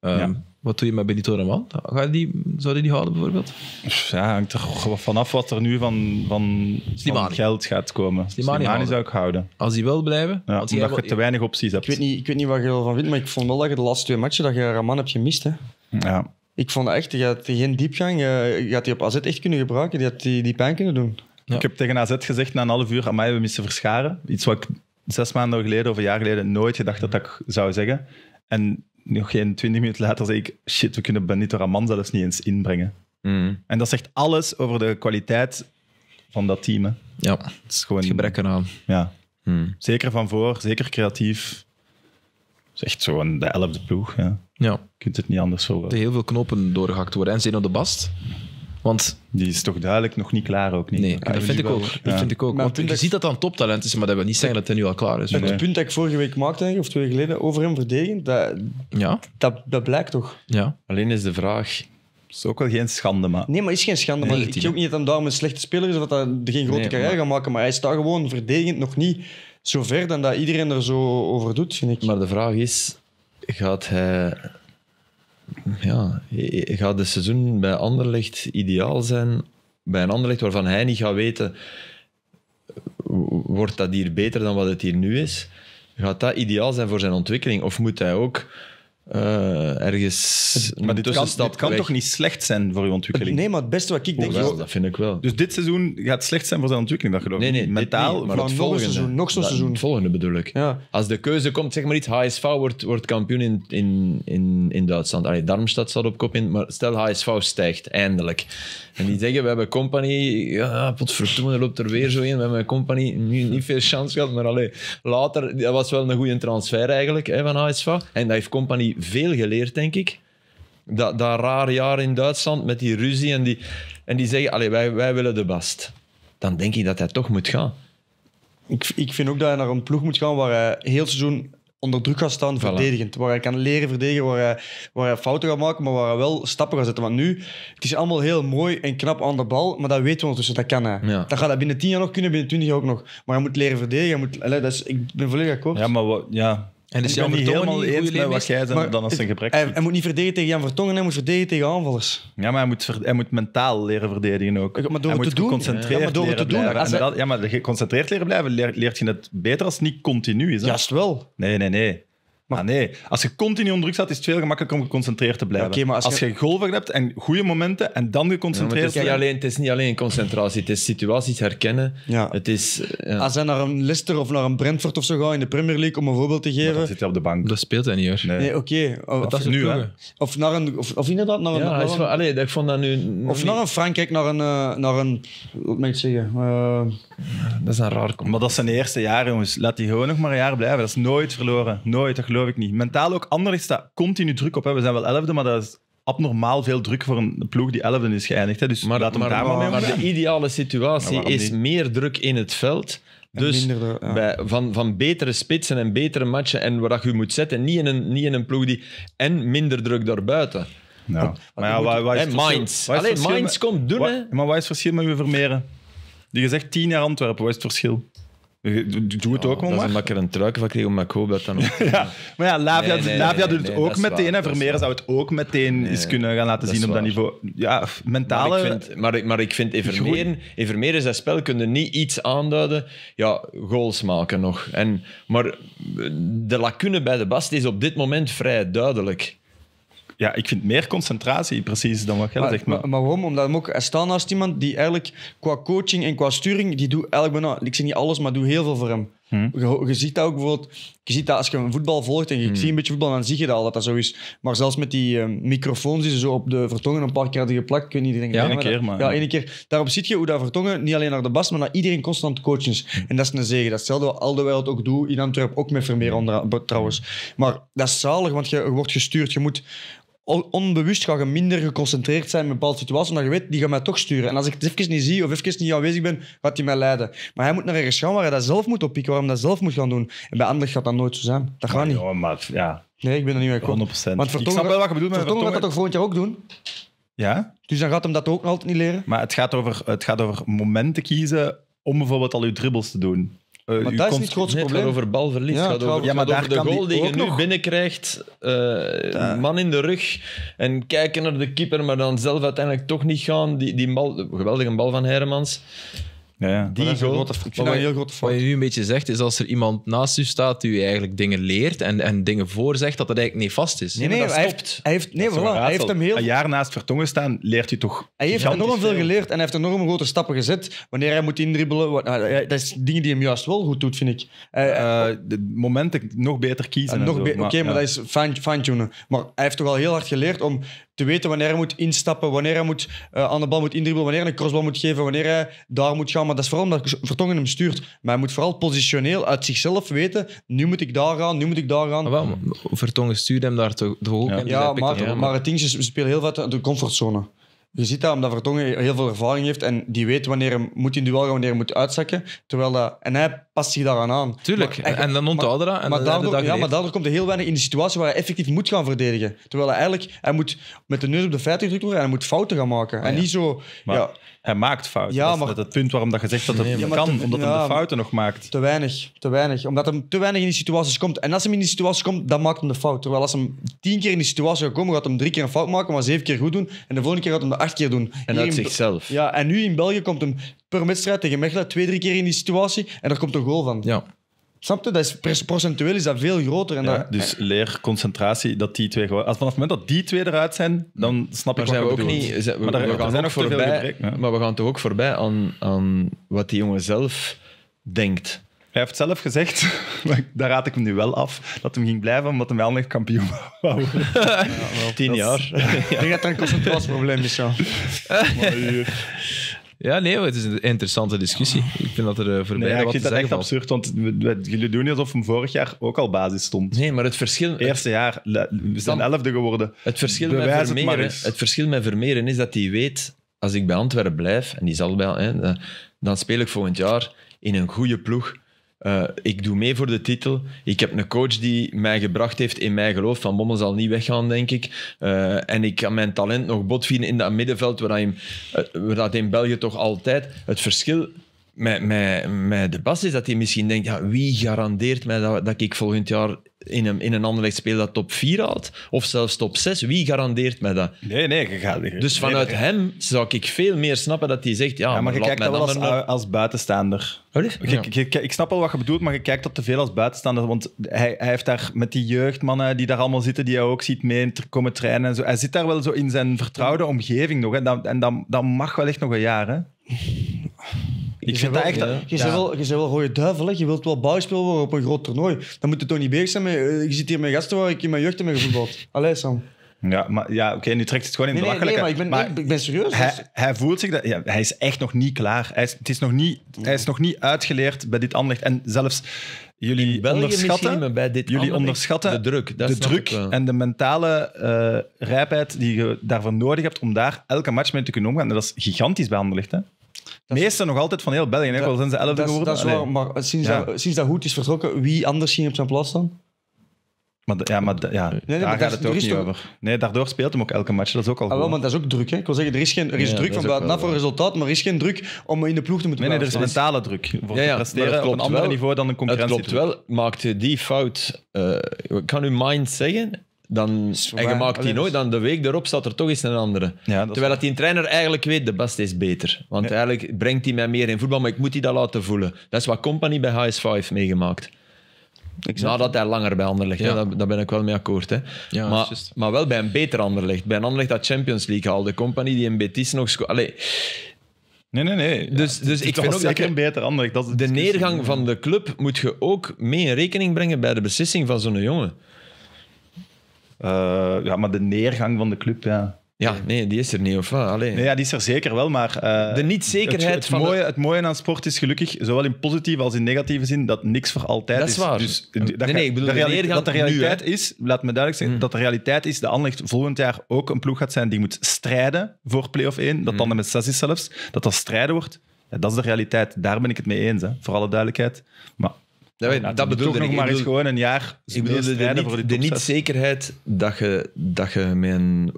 Ehm, Ja. Wat doe je met Benito Raman? Ga je die, zou je die houden bijvoorbeeld? Ja, hangt er vanaf wat er nu van, van, geld gaat komen. Slimani Slimani, zou ik houden. Als hij wil blijven? Ja, omdat je te weinig opties hebt. Ik weet, niet, ik weet niet wat je ervan vindt, maar ik vond wel dat je de laatste twee matchen dat je Raman hebt gemist. Hè. Ja. Ik vond echt, je had geen diepgang. Je, had die op AZ echt kunnen gebruiken. Die had die, die pijn kunnen doen. Ja. Ik heb tegen AZ gezegd na een half uur, amai, we missen verscharen. Iets wat ik zes maanden geleden of een jaar geleden nooit gedacht dat, dat ik zou zeggen. En nog geen twintig minuten later zei ik, shit, we kunnen Benito Raman zelfs niet eens inbrengen. Mhm. En dat zegt alles over de kwaliteit van dat team. Hè. Ja, Het is gewoon... gebrek eraan. Ja, Mhm. zeker van voor, zeker creatief. Het is echt gewoon de elfde ploeg. Ja. Ja, Je kunt het niet anders er voor. heel veel knopen doorgehakt worden. En Zeno de Bast. Want Die is toch duidelijk nog niet klaar ook niet. nee, dat vind ik wel- ook. Ja. Dat vind ik ook. Maar Want je dat- ziet dat een toptalent is, maar dat wil niet zeggen dat hij nu al klaar is. Het Nee. punt dat ik vorige week maakte, of twee weken geleden, over hem verdedigen, dat, Ja, dat, dat blijkt toch? ja. Alleen is de vraag... Het is ook wel geen schande, maar... Nee, maar is geen schande. Maar ik 19, zie ook niet dat hem daarom een slechte speler is of dat hij geen grote Nee, carrière maar- gaat maken. Maar hij staat gewoon verdedigend nog niet zo ver dan dat iedereen er zo over doet, vind ik. Maar de vraag is, gaat hij... Ja, gaat de seizoen bij Anderlecht ideaal zijn? Bij een Anderlecht waarvan hij niet gaat weten... Wordt dat hier beter dan wat het hier nu is? Gaat dat ideaal zijn voor zijn ontwikkeling? Of moet hij ook eh, ergens Maar een dit kan, dit kan weg. toch niet slecht zijn voor je ontwikkeling? Nee, maar het beste wat ik denk... Oh, wel, dat vind ik wel. Dus dit seizoen gaat slecht zijn voor zijn ontwikkeling, dat geloof ik Nee, nee, niet. Mentaal, niet, maar het volgende. seizoen, nog zo'n seizoen. Het volgende bedoel ik. Ja. Als de keuze komt, zeg maar iets, HSV wordt, wordt kampioen in, in, in, in Duitsland. Allee, Darmstadt staat op kop in, maar stel HSV stijgt, eindelijk. En die zeggen, we hebben compagnie, ja, potverdomme, er loopt er weer zo in. We hebben een compagnie niet, niet veel chance gehad, maar allee, later, dat was wel een goede transfer eigenlijk hè, van HSV. En dat heeft compagnie veel geleerd, denk ik. Dat, dat raar jaar in Duitsland met die ruzie en die, en die zeggen, allee, wij, wij willen de bast. Dan denk ik dat hij toch moet gaan. Ik, ik vind ook dat hij naar een ploeg moet gaan waar hij heel seizoen onder druk gaat staan, verdedigend. Waar hij kan leren verdedigen, waar hij, waar hij fouten gaat maken, maar waar hij wel stappen gaat zetten. Want nu, het is allemaal heel mooi en knap aan de bal, maar dat weten we ondertussen, dat kan hij. Ja. Dat gaat hij binnen 10 jaar nog kunnen, binnen 20 jaar ook nog. Maar hij moet leren verdedigen. Hij moet, allee, dat is, ik ben volledig akkoord. Ja, maar wat- ja. En is ben Jan niet Vertongen helemaal eens met wat jij Maar dan is een gebrek. hij, hij moet niet verdedigen tegen Jan Vertongen, hij moet verdedigen tegen aanvallers. Ja, maar hij moet, hij moet mentaal leren verdedigen ook. Maar door hij het moet te doen- geconcentreerd Ja, maar door het te doen, als hij- ja, maar geconcentreerd leren blijven leert, leert je het beter als het niet continu is. Hè? Juist wel. Nee, nee, nee. Maar nee, als je continu onder druk staat, is het veel gemakkelijker om geconcentreerd te blijven. Oké, maar als als, je- je golven hebt en goede momenten en dan Ja, maar geconcentreerd het, is alleen, het is niet alleen concentratie, het is situaties herkennen. Ja. Het is... Ja. Als hij naar een Leicester of naar een Brentford of zo gaat in de Premier League, om een voorbeeld te Maar dan geven. zit hij op de bank. Dat speelt hij niet hoor. Nee. Nee, oké. Of, Dat is nu, hè. of naar een... Of, of inderdaad, naar een... ja, hij naar is een- wel, allee, ik vond dat nu... Of niet- naar een Frankrijk, naar een... eh, naar een wat moet ik zeggen? Eh, Dat is een raar... Maar dat is zijn eerste jaar, jongens. Laat die gewoon nog maar een jaar blijven. Dat is nooit verloren. Nooit, dat geloof ik niet. Mentaal ook. Anderlecht staat continu druk op. Hè. We zijn wel elfde, maar dat is abnormaal veel druk voor een ploeg die elfde is geëindigd. Hè. Dus Maar, laat hem maar, daar maar mee maar de ideale situatie is niet? meer druk in het veld. Dus ja. bij, van, van betere spitsen en betere matchen en waar dat je moet zetten. Niet in, een, niet in een ploeg die... En minder druk daarbuiten. Ja. Maar ja, is het Mainz. is Alleen Mainz met- komt doen, hè. Maar wat is het verschil met Vermeeren? Die gezegd tien jaar Antwerpen, wat is het verschil? Doe het ook dat nog is een maar. truik van kreeg, maar ik hoop dat dan ook... Ja, maar ja, Lavia, Nee, nee, Lavia nee, doet het ook dat is meteen. dat is Vermeeren waar. zou het ook meteen eens kunnen gaan laten dat zien is op dat niveau. Ja, Maar mentale... ik, vind, maar, ik, maar ik vind Evermeren, Evermeren zijn spel kunnen niet iets aanduiden. Ja, goals maken nog. En, maar de lacune bij de Bast is op dit moment vrij duidelijk. Ja, ik vind meer concentratie precies dan wat jij maar, zegt. maar, Maar, maar waarom? Omdat hem ook, hij staat naast iemand die eigenlijk qua coaching en qua sturing, die doet eigenlijk bijna, ik zeg niet alles, maar doet heel veel voor hem. Hm. Je, je ziet dat ook bijvoorbeeld, je ziet dat als je een voetbal volgt en je Hm. ziet een beetje voetbal, dan zie je dat al dat dat zo is. Maar zelfs met die eh, microfoons die ze zo op de Vertongen een paar keer hadden geplakt, kun je niet denken. Ja, maar keer, maar- Ja, één keer. Daarop zie je hoe dat Vertongen niet alleen naar de bas, maar naar iedereen constant coachen is. Hm. En dat is een zegen. Dat is hetzelfde wat Alderweireld ook doet in Antwerpen, ook met Vermeer onder, trouwens. Maar dat is zalig, want je, je wordt gestuurd. Je moet onbewust ga je minder geconcentreerd zijn in een bepaalde situatie, omdat je weet, die gaat mij toch sturen. En als ik het even niet zie of even niet aanwezig ben, gaat hij mij leiden. Maar hij moet naar ergens gaan waar hij dat zelf moet oppikken, waar hij dat zelf moet gaan doen. En bij Anderlecht gaat dat nooit zo zijn. Dat gaat niet. Ja, maar ja, Nee, ik ben er niet mee akkoord. 100%. Want ik snap wel wat je bedoelt met Vertongen gaat dat toch volgend jaar ook doen? Ja, Dus dan gaat hem dat ook altijd niet leren. maar het gaat, over, het gaat over momenten kiezen om bijvoorbeeld al je dribbles te doen. Eh, Maar dat is niet het grootste Nee, het probleem. gaat over balverlies. Ja, gaat over, Ja, maar gaat daar over de kan goal die die je nu nog- binnenkrijgt. eh, Man in de rug. En kijken naar de keeper, maar dan zelf uiteindelijk toch niet gaan. Die, die bal, geweldige bal van Hermans. Ja, ja. Die Dat is een goal. grote- ik vind dat een heel grote Wat je nu een beetje zegt, is als er iemand naast u staat die u eigenlijk dingen leert en, en dingen voorzegt, dat dat eigenlijk niet vast is. Nee, nee, dat hij stopt. heeft, hij heeft, nee, voilà, een hij heeft hem heel Een jaar naast Vertongen staan, leert je toch Hij heeft enorm veel geleerd en hij heeft enorm grote stappen gezet. Wanneer hij moet indribbelen, wat- nou, dat is dingen die hem juist wel goed doet, vind ik. Eh, de momenten nog beter kiezen. en en nog zo, be- Oké, ja. maar dat is fine- fine-tunen. maar hij heeft toch al heel hard geleerd om te weten wanneer hij moet instappen, wanneer hij moet, eh, aan de bal moet indribbelen, wanneer hij een crossbal moet geven, wanneer hij daar moet gaan. Maar dat is vooral omdat Vertongen hem stuurt. Maar hij moet vooral positioneel uit zichzelf weten, nu moet ik daar gaan, nu moet ik daar gaan. Wel, maar Vertongen stuurde hem daar toch, ook Ja. in. dus Ja, pikt maar, ook maar het ding is, ze spelen heel veel uit de comfortzone. Je ziet dat omdat Vertongen heel veel ervaring heeft en die weet wanneer hij moet in duel gaan, wanneer hij moet uitzakken. Terwijl dat, en hij past zich daaraan aan. Tuurlijk, Maar- en dan onthouden dat. En maar daardoor, ja, maar daardoor komt hij heel weinig in de situatie waar hij effectief moet gaan verdedigen. Terwijl hij eigenlijk hij moet met de neus op de feiten gedrukt worden en hij moet fouten gaan maken. En niet zo... Maar ja, hij maakt fouten. Ja, dat is maar- het punt waarom dat je zegt dat het kan, te- omdat hij de fouten nog maakt. te weinig, te weinig. Omdat hij te weinig in die situaties komt. En als hij in die situatie komt, dan maakt hij de fout. Terwijl als hij tien keer in die situatie gaat komen, gaat hij drie keer een fout maken, maar zeven keer goed doen. En de volgende keer gaat hij dat acht keer doen. En Hier uit zichzelf. Ja, en nu in België komt hem per wedstrijd tegen Mechelen twee, drie keer in die situatie en er komt een goal van. Ja. Snap je? Dat is, procentueel is dat veel groter. En Ja, dat, dus leer, concentratie, dat die twee gewoon... Als vanaf het moment dat die twee eruit zijn, dan snap Maar ik zijn we ook niet... zijn- we, Maar daar- we er gaan zijn ook nog voorbij, gebrek, ja. Maar we gaan toch ook voorbij aan, aan wat die jongen zelf denkt. Hij heeft zelf gezegd, maar daar raad ik hem nu wel af, dat hij ging blijven omdat hij wel echt kampioen wou worden. Tien jaar. ik denk dat dat een concentratieprobleem is. Ja. Ja, nee, het is een interessante discussie. Ik vind dat er eh, voor Nee, ja, ik wat vind te dat zeggen echt valt. absurd, want we- we- jullie doen niet alsof hem vorig jaar ook al basis stond. Nee, maar het verschil... Eerste jaar, we zijn Dan- elfde geworden. Het verschil, met Bewijs het maar Vermeeren, eens. het verschil met Vermeeren is dat hij weet, als ik bij Antwerpen blijf, en die zal bij, hè, dan- dan speel ik volgend jaar in een goede ploeg. Eh, ik doe mee voor de titel. Ik heb een coach die mij gebracht heeft in mijn geloof. Van Bommel zal niet weggaan, denk ik. Eh, en ik kan mijn talent nog botvieren in dat middenveld, waar, hij, eh, dat in België toch altijd... Het verschil met, met, met de Bas is dat hij misschien denkt, ja, wie garandeert mij dat, dat ik volgend jaar in een, in een Anderlecht speel dat top 4 haalt? Of zelfs top 6? Wie garandeert mij dat? Nee, nee, je gaat Dus vanuit nee, hem zou ik veel meer snappen dat hij zegt, ja, Ja, maar je kijkt dat wel als, nog- als buitenstaander. Je- Ja. je- je- ik snap wel wat je bedoelt, maar je kijkt dat te veel als buitenstaander. Want hij, hij heeft daar met die jeugdmannen die daar allemaal zitten, die hij ook ziet mee komen trainen. En zo. Hij zit daar wel zo in zijn vertrouwde omgeving nog. Hè. Dat, en dat, dat mag wel echt nog een jaar. Hè. Ik vind dat echt... Je, ja. bent wel, je wel rode duivel, hè. je wilt wel buisspeler worden op een groot toernooi. Dan moet je toch niet bezig zijn met... eh, Je zit hier met gasten waar ik in mijn jeugd heb gevoetbald. Allee, Sam. Ja, maar ja, oké, nu trekt het gewoon in Nee, de nee, nee, belachelijke. maar ik ben, nee, ik ben serieus. hij, Dus- hij voelt zich dat, ja, hij is echt nog niet klaar. Hij is, het is nog niet, hij is nog niet uitgeleerd bij dit Anderlecht. En zelfs jullie België onderschatten, bij dit jullie onderschatten de druk. Dat de druk wel. en de mentale eh, rijpheid die je daarvoor nodig hebt om daar elke match mee te kunnen omgaan. En dat is gigantisch bij Anderlecht. Hè? De meeste nog altijd van heel België. Hè? Al zijn ze elfde dat, is, geworden. dat is Allee. waar, maar sinds, Ja. dat, sinds dat Hoed is vertrokken, wie anders ging op zijn plaats staan? Maar, de- ja, maar de- ja, nee, daar maar dat gaat is- het er ook is niet toch- over. Nee, daardoor speelt hem ook elke match. Dat is ook al Ah, wel, goed. maar dat is ook druk. Hè. Ik wil zeggen, er is, geen, er is Ja, druk van ook buitenaf wel voor resultaat, maar er is geen druk om in de ploeg te moeten Nee, nee, er is blijven staan. mentale druk voor Ja, ja, te maar presteren op een ander wel. niveau dan een Het concurrentie. klopt wel. Maakte die fout, eh, ik kan u mind zeggen, dan, en je maakt die nooit, dan de week erop staat er toch eens een andere. Ja, dat is Terwijl dat die trainer eigenlijk weet, de best is beter. Want Ja. eigenlijk brengt hij mij meer in voetbal, maar ik moet die dat laten voelen. Dat is wat Company bij HS5 heeft meegemaakt. Nadat hij langer bij Anderlecht, Ja. daar, daar ben ik wel mee akkoord. Hè. Ja, maar, maar wel bij een beter Anderlecht. Bij een Anderlecht dat Champions League haalde. Company die in Betis nog... Allee, Nee, nee, nee. Dus- dus ik vind ook dat zeker je- een beter ander. Dat de neergang van de club moet je ook mee in rekening brengen bij de beslissing van zo'n jongen. Eh, ja, maar de neergang van de club, ja. Ja, nee, die is er niet. Of wat? Allee. Nee, ja, die is er zeker wel, maar... eh, De niet-zekerheid het, het, van de- mooie, het mooie aan sport is gelukkig, zowel in positieve als in negatieve zin, dat niks voor altijd Dat is waar. Dus, Nee, dat, nee, je- ik bedoel de reali- dat de realiteit is, laat me duidelijk zeggen, dat de realiteit is dat Anderlecht volgend jaar ook een ploeg gaat zijn die moet strijden voor play-off 1, dat dan de met 6 is zelfs, dat dat strijden wordt. Ja, dat is de realiteit. Daar ben ik het mee eens, hè, voor alle duidelijkheid. Maar Dat, ja, dat bedoelde nog ik. maar eens bedoel- gewoon een jaar Ik bedoel, de, niet- voor de niet-zekerheid dat je, dat je met een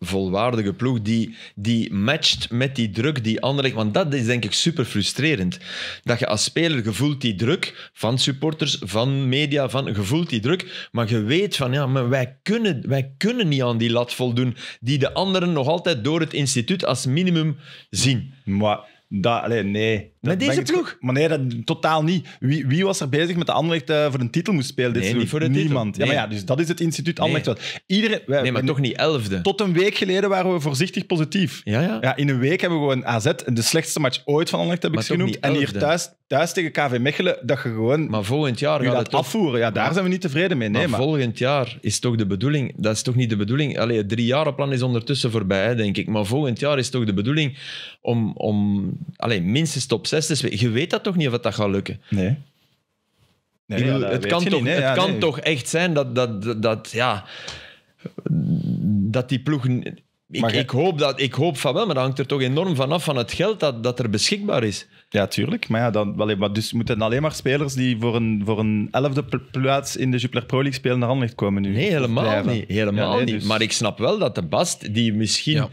volwaardige ploeg die, die matcht met die druk die Anderlecht... Want dat is denk ik super frustrerend. Dat je als speler gevoelt die druk van supporters, van media, van, je voelt die druk, maar je weet van ja, maar wij kunnen, wij kunnen niet aan die lat voldoen die de anderen nog altijd door het instituut als minimum zien. Maar dat, nee. Met deze ploeg? Maar nee, dat, totaal niet. Wie, wie was er bezig met de Anderlecht eh, voor een titel moest spelen dit Nee, niet voor de titel. Niemand. Ja, maar ja, dus dat is het instituut Anderlecht Nee. Iedereen, wij- Nee, maar toch niet elfde. Tot een week geleden waren we voorzichtig positief. Ja, ja. Ja, in een week hebben we gewoon AZ, de slechtste match ooit van Anderlecht heb ik ze genoemd. En hier thuis, thuis tegen KV Mechelen, dat je gewoon Maar volgend jaar gaat het toch afvoeren. Ja, daar Maar- zijn we niet tevreden mee. Nee, maar, maar, volgend jaar is toch de bedoeling... Dat is toch niet de bedoeling... Allee, het driejarenplan is ondertussen voorbij, denk ik. Maar volgend jaar is toch de bedoeling om, om allee, minstens top 6 te spelen. Je weet dat toch niet of dat gaat lukken? nee. Nee, ja, het kan, toch, niet, het ja, kan nee. toch echt zijn dat, dat, dat, dat, ja, dat die ploeg... Ik, Maar ik, hoop dat, ik hoop van wel, maar dat hangt er toch enorm van af van het geld dat, dat er beschikbaar is. Ja, tuurlijk. Maar ja, dan, wel, maar dus moeten alleen maar spelers die voor een, voor een elfde pl- plaats in de Jupiler Pro League spelen naar Anderlecht komen nu. Nee, helemaal blijven. niet. Helemaal Ja, nee, niet. dus- Maar ik snap wel dat de Bast, die misschien... Ja.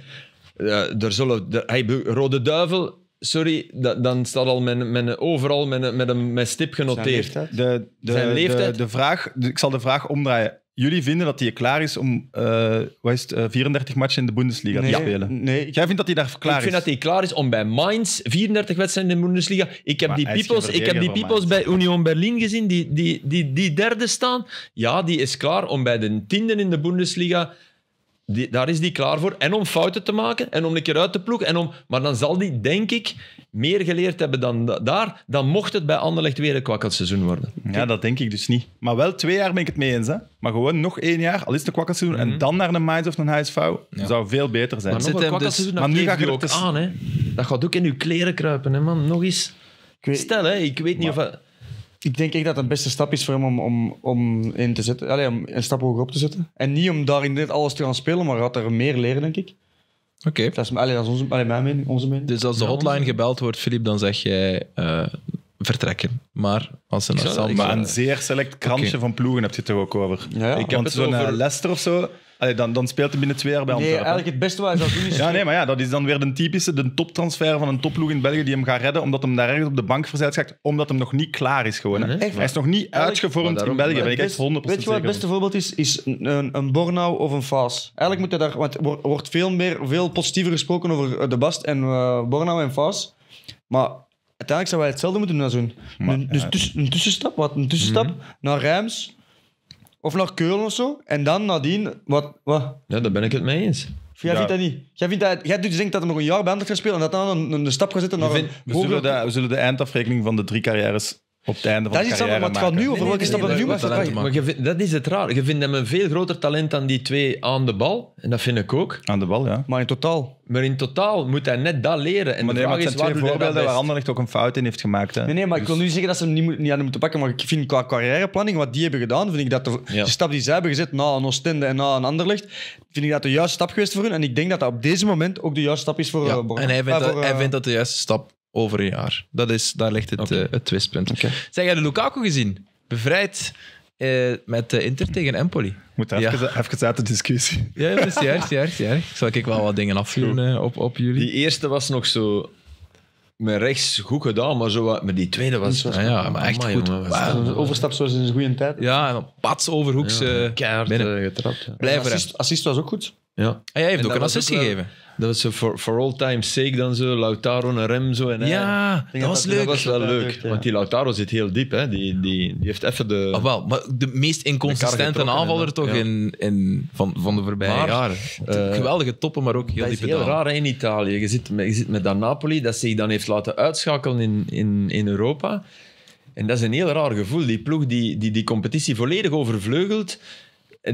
eh, er zullen, er, hij, Rode Duivel, sorry, dan staat al mijn, mijn, overal met, een- met een met stip genoteerd. leeftijd. De, de, Zijn leeftijd? De, de vraag, ik zal de vraag omdraaien. jullie vinden dat hij klaar is om eh, wat is het, eh, 34 matchen in de Bundesliga Nee, te spelen. nee, ik- Jij vindt dat hij daar klaar ik vind is? dat hij klaar is om bij Mainz 34 wedstrijden in de Bundesliga. Ik heb Maar die peoples, ik heb die peoples bij Union Berlin gezien, die, die, die, die derde staan. Ja, die is klaar om bij de tiende in de Bundesliga. Die, daar is die klaar voor. En om fouten te maken en om een keer uit te ploegen. En om, maar dan zal die, denk ik, meer geleerd hebben dan da- daar. Dan mocht het bij Anderlecht weer een kwakkelseizoen worden. Ja, dat denk ik dus niet. Maar wel twee jaar ben ik het mee eens. Hè? Maar gewoon nog één jaar, al is het een kwakkelseizoen, en dan naar een Mainz of een HSV, zou veel beter zijn. Maar zit hem dus- maar nu geeft ga je u er ook dus- aan. Hè. Dat gaat ook in uw kleren kruipen, hè, man. Nog eens. weet- Stel, hè, ik weet niet of... Ik denk echt dat het de beste stap is voor hem om, om, om in te zetten. Allee, om een stap hoger op te zetten. En niet om daarin net alles te gaan spelen, maar gaat er meer leren, denk ik. Oké. Dat is, allee, dat is onze, allee, mijn mening, onze mening. Dus als de hotline gebeld wordt, Filip, dan zeg jij eh, vertrekken. Maar als ze naar zou- Maar een zeer select krantje van ploegen heb je het toch ook over. Ja, ja. Ik heb zo'n over- Leicester of zo, allee, dan, dan speelt hij binnen twee jaar bij nee, Antwerpen. eigenlijk het beste wat hij zou doen is... Ja, nee, maar ja, dat is dan weer de typische de toptransfer van een topploeg in België die hem gaat redden, omdat hem daar ergens op de bank verzeild gaat, omdat hem nog niet klaar is gewoon. Hè. Nee, echt. Hij is nog niet uitgevormd daarom- in België, ben ik echt Best- 100% Weet je wat het beste voorbeeld is? Is een, een, een Bornau of een Faas. Eigenlijk moet je daar... Want er wordt- veel, meer, veel positiever gesproken over De Bast en eh Bornau en Faas. Maar uiteindelijk zou wij hetzelfde moeten doen. Zo'n Maar, een, dus ja. tuss- een tussenstap, wat, een tussenstap naar Rijms of naar Keulen of zo. En dan nadien... Wat, wat? Ja, daar ben ik het mee eens. Jij Ja. vindt dat niet? Jij, vindt dat, jij dus denkt dat hij nog een jaar bij Anderlecht gaat spelen en dat dan een, een, stap gaat zetten naar Je een We zullen, hogere- de, we zullen de eindafrekening van de drie carrières op het einde van Dat de is carrière maar het gaat nu maken. over welke stap dat nu Maar vindt- dat is het raar. Je vindt hem een veel groter talent dan die twee aan de bal. En dat vind ik ook. Aan de bal, ja. Maar in totaal. Maar in totaal moet hij net dat leren. En Maar, de nee, vraag maar het is, zijn waar twee dat voorbeelden waar? Anderlecht ook een fout in heeft gemaakt. Hè. Nee, nee, maar ik wil nu zeggen dat ze hem niet, moet- niet hadden moeten pakken. Maar ik vind qua carrièreplanning, wat die hebben gedaan, vind ik dat de, Ja. de stap die zij hebben gezet na een Oostende en na een Anderlecht, vind ik dat de juiste stap geweest voor hun. En ik denk dat dat op deze moment ook de juiste stap is voor Ja, eh, en hij vindt, dat, voor, hij eh, vindt dat de juiste stap over een jaar. Dat is, daar ligt het, eh, het twistpunt. Zeg, jij de Lukaku gezien? Bevrijd eh, met de Inter tegen Empoli. Moet er Ja. even, even uit de discussie. Ja, dat is juist, juist, juist. Zal ik wel wat dingen afvuren eh, op, op jullie? Die eerste was nog zo met rechts goed gedaan, maar, zo, wat- maar die tweede was... Ja, ja, maar echt Amai, goed. een overstap zoals in zijn goede tijd. Ja, en dan pats overhoeks Ja, eh, keihard binnen. eh, getrapt. Ja. Blijven assist, assist was ook goed. Ja. En jij heeft En ook een assist ook wel- gegeven. Dat was for, for all time's sake dan zo, Lautaro en Rem zo. En Ja, dat dat was dat- leuk. Dat was wel leuk, leuk, ja. want die Lautaro zit heel diep. Hè. Die, die, die heeft even de... Ah, wel, maar de meest inconsistente aanvaller dat, toch ja. in, in, van, van de voorbije Maar, jaren. eh, Geweldige toppen, maar ook heel dat is diepe heel dalen. raar hè, in Italië. Je zit, met, je zit met dat Napoli dat zich dan heeft laten uitschakelen in, in, in Europa. En dat is een heel raar gevoel. Die ploeg die die, die competitie volledig overvleugelt.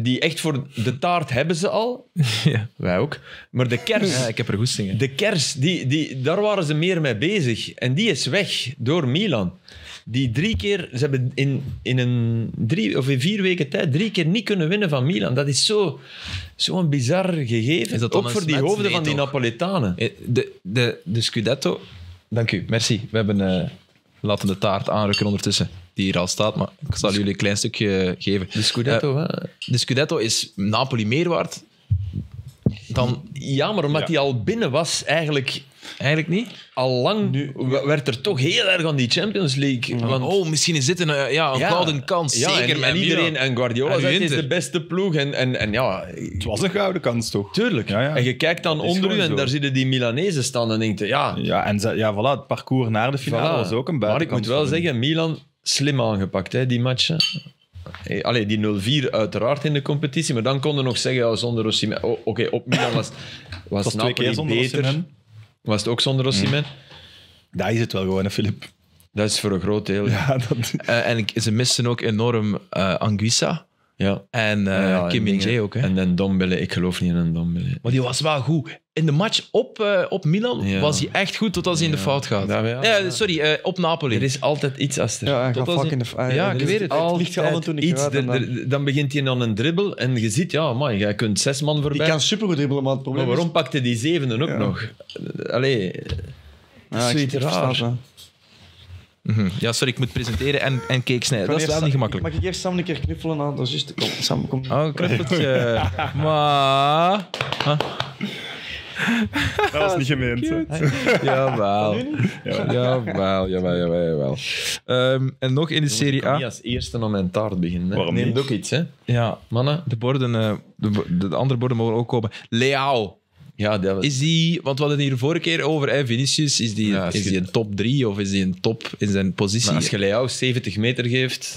Die echt voor de taart hebben ze al. Ja. Wij ook. Maar de kers, Ja, ik heb er goestingen. de kers die, die, daar waren ze meer mee bezig. En die is weg door Milan. Die drie keer, ze hebben in, in, een drie, of in vier weken tijd drie keer niet kunnen winnen van Milan. Dat is zo- zo'n bizar gegeven. Is dat ook een voor die hoofden Nee, van die toch? Napolitanen. Eh, De, de, de Scudetto... Dank u, merci. We hebben eh, laten de taart aanrukken ondertussen, die hier al staat, maar ik zal jullie een klein stukje geven. De Scudetto, hè? De Scudetto is Napoli meer waard dan... Ja, maar omdat Ja. hij al binnen was, eigenlijk Eigenlijk niet. al lang, w- werd er toch heel erg aan die Champions League. Want, Oh, misschien is dit een, eh, ja, een Ja. gouden kans. ja, Zeker en, met en iedereen, en Guardiola En zegt, is de beste ploeg. En, en, en ja, Het was een gouden kans, toch? tuurlijk. Ja, ja. En je kijkt dan onder u en zo. daar zitten die Milanezen staan en denkt ja, Ja, en ze- ja, voilà, het parcours naar de finale Voilà. was ook een Maar ik buitenkans. moet wel zeggen, Milan slim aangepakt, hè, die matchen. Eh, Allee, die 0-4 uiteraard in de competitie, maar dan konden we nog zeggen, ja, zonder Osimhen... Oh, Oké, op Milan was, was, Het was twee Napoli beter. Was het ook zonder Osimhen? Daar is het wel gewoon, Filip. Dat is voor een groot deel. Ja. Dat... Eh, en ik- ze misten ook enorm eh Anguissa ja. en eh Ja, Kim Min-jae ook. Hè. En dan Dombele, ik geloof niet in een Dombele. Maar die was wel goed. In de match op, eh, op Milan Ja. was hij echt goed totdat hij in de Ja. fout gaat. Ja, ja, Ja, ja. sorry, eh, op Napoli. Er is altijd iets, Aster. Ja, hij Tot gaat als vaak hij- in de... Ja, ik weet het. Het ligt je af en toe niet iets, dan- dan begint hij aan een dribbel en je ziet, ja, man, jij kunt zes man Die voorbij. kan supergoed dribbelen, maar het probleem Maar waarom pakte die zevende ook Ja. nog? Allee, is... dat is zoiets ik raar. Mhm. Ja, sorry, ik moet presenteren en, en cake snijden. Dat is wel niet gemakkelijk. Mag ik eerst Sam een keer knuffelen aan de zuster? Kom, Sam, kom. Oh, een knuppeltje. maar... Dat was niet gemeend. Jawel. Jawel, jawel, jawel, jawel. Ehm, en nog in de Serie Ik kan niet A. als eerste aan mijn taart beginnen. Hè. Waarom Neem niet? ook iets, hè. Ja, Mannen? de borden, eh, de, de andere borden mogen ook komen. Leao. Ja, dat. Is die, want we hadden het hier vorige keer over, hè, Vinicius, is die, Ja, is je- die een top 3 of is die een top in zijn positie? Maar als je Leao 70 meter geeft...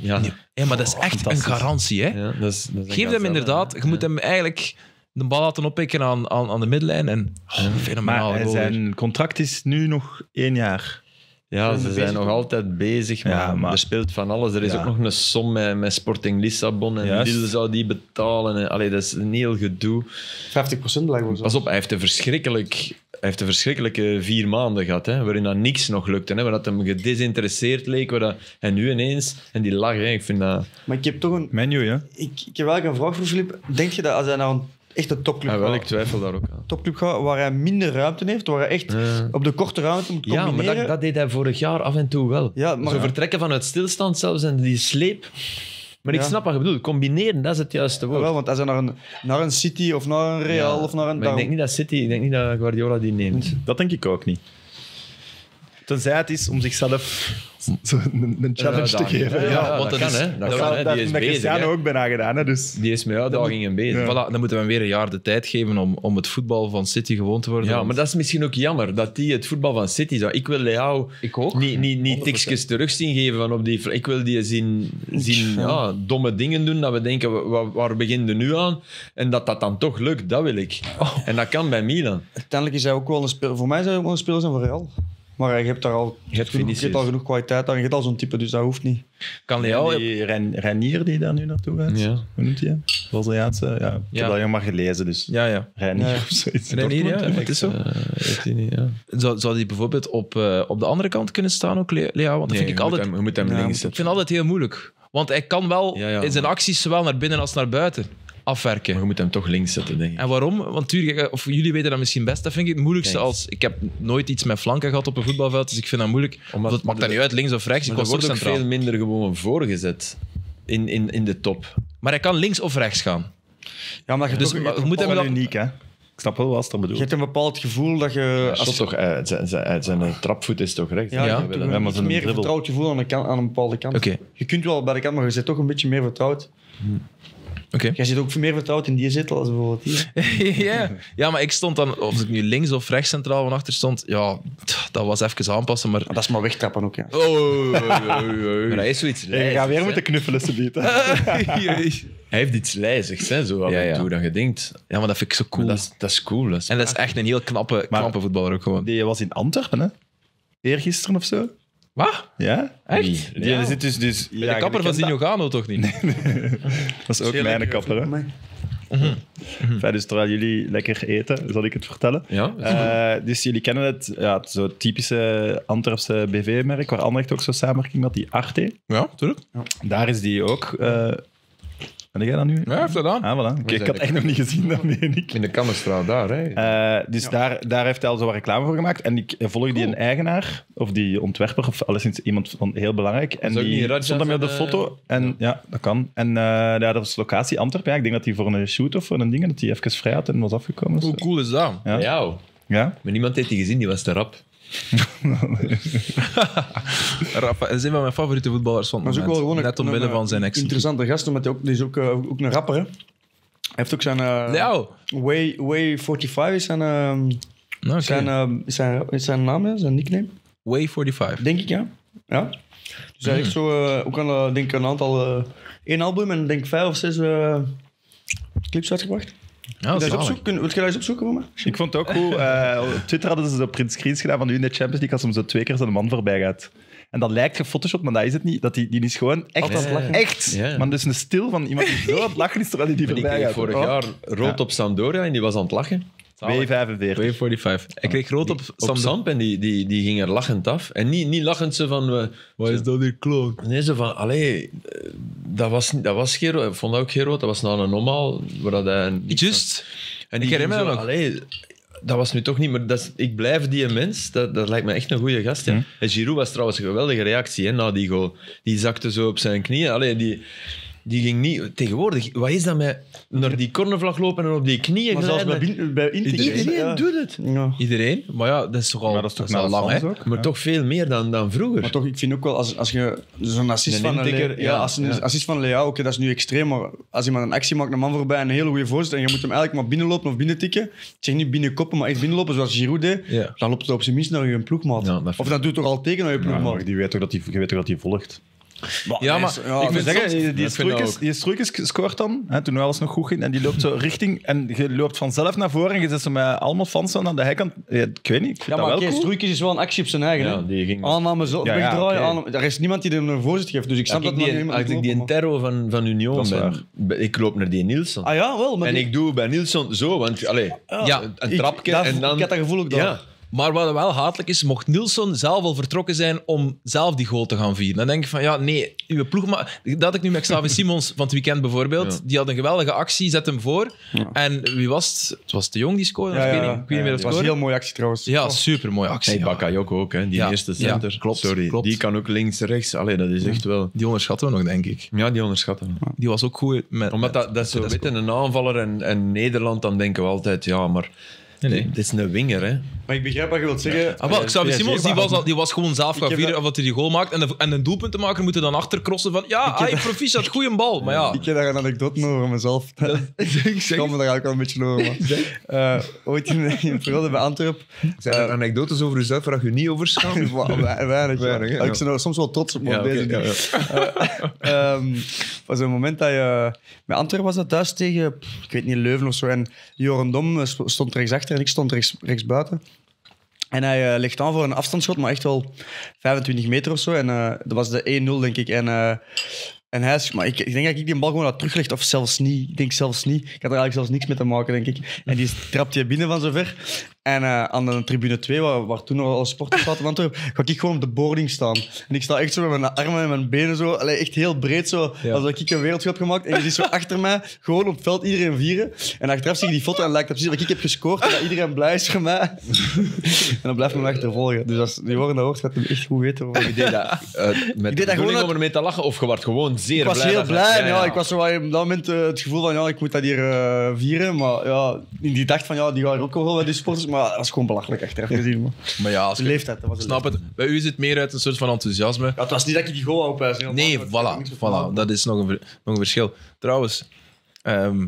ja, Ja, maar dat is echt een garantie. Hè? ja, dat is, dat is Geef hem inderdaad, je moet hem eigenlijk de bal laten oppikken aan, aan, aan de midlijn. En oh, fenomenaal. Maar zijn contract is nu nog één jaar. Ja, ze zijn nog altijd bezig, maar, Ja, maar- er speelt van alles. Er is Ja. ook nog een som met, met Sporting Lissabon en Juist. Lille zou die betalen. En, allee, dat is een heel gedoe. 50% blijkbaar zo. Pas op, hij heeft een, verschrikkelijk, hij heeft een verschrikkelijke vier maanden gehad, hè, waarin dat niks nog lukte. Hè, waar dat hem gedesinteresseerd leek. Waar dat, en nu ineens, en die lach, hè, ik vind dat... Maar ik heb toch een... Menu, ja. Ik, ik heb eigenlijk een vraag voor Filip. Denk je dat als hij naar een echte topclub Ah, wel, ik twijfel daar ook aan. topclub gaat, waar hij minder ruimte heeft, waar hij echt Ja. op de korte ruimte moet Ja, maar combineren... dat, dat deed hij vorig jaar af en toe wel. Ja, maar- Zo vertrekken vanuit stilstand zelfs en die sleep. Maar ik Ja. snap wat je bedoelt. Combineren, dat is het juiste woord. Wel, want als hij naar een, naar een City of naar een Real Ja, of naar een... Maar ik denk niet dat City, ik denk niet dat Guardiola die neemt. Dat denk ik ook niet. Tenzij het is om zichzelf zo een, een challenge Ja, te geven. ja, Ja, ja, want dat dat kan, is- hè. Dat dat- kan, dat, Die is heeft bezig, hè. ook bijna gedaan. Hè, dus. Die is met uitdagingen bezig. Voilà, dan moeten we hem weer een jaar de tijd geven om, om het voetbal van City gewoon te worden. Ja, maar dat is misschien ook jammer, dat die het voetbal van City zou... Ik wil Leao Ik ook. niet, niet, niet tikjes terug zien geven van op die... Ik wil die zien, zien ja, domme dingen doen, dat we denken, waar, waar beginnen we nu aan? En dat dat dan toch lukt, dat wil ik. En dat kan bij Milan. Uiteindelijk is hij ook wel een speler... Voor mij is hij ook wel een speler zijn voor Real. Maar je hebt daar al, Je hebt genoeg, je hebt Vinicius. al genoeg kwaliteit aan. Je hebt al zo'n type, dus dat hoeft niet. kan Leao... die Ren- Renier die daar nu naartoe gaat. Ja. Hoe noemt hij? Braziliaanse. Ja, ik Ja. heb dat helemaal maar gelezen, dus Ja, ja. Renier Ja. of zoiets. Renier, ja, het is zo. Eh, weet je niet, ja. Zou, zou die bijvoorbeeld op, eh, op de andere kant kunnen staan ook, Le- Leao? Want dat Nee, vind ik altijd... hem, je moet hem Ja, links moet Ik zetten. vind altijd heel moeilijk. Want hij kan wel Ja, ja, in zijn acties zowel naar binnen als naar buiten afwerken. Maar je moet hem toch links zetten, denk ik. En waarom? Want tuurlijk, of jullie weten dat misschien best. Dat vind ik het moeilijkste. Kijk. Als, ik heb nooit iets met flanken gehad op een voetbalveld, dus ik vind dat moeilijk. Omdat- dat maakt dat niet uit, links of rechts. Ik Maar was ook wordt ook centraal. veel minder gewoon voorgezet in, in, in de top. Maar hij kan links of rechts gaan. Ja, maar je, Dus toch, maar je, we moeten Dat hem is wel dan... uniek, hè. Ik snap wel wat je bedoelt. hebt een bepaald gevoel dat je... Als Als, toch, eh, zijn, zijn, zijn trapvoet is toch rechts? ja, je Ja, Ja, een maar meer dribbel. vertrouwd gevoel aan aan een bepaalde kant. Oké, Je kunt wel bij de kant, maar je zit toch een beetje meer vertrouwd. Oké. Jij zit ook meer vertrouwd in die zetel als bijvoorbeeld hier. ja. ja, maar ik stond dan, of ik nu links of rechts centraal van achter stond, ja, dat was even aanpassen, maar... Maar dat is maar wegtrappen ook, ja. Oh, Maar hij is zoiets Je lijzigs, gaat weer hè. moeten knuffelen, subiet. hè. Hij heeft iets lijzigs, hè, zo af Ja, en toe, dat je denkt... Ja, maar dat vind ik zo cool. Dat, is, dat is cool. Dat is En dat is echt een heel knappe, Maar- knappe voetballer ook gewoon. Die was in Antwerpen, hè? Eergisteren of zo. Wat? Ja? Echt? Die zit dus... dus de kapper van Zinho Gano toch niet? Dat is ook mijn kapper, hè? Enfin, dus terwijl jullie lekker eten, zal ik het vertellen. Ja, Eh, dus jullie kennen het, ja, het zo typische Antwerpse BV-merk, waar Anderlecht ook zo samenwerking met die Arte. Ja, tuurlijk. Daar is die ook... eh ben jij dat nu? Ja, heeft dat aan. Ah, voilà. Ik had echt nog niet gezien, dat meen ik. in de Kammerstraat daar, hè. Eh, dus daar, daar heeft hij al zo wat reclame voor gemaakt. En ik volg die een eigenaar, of die ontwerper, of alleszins iemand van heel belangrijk. En die stond daarmee op de foto. eh, En ja, dat kan. En eh ja, dat was locatie Antwerpen. Ja, ik denk dat hij voor een shoot of voor een ding, dat hij even vrij had en was afgekomen. Hoe cool is dat? Ja. Ja. Ja. Maar niemand heeft die gezien, die was te rap. Rafa, dat is een van mijn favoriete voetballers van het Maar is ook wel moment. Net omwille van zijn ex. interessante gast, omdat hij ook, die is ook, eh, ook een rapper. Hè. Hij heeft ook zijn... eh, Leo. Way, Way 45 is zijn, ehm, oké. zijn, eh, is zijn, zijn naam, hè, zijn nickname. Way 45. Denk ik, ja. ja. Dus hij heeft zo eh, ook eh, denk ik een aantal... eh één album en denk vijf of zes eh, clips uitgebracht. Ja, Wil je dat eens zalig. opzoeken? Wil je dat eens opzoeken mij? Ik vond het ook cool. eh, op Twitter hadden ze zo print screens gedaan van nu in de Champions League als hem zo twee keer zijn man voorbij gaat. En dat lijkt gefotoshopt, maar dat is het niet. Dat die, die is gewoon echt Altijd aan het lachen. Ja. Echt! Ja. Maar dus een stil van iemand die zo aan het lachen is terwijl hij die die voorbij gaat. vorig Oh. jaar rood op Sampdoria en die was aan het lachen. Zalig. W45. Way 45. Hij kreeg rood op Op Sam. Samp en die, die, die ging er lachend af. En niet, niet lachend zo van... eh, Wat is dat hier kloon? Nee, zo van, allee, eh, dat was, dat was geen rood. Ik vond dat ook geen rood. Dat was nou een normaal, waar dat hij... Just. En Ik die herinner me nog. Allee, dat was nu toch niet, maar dat is, ik blijf die mens. Dat, dat lijkt me echt een goede gast. Ja. En Giroud was trouwens een geweldige reactie hè, na die goal. Die zakte zo op zijn knieën. Allee, die, Die ging niet... Tegenwoordig, wat is dat met naar die cornervlag lopen en op die knieën Maar zelfs bij, glijden? bin- bij Inter. Iedereen ja. doet het. Ja. Iedereen. Maar ja, dat is toch al, Maar dat is toch al naar de lang, fans hè? ook? Maar toch veel meer dan, dan vroeger. Maar toch, ik vind ook wel, als, als je zo'n assist Een van een intikker, ja, ja, als een ja. assist van Leao, oké, dat is nu extreem, maar als iemand een actie maakt, een man voorbij, en een hele goede voorzet, en je moet hem eigenlijk maar binnenlopen of binnentikken, ik zeg niet binnenkoppen, maar echt binnenlopen, zoals Giroud deed, Ja. dan loopt het op zijn minst naar je ploegmaat. Ja, dat vind of dat doet toch al tegen naar je Ja, ploegmaat. maar die weet toch dat hij, je weet toch dat hij volgt. Ja, maar ja, ik moet zeggen, soms- die, die die Stroeikens scoort dan, hè, toen alles nog goed ging, en die loopt zo richting, en je loopt vanzelf naar voren en je zet ze met allemaal fans aan de hekkant. Ja, ik weet niet, ik vind Ja, dat maar wel oké, cool. Is wel een actie op zijn eigen. Ja, die ging... Aanname zo, Ja, ja, wegdraaien, oké. aanname- Er is niemand die hem een voorzet geeft, dus ik snap dat die, niet als ik die Interro van, van Union ben, ben- ik loop naar die Nielsen. Ah ja, wel. Maar en die- ik doe bij Nielsen zo, want allee, Ja, een trapje en dan... Ik had dat gevoel ook daar. Maar wat wel hatelijk is, mocht Nilsson zelf al vertrokken zijn om zelf die goal te gaan vieren. Dan denk ik van, ja, nee, uw ploeg... Dat had ik nu met Xavi Simons van het weekend bijvoorbeeld. Ja. Die had een geweldige actie, zet hem voor. En wie was het? Het was de Jong die scoorde? Ja, ik weet niet, ik weet niet meer Het was een heel mooie actie trouwens. Ja, super mooie actie. Hey. Bakayoko ook, hè, die eerste center. klopt, Sorry, klopt. die kan ook links, rechts. Allee, dat is echt wel... Die onderschatten we nog, denk ik. Ja, die onderschatten. we. Die was ook goed met... Omdat dat, dat is zo, je, een aanvaller en, en Nederland, dan denken we altijd, ja, maar Nee, nee. dit is een winger, hè. Maar ik begrijp wat je wilt zeggen. Ah, wel, Xavi PSG, Simons die was, al, die was gewoon zelf gaan vieren dat- of dat hij die goal maakt. En de, en de doelpuntenmaker moeten dan achtercrossen van ja, hij proficiat, goeie bal. Maar ja, Ik heb daar een anekdote over mezelf. ik schaam me daar ook wel een beetje over. Maar, eh, ooit in, in een bij Antwerpen. Zijn er anekdotes over jezelf waar je niet over schaamt? Weinig. ja. Weinig, Ja, ja. Ik ben er soms wel trots op, maar Ja, deze ja, niet. Ehm, was een moment dat je... Bij Antwerpen was dat thuis tegen, ik weet niet, Leuven of zo. En Joran Dom eh, st- stond en ik stond rechts, rechts buiten. En hij eh, legt aan voor een afstandsschot, maar echt wel 25 meter of zo. En eh, dat was de 1-0, denk ik. En, eh, en hij is, maar ik, ik denk dat ik die bal gewoon had teruggelegd, of zelfs niet. Ik denk zelfs niet. Ik had er eigenlijk zelfs niks mee te maken, denk ik. En die trapt je binnen van zover. En eh, aan de tribune 2, waar, waar toen nog al sporters zaten van Antwerpen, ga ik gewoon op de boarding staan. En ik sta echt zo met mijn armen en mijn benen zo, allee, echt heel breed zo, Ja. alsof ik een wereldschap gemaakt. En je ziet zo achter mij, gewoon op het veld iedereen vieren. En achteraf zie je die foto en lijkt het precies dat ik heb gescoord en dat iedereen blij is voor mij. en dan blijft me achtervolgen. Dus als die dat hoort, gaat hij echt goed weten. hoor. Je deed dat uh, met deed dat gewoon uit- om ermee te lachen, of je werd gewoon zeer Ik was blij. heel dat blij. Ja, Ik was zo wat op dat moment eh, het gevoel van ja, ik moet dat hier eh, vieren. Maar ja, in die dacht van ja, die gaan ook wel bij die sporters. Maar dat was gewoon belachelijk achteraf gezien. Man. maar ja, als De je, leeftijd, dat was de snap leeftijd. het. Bij u is het meer uit een soort van enthousiasme. Ja, het was niet dat ik die goal wou opwijzen. Nee, voilà, voilà. Dat is nog een, nog een verschil. Trouwens, ehm,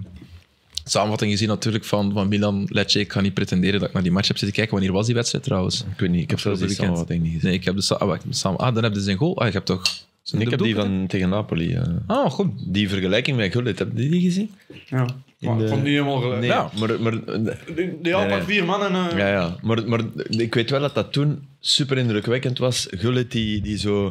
samenvatting gezien natuurlijk van, van Milan Lecce. Ik ga niet pretenderen dat ik naar die match heb zitten kijken. Wanneer was die wedstrijd trouwens? Ik weet niet, ik heb zelfs die Afgelopen samenvatting niet gezien. Nee, ik heb de sa- ah, wacht, samen. Ah, dan heb je zijn goal. Ah, je hebt toch. ik heb die van tegen Napoli. Ah, goed. die vergelijking met Gullit, heb je die gezien? Ja. Maar de- ik vond niet helemaal gelijk. Nee, Ja. maar, maar, Die, die Nee, maar nee. vier man en... eh, ja, ja. Maar, maar ik weet wel dat dat toen super indrukwekkend was. Gullit die, die zo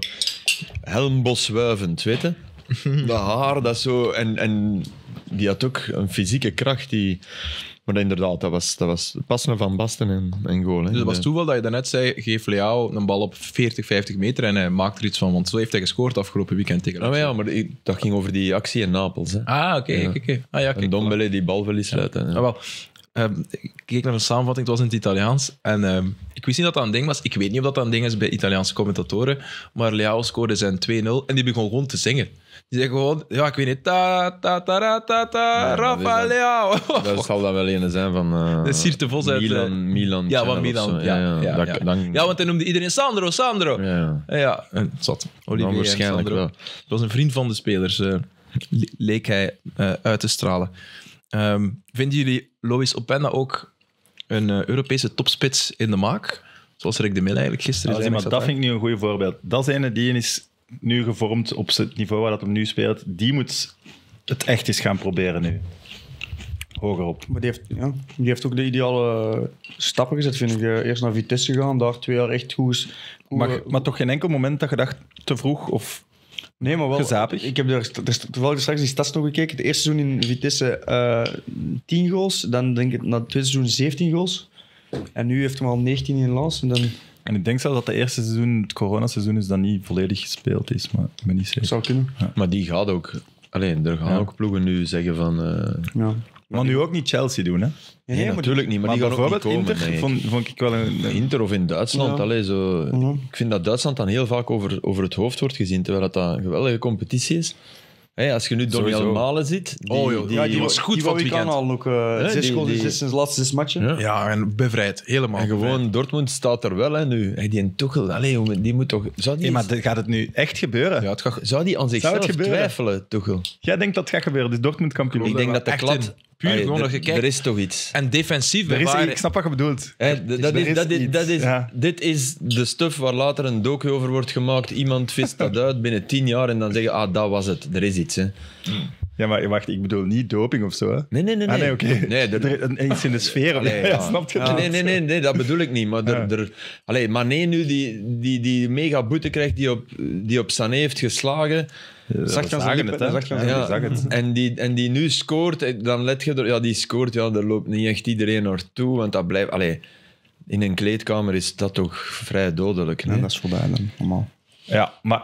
helmbos wuivend, weet je? Dat haar, dat zo... En, en die had ook een fysieke kracht die... Maar inderdaad, dat was, dat was passen van Basten en, en goal. Hè. Dus het was toeval dat je daarnet zei, geef Leao een bal op 40, 50 meter en hij maakt er iets van. Want zo heeft hij gescoord afgelopen weekend tegen Ah, ja, maar dat ging over die actie in Napels. Hè. Ah, oké. Ja. oké, oké. Ah, ja, en Dombele die balverlies sluiten. Ah, wel. Ehm, ik keek naar een samenvatting, het was in het Italiaans. En ehm, ik wist niet dat dat een ding was. Ik weet niet of dat een ding is bij Italiaanse commentatoren. Maar Leao scoorde zijn 2-0 en die begon gewoon te zingen. Die zei gewoon, ja, ik weet niet, ta, ta, ta, ra, ta, ta, dat is Rafa Leao. Dat zal dan wel een zijn van... eh, Dat is Sierte Vos uit, Milan, eh, Milan Ja, van Milan. zo. Ja, ja, ja, Dat- ja. dan- Ja, want hij noemde iedereen Sandro, Sandro. ja, ja. En het zat. Olivier waarschijnlijk Sandro. wel. Het was een vriend van de spelers, eh, le- leek hij eh, uit te stralen. Ehm, vinden jullie Lois Openda ook een eh, Europese topspits in de maak? Zoals Rick de Mille eigenlijk gisteren Ja, zei. maar dat vind ik nu een goed voorbeeld. Dat is een die is nu gevormd op het niveau waar dat hem nu speelt. Die moet het echt eens gaan proberen nu. Hoger op. Maar die heeft, ja, die heeft ook de ideale eh, stappen gezet, vind ik. Eh, Eerst naar Vitesse gegaan, daar twee jaar echt goed. is- goed, Maar, eh, maar toch geen enkel moment dat je dacht te vroeg of Nee, maar wel. Gezapig. Ik heb er, er toevallig straks die stats nog gekeken. Het eerste seizoen in Vitesse eh 10 goals. Dan denk ik na het tweede seizoen 17 goals. En nu heeft hij al 19 in Lens. En dan En ik denk zelfs dat het eerste seizoen, het coronaseizoen, is dat niet volledig gespeeld is. Maar ik ben niet zeker. zou kunnen. Maar die gaat ook... Alleen, er gaan Ja. ook ploegen nu zeggen van... eh, Ja. Maar nu ook niet Chelsea doen, hè? nee, natuurlijk niet, maar, Maar, die gaan ook niet bijvoorbeeld komen, Inter vond, vond ik wel een... Inter of in Duitsland. Ja. Allee, zo, Ja. Ik vind dat Duitsland dan heel vaak over, over het hoofd wordt gezien, terwijl dat een geweldige competitie is. Hé, als je nu Donny. Malen ziet... Die, Oh, joh. die, Ja, die was goed die van het weekend. aanhalen ook. eh, Hè, zes die- goals die- sinds de laatste zes matchen. Ja. Ja, en bevrijd. Helemaal En bevrijd. gewoon, Dortmund staat er wel hè, nu. Hey, die en Tuchel, allee, jongen, die moet toch... Zou die, Hey, maar gaat het nu echt gebeuren? Ja, het gaat zou die aan zichzelf twijfelen, Tuchel? Jij denkt dat het gaat gebeuren, dus Dortmund kampioen. Ik denk dat de echt klad... Puur Allee, gewoon er- je kijkt. Er is toch iets. En defensief, Er wij is, waren... ik snap wat je bedoelt. Hè, dat is, is dat is, iets, dat is, ja. Dit is de stuff waar later een docu over wordt gemaakt. Iemand vist dat uit binnen tien jaar en dan zeggen, ah, dat was het. Er is iets, hè. Ja, maar wacht, ik bedoel niet doping of zo. Hè? Nee, nee, nee. Ah, nee. nee, oké. Nee, er- Er- een- Iets in de sfeer. Allee, ja, ja. snap je Ja, dat? nee, nee, nee, nee, dat bedoel ik niet. Maar er, Ja. er, allee, Mané nu, die, die, die mega boete krijgt, die op, die op Sané heeft geslagen. Ja, Zag je zagen het, hè? zag Ja, zagen het. en, die, en die nu scoort, eh, dan let je er... Ja, die scoort, ja, daar loopt niet echt iedereen naartoe. Want dat blijft... Allee, in een kleedkamer is dat toch vrij dodelijk. Ja, Nee? dat is voorbij dan, normaal. Ja, maar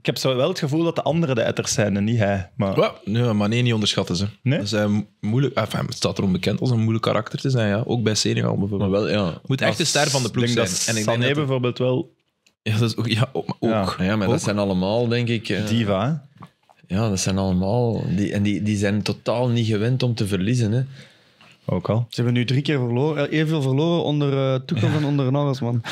ik heb zo wel het gevoel dat de anderen de etters zijn en niet hij. Maar Ja, nee, maar nee, niet onderschatten ze. Nee? Dat is moeilijk... Enfin, het staat erom bekend als een moeilijk karakter te zijn, ja. Ook bij Senegal bijvoorbeeld. Maar wel, ja. moet echt de ster van de ploeg zijn. en ik Sané denk dat... bijvoorbeeld wel Ja, dat is ook... Ja, ook. Ja. maar Ook. dat zijn allemaal, denk ik... eh, diva. Hè? Ja, dat zijn allemaal... Die, en die, die zijn totaal niet gewend om te verliezen, hè. Ook al. Ze hebben nu drie keer verloren, eh, evenveel verloren onder uh, Tuchel dan onder Nagelsman.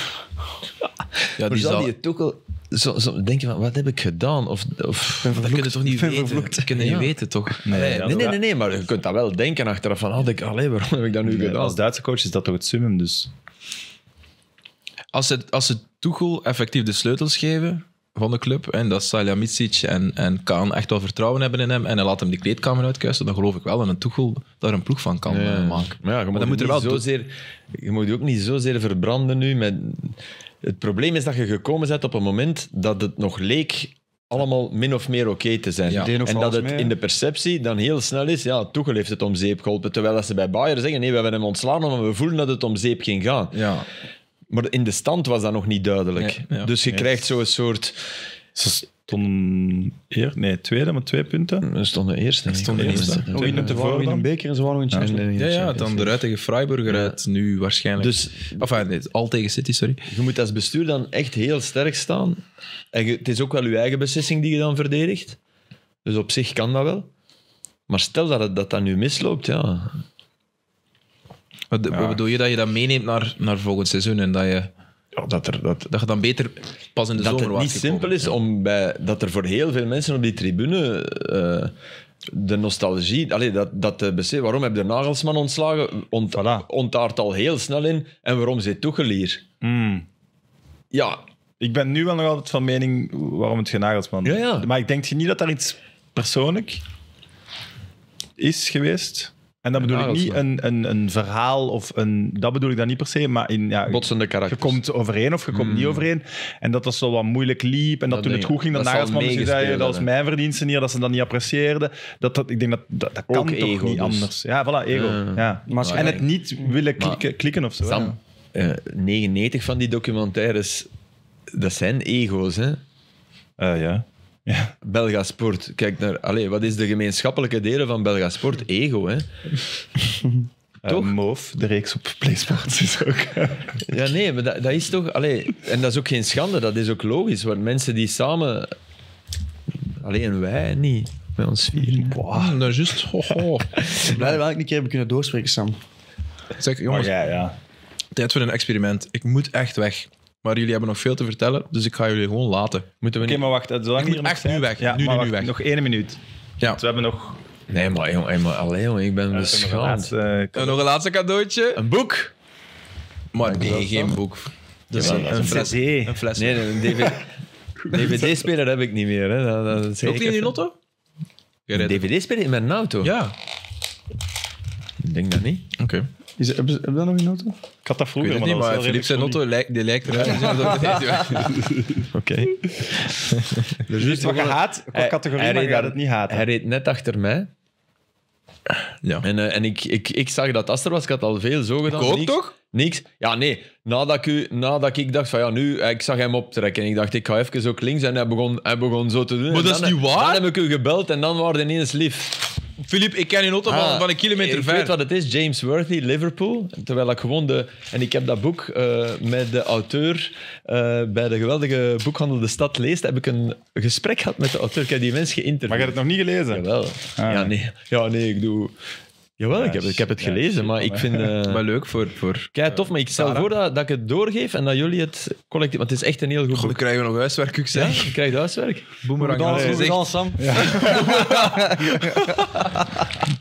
Ja, die zou zal... die Tuchel... Zo, zo, denk je van, wat heb ik gedaan? Of, of, Dat kun je toch niet weten? vervloekt. Dat kun je niet Ja. weten, toch? Nee, nee, nee, nee, nee, maar je kunt dat wel denken achteraf van, had ik, allee, waarom heb ik dat nu Nee, gedaan? als Duitse coach is dat toch het summum, dus... Als ze, als ze Tuchel effectief de sleutels geven van de club, en dat Salihamidzic en, en Kaan echt wel vertrouwen hebben in hem, en hij laat hem die kleedkamer uitkuisen, dan geloof ik wel dat een Tuchel daar een ploeg van kan Ja. eh, maken. Maar ja, je Maar moet, dan moet er wel zozeer, je moet je ook niet zozeer verbranden nu. Met... Het probleem is dat je gekomen bent op een moment dat het nog leek allemaal min of meer oké te zijn. Ja. En dat het mee, in de perceptie dan heel snel is, ja, Tuchel heeft het om zeep geholpen. Terwijl dat ze bij Bayern zeggen, nee, we hebben hem ontslagen, maar we voelen dat het om zeep ging gaan. Ja. Maar in de stand was dat nog niet duidelijk. Nee, ja. Dus je krijgt zo'n soort... Ze stonden eer, nee, tweede met twee punten. We stonden eerst. denk ik. stonden eerst, ja. Ook in het Ze waren in een beker en ze waren in Champions Ja, ja, dan League. eruit tegen Freiburg, eruit nu waarschijnlijk. Dus Enfin, nee, al tegen City, sorry. je moet als bestuur dan echt heel sterk staan. En je- het is ook wel je eigen beslissing die je dan verdedigt. Dus op zich kan dat wel. Maar stel dat het, dat, dat nu misloopt, ja. Wat, wat bedoel je dat je dat meeneemt naar, naar volgend seizoen en dat je, dat, er, dat, dat je dan beter pas in de dat zomer het niet simpel is om bij, dat er voor heel veel mensen op die tribune eh, de nostalgie, allee, dat, dat de besef, waarom heb je Nagelsman ontslagen, ont, Voilà. ontaart al heel snel in. En waarom zit Tuchel hier? Hmm. Ja, Ik ben nu wel nog altijd van mening waarom het genagelsman. Ja, ja. Maar ik denk niet dat daar iets persoonlijk is geweest. En dat bedoel ik niet een, een, een verhaal of een... Dat bedoel ik dan niet per se, maar in... Ja, botsende je komt overeen of je komt niet overeen. En dat dat zo wat moeilijk liep. En dat, Dat toen het goed ging, dat, Nagelsman misschien zei, dat was mijn verdiensten hier, dat ze dat niet apprecieerden. Dat, dat, ik denk dat dat, dat kan Ook toch ego niet dus. anders. Ja, voilà, ego. Ja. Ja. Maar en het niet willen klikken, klikken of zo. Sam, eh, 99 van die documentaires, dat zijn ego's, hè? Eh, ja. Ja. Belga Sport. Kijk naar... Allee, wat is de gemeenschappelijke delen van Belga Sport? Ego, hè? Toch? Moof, de reeks op PlaySports is ook... Ja, nee, maar dat, dat is toch... Allee, en dat is ook geen schande, dat is ook logisch. Want mensen die samen... Alleen wij niet. Bij ons vier. Ah, nou, juist. Ho, ho. Blij dat we eigenlijk een keer hebben kunnen doorspreken, Sam. Zeg, jongens, ja, ja. tijd voor een experiment. Ik moet echt weg. Maar jullie hebben nog veel te vertellen, dus ik ga jullie gewoon laten. Moeten we Oké, niet... maar wacht. Zolang Ik die moet er nog echt nu zijn- weg. Ja, Nu, maar nu, nu weg. Nog één minuut. Ja. Want we hebben nog... Nee, maar jongen, maar, allee, jongen ik ben nog een beschaamd. laatste, eh, nog een laatste cadeautje. Een boek? Maar nee, geen boek. Dus een, dat fles. CD. Een fles. Nee, nee, een DVD DVD-speler heb ik niet meer. Hè. Dat, dat is Ook niet in die zeker- lotto? Een DVD-speler in mijn auto? Ja. Ik denk dat niet. Oké. Is, hebben, ze- hebben dat nog in auto? Ik had dat Ik vroeger, niet, maar wel Philippe zijn auto lijkt, die lijkt eruit. Oké. Dus wat je haat, qua categorie, maar je reed gaat het niet haten. Hij reed net achter mij. ja. En, eh, en ik, ik, ik zag dat Aster was. Ik had al veel zo gedaan. ook, Niks. toch? Niks. Ja, nee. Nadat ik, u, nadat ik dacht van ja, nu... eh, Ik zag hem optrekken. En ik dacht, ik ga even ook links. En hij begon, hij begon zo te doen. Maar En dat is niet waar? Dan heb ik u gebeld en dan waren we ineens lief. Filip, ik ken je auto van, Ah, van een kilometer ik ver. weet wat het is, James Worthy, Liverpool. Terwijl ik gewoon de... En ik heb dat boek eh, met de auteur eh, bij de geweldige boekhandel De Stad leest. Heb ik een gesprek gehad met de auteur. Ik heb die mens geïnterviewd. Maar je hebt het nog niet gelezen? Jawel. Ja, nee. ja, nee, ik doe... Jawel, ik, heb, ik heb het gelezen, maar ik vind... eh Maar leuk voor... voor... Kei tof, maar ik stel Sarah. voor dat, dat ik het doorgeef en dat jullie het collectief... Want het is echt een heel goed Goh, dan boek. krijgen we nog huiswerk, ik Ja, zeg. je krijgt huiswerk. Allee, zeg. hoe gedaan, Sam?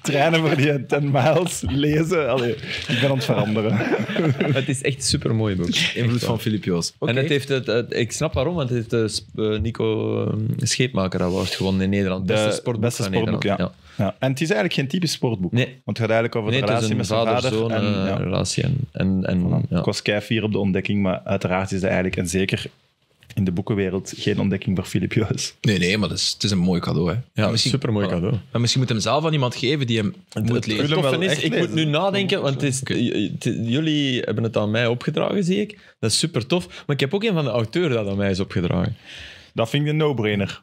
Trainen voor die 10 miles, lezen. Allee, ik ben aan het veranderen. het is echt een supermooi boek. Invloed van Filip Joos. Oké. En het heeft het, het- ik snap waarom, want het heeft de sp- eh, Nico eh, Scheepmaker Award gewonnen in Nederland. Beste sportboek beste van sportboek, ja. Nederland. ja. En het is eigenlijk geen typisch sportboek. Nee. Want het gaat eigenlijk over Nee, de het is relatie een met zijn vader. en, eh, ja. relatie. En, en, en, ja. Ik was kei fier op de ontdekking, maar uiteraard is dat eigenlijk, en zeker in de boekenwereld, geen ontdekking voor Filip Joos. Nee, nee, maar het is, het is een mooi cadeau. Hè. Ja, misschien, supermooi voilà. cadeau. Maar misschien moet hem zelf aan iemand geven die hem moet Het lezen. toffe is, ik lezen. moet nu nadenken, want het is, het- jullie hebben het aan mij opgedragen, zie ik. Dat is super tof. Maar ik heb ook een van de auteurs dat aan mij is opgedragen. Dat vind ik een no-brainer.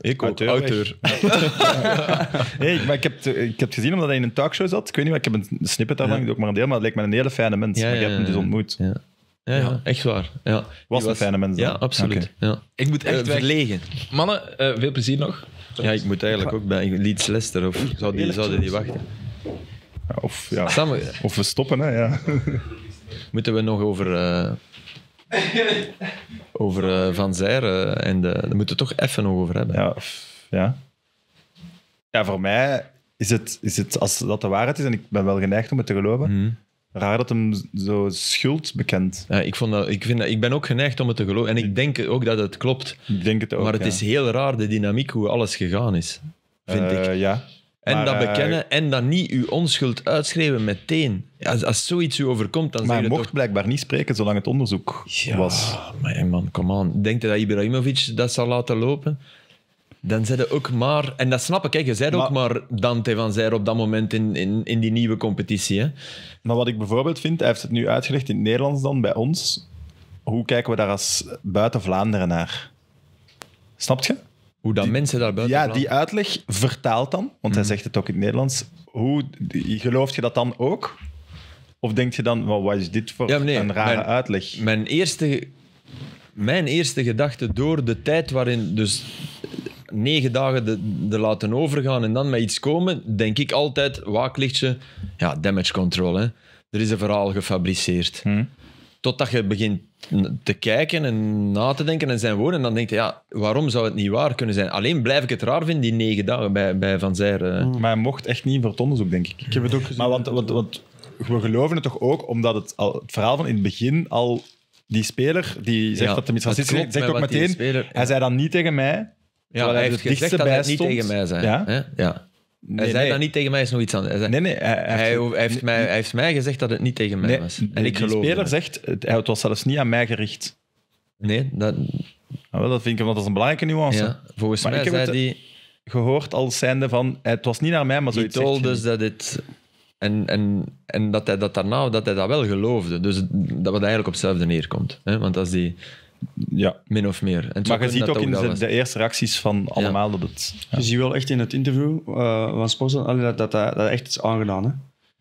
Ik ook, Auteur auteur. Nee, maar ik heb, het, ik heb het gezien omdat hij in een talkshow zat. Ik weet niet, ik heb een snippet daarvan, Ja. ik doe ook maar een deel, maar het lijkt me een hele fijne mens. Ja, maar ik hem dus ontmoet. Ja. Ja, ja, echt waar. Ja. Was een fijne mens dan? Ja, absoluut. Ja. Ik moet echt weg. verlegen. Mannen, eh, veel plezier nog. Ja, ik moet eigenlijk ook bij Leeds Leicester. Of zou die, zouden die wachten? Ja, Of, ja. Samen, of we stoppen, hè. Ja. moeten we nog over, eh, over eh, Van Zijr eh, en de, daar moeten we het toch even nog over hebben. Ja, ja. ja, voor mij is het, is het, als dat de waarheid is, en ik ben wel geneigd om het te geloven, Mhm. raar dat hem zo schuld bekent. Ja, ik, vond dat, ik, vind dat, ik ben ook geneigd om het te geloven. En ik denk ook dat het klopt. Ik denk het ook. maar het ja. is heel raar, de dynamiek, hoe alles gegaan is. Vind ik. Eh, Ja. En maar, dat eh, bekennen en dan niet uw onschuld uitschrijven meteen. Als, als zoiets u overkomt, dan Maar hij mocht toch... blijkbaar niet spreken zolang het onderzoek Ja, was. maar man, come on. Denkt je dat Ibrahimovic dat zal laten lopen? Dan zijn ook maar... En dat snap ik, hè. je zei ook maar Dante van Zijr op dat moment in, in, in die nieuwe competitie. Hè. Maar wat ik bijvoorbeeld vind, hij heeft het nu uitgelegd in het Nederlands dan bij ons. Hoe kijken we daar als buiten Vlaanderen naar? Snap je? Hoe dat mensen daar buiten Ja, die uitleg vertaalt dan, want Mhm. hij zegt het ook in het Nederlands. Hoe, gelooft je dat dan ook? Of denk je dan, wat is dit voor Ja, maar nee, een rare mijn- uitleg? Mijn eerste, mijn eerste gedachte door de tijd waarin dus negen dagen de, de laten overgaan en dan met iets komen, denk ik altijd, waaklichtje, ja, damage control. Hè. Er is een verhaal gefabriceerd. Hm. Totdat je begint te kijken en na te denken en zijn woorden, en dan denk je, ja, waarom zou het niet waar kunnen zijn? Alleen blijf ik het raar vinden, die negen dagen bij, bij Van Zijr. eh. Maar hij mocht echt niet voor het onderzoek, denk ik. Ik heb het ook gezien. Maar want, want, want we geloven het toch ook omdat het, al, het verhaal van in het begin al... Die speler die zegt Ja, dat hem iets racistisch zegt, ook meteen... speler- Hij zei dan niet tegen mij... Ja, terwijl hij heeft het gezegd dichtste dat hij niet tegen mij zei. Ja? Hè? ja. Nee, hij zei nee. dat niet tegen mij, is nog iets anders. Hij, zei, Nee, nee. Hij, heeft- hij heeft mij, hij heeft mij gezegd dat het niet tegen mij nee, was. die- En ik die geloof speler het. zegt, het, het was zelfs niet aan mij gericht. Nee, dat, Nou, wel, dat vind ik, want dat is een belangrijke nuance. ja, volgens Maar mij ik heb zei het- hij... Gehoord als zijnde van, het was niet naar mij, maar zoiets zegt hij us that it... En, en, en dat hij dat daarna dat hij dat wel geloofde. Dus dat wat eigenlijk op hetzelfde neerkomt. Hè? Want als die. Ja. min of meer. En Maar je ziet ook in de, eerste reacties van allemaal dat het... Ja. Je ziet wel echt in het interview eh, van Sportson allee, dat, dat, dat, dat echt is aangedaan. Hè?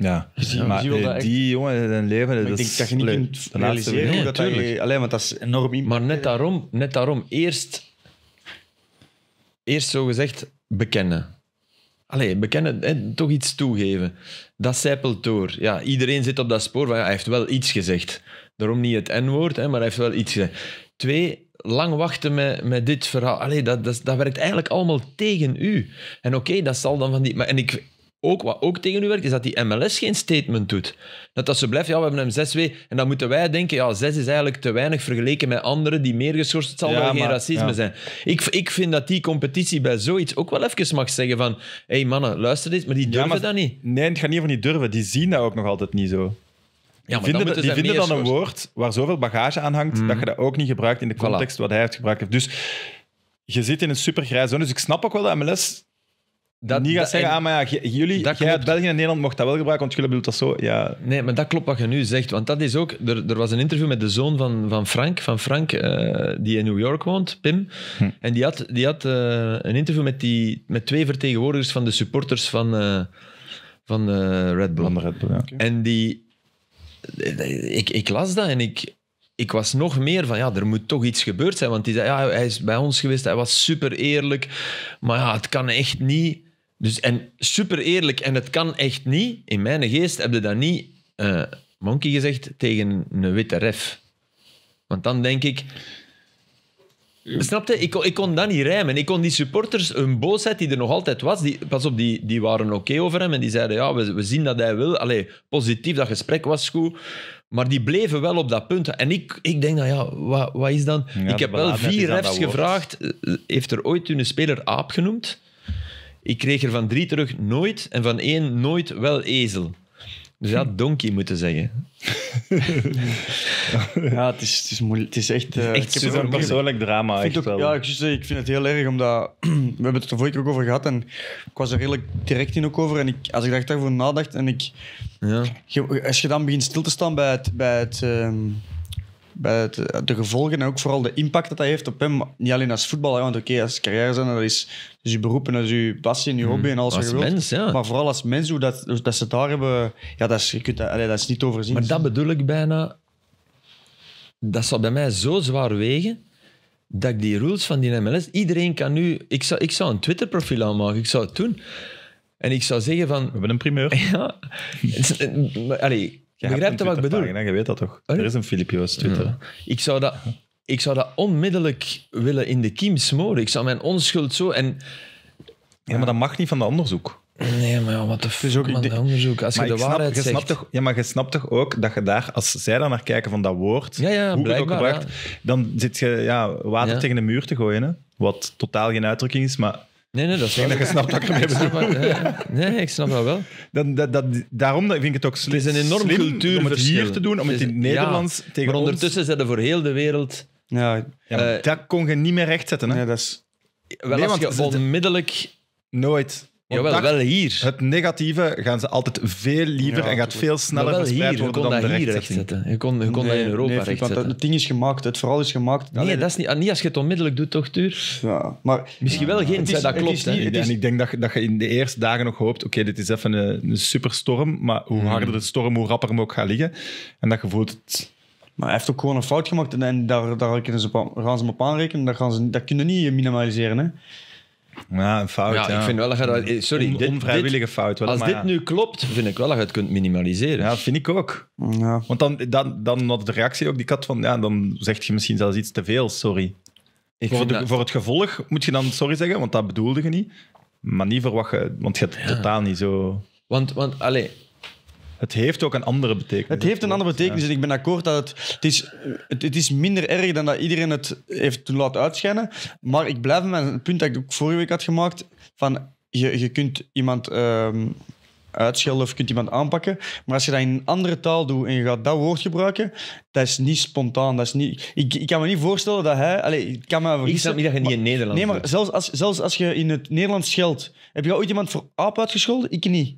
Ja. ziet- maar je echt- die jongen, zijn leven... Dat ik denk is- dat je niet kunt de laatste realiseren hoe dat, dat tuurlijk. je... Allee, want dat is enorm impact. Maar net daarom, net daarom eerst, eerst zo gezegd bekennen. Allee, bekennen, hè, toch iets toegeven. Dat zijpelt door. Ja, iedereen zit op dat spoor van ja, hij heeft wel iets gezegd. Daarom niet het N-woord, hè, maar hij heeft wel iets gezegd. Twee, lang wachten met, met dit verhaal. Allee, dat, dat, dat werkt eigenlijk allemaal tegen u. En oké, dat zal dan van die... Maar, en ik, ook, wat ook tegen u werkt, is dat die MLS geen statement doet. Dat dat ze blijft, ja, we hebben hem zes weken. En dan moeten wij denken, ja, zes is eigenlijk te weinig vergeleken met anderen die meer geschorst. Het zal Ja, wel geen racisme ja. zijn. Ik, ik vind dat die competitie bij zoiets ook wel even mag zeggen van hé hey mannen, luister dit, maar die durven maar- dat niet. Nee, het gaat niet over niet durven. Die zien dat ook nog altijd niet zo. Ja, die vinden, die vinden dan een woord waar zoveel bagage aan hangt, Mhm. dat je dat ook niet gebruikt in de context wat hij heeft gebruikt. Dus je zit in een super grijze zone. Dus ik snap ook wel dat MLS Dat- niet gaat dat- zeggen, en- ah, maar ja, jullie, Dat jij uit. België en Nederland mocht dat wel gebruiken, want jullie bedoelt dat zo. Ja, Nee, maar dat klopt wat je nu zegt. Want dat is ook... Er, er was een interview met de zoon van, van Frank, van Frank eh, die in New York woont, Pim. Hm. En die had, die had eh, een interview met, die, met twee vertegenwoordigers van de supporters van, eh, van eh, Red Bull. van de Red Bull, ja. En die... Ik, ik las dat en ik, ik was nog meer van, ja, er moet toch iets gebeurd zijn. Want die zei, ja, hij is bij ons geweest, hij was super eerlijk. Maar ja, het kan echt niet. Dus, en super eerlijk en het kan echt niet. In mijn geest heb je dat niet, eh, Monkey gezegd, tegen een witte ref. Want dan denk ik... Snap je? Ik, kon- ik kon dat niet rijmen. Ik kon die supporters, hun boosheid die er nog altijd was, die, pas op, die, die waren oké over hem en die zeiden, ja, we, we zien dat hij wil. Allee, positief, dat gesprek was goed. Maar die bleven wel op dat punt. En ik, ik denk, dan, ja, wat, wat is dan... Ja, ik heb wel vier refs dat gevraagd. Heeft er ooit een speler aap genoemd? Ik kreeg er van drie terug nooit en van één nooit wel ezel. Dus ja, donkey moeten zeggen. Ja, het is, het is moeilijk. Het is echt... eh, Het is een ook- persoonlijk drama, Ik echt vind, ook, wel. ja, ik, zou zeggen, ik vind het heel erg, omdat... we hebben het er vorige keer ook over gehad en ik was er redelijk direct in ook over. En ik, als ik daar daarvoor nadacht en ik... Ja. als je dan begint stil te staan bij, het, bij, het, ehm, bij het, de gevolgen en ook vooral de impact dat dat heeft op hem, niet alleen als voetballer, want oké, als carrière zijn, dat is, is je beroep en dat is je passie en je hobby en alles wat Als je wilt. mens, ja. Maar vooral als mens, hoe dat, hoe dat ze het daar hebben, ja, dat is, je kunt dat, allee, dat is niet overzien. Maar dat bedoel ik bijna. Dat zou bij mij zo zwaar wegen dat ik die rules van die MLS. Iedereen kan nu. Ik zou, ik zou een Twitter-profiel aanmaken. Ik zou het doen. En ik zou zeggen van. We hebben een primeur. Ja. Allee, Je hebt begrijp je een wat ik bedoel? Je weet dat toch? Allee. Er is een Filip Joos Twitter. Ja. Ik, zou dat, ik zou dat onmiddellijk willen in de kiem smoren. Ik zou mijn onschuld zo. En, Ja, maar dat mag niet van de onderzoek. nee, maar ja, wat de fuck, ook- man, dat onderzoek. Als je de snap, waarheid je zegt... snapt toch, ja, maar je snapt toch ook dat je daar, als zij daar naar kijken van dat woord, Ja, ja, hoe je het ook gebruikt, dan zit je ja, water Ja. tegen de muur te gooien. Hè? Wat totaal geen uitdrukking is, maar Nee, nee, dat is denk dat je snapt wat ik ermee Ik snap wat- ja. Nee, ik snap dat wel. dan, dat, dat, daarom vind ik het ook slim, Het is een enorm slim om het hier te doen, om het Het in het Nederlands ja, tegen Maar ons... ondertussen zijn er voor heel de wereld... ja, eh, dat kon je niet meer rechtzetten. Hè? nee, dat is... Wel, Nee, als want je onmiddellijk... Nooit. Jawel, dat- wel hier. Het negatieve gaan ze altijd veel liever Ja, en gaat veel sneller wel verspreid hier. Je worden kon dan dat de hier rechtzetting. rechtzetten. Je kon, je kon dat in Europa nee, want rechtzetten. Het ding is gemaakt, het verhaal is gemaakt. Nee, dat is niet, ah, niet als je het onmiddellijk doet, toch, Tuur? Ja, maar Misschien wel geen, Het is- dat het klopt. is hè. niet- het en ik denk dat, je- dat je in de eerste dagen nog hoopt, oké, dit is even een, een superstorm, maar hoe harder de storm, hoe rapper hem ook gaat liggen. En dat je voelt het... Maar hij heeft ook gewoon een fout gemaakt en, en daar, daar ze op, aan- gaan ze hem op aanrekenen. Dat, gaan ze, dat kunnen niet minimaliseren. Hè? Ja, een fout, Ja, ja. ik vind wel dat je dat... Sorry, On- dit, onvrijwillige dit- fout. Wel, als maar dit ja. nu klopt, vind ik wel dat je het kunt minimaliseren. Ja, dat vind ik ook. Ja. Want dan, dan, dan had de reactie ook die kat van, ja, dan zeg je misschien zelfs iets te veel, sorry. ik Voor, vind de- dat- voor het gevolg moet je dan sorry zeggen, want dat bedoelde je niet. Maar niet voor wat je... Want je hebt totaal niet zo... Want, want allee, Het heeft ook een andere betekenis. Het heeft een andere betekenis en ik ben akkoord dat het, het, is, het, het is minder erg dan dat iedereen het heeft toen laten uitschijnen. Maar ik blijf bij mijn punt dat ik ook vorige week had gemaakt. Van je, je kunt iemand ehm, uitschelden of je kunt iemand aanpakken. Maar als je dat in een andere taal doet en je gaat dat woord gebruiken, dat is niet spontaan. Dat is niet, ik, ik kan me niet voorstellen dat hij... Allez, ik kan me ik snap niet dat je niet in Nederland Nee, maar doet. zelfs als, zelfs als je in het Nederlands scheldt... Heb je al ooit iemand voor aap uitgescholden? Ik niet.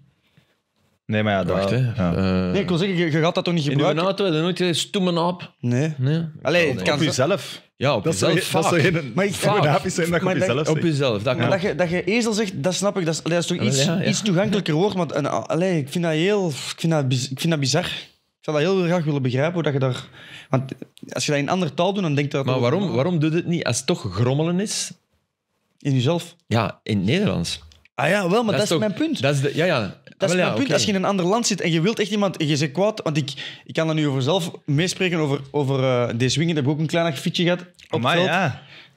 Nee, maar ja, dat... Wacht, hè. ja. Eh, Nee, ik wil zeggen, je, je gaat dat toch niet in uw gebruiken? auto je nooit stoeme aap. Nee. Nee. Allee, het nee. kan Op jezelf. Ja, op Dat is jezelf. dat is zo vaak. een... Maar ik- Vaak. dat je Maar op dat- jezelf Op zegt. jezelf, dat Maar dat je, dat je ezel zegt, dat snap ik. Dat is, allee, dat is toch iets, Ja, ja. iets toegankelijker woord. Want een, allee, ik vind dat heel... Ik vind dat, biz- ik vind dat bizar. Ik zou dat heel graag willen begrijpen. Hoe dat je daar... Want als je dat in een andere taal doet, dan denk je dat... Maar waarom, waarom doet het niet als het toch grommelen is? In jezelf. Ja, in het Nederlands. Ah ja, wel, maar dat, is toch- mijn punt. Dat is de, ja, ja. Dat is Wel, ja, mijn punt. Als je in een ander land zit en je wilt echt iemand... En je zegt kwaad... Want ik, ik kan dat nu over zelf meespreken over, over eh deze wingen. Daar heb ik ook een klein fietje gehad. Op Maar het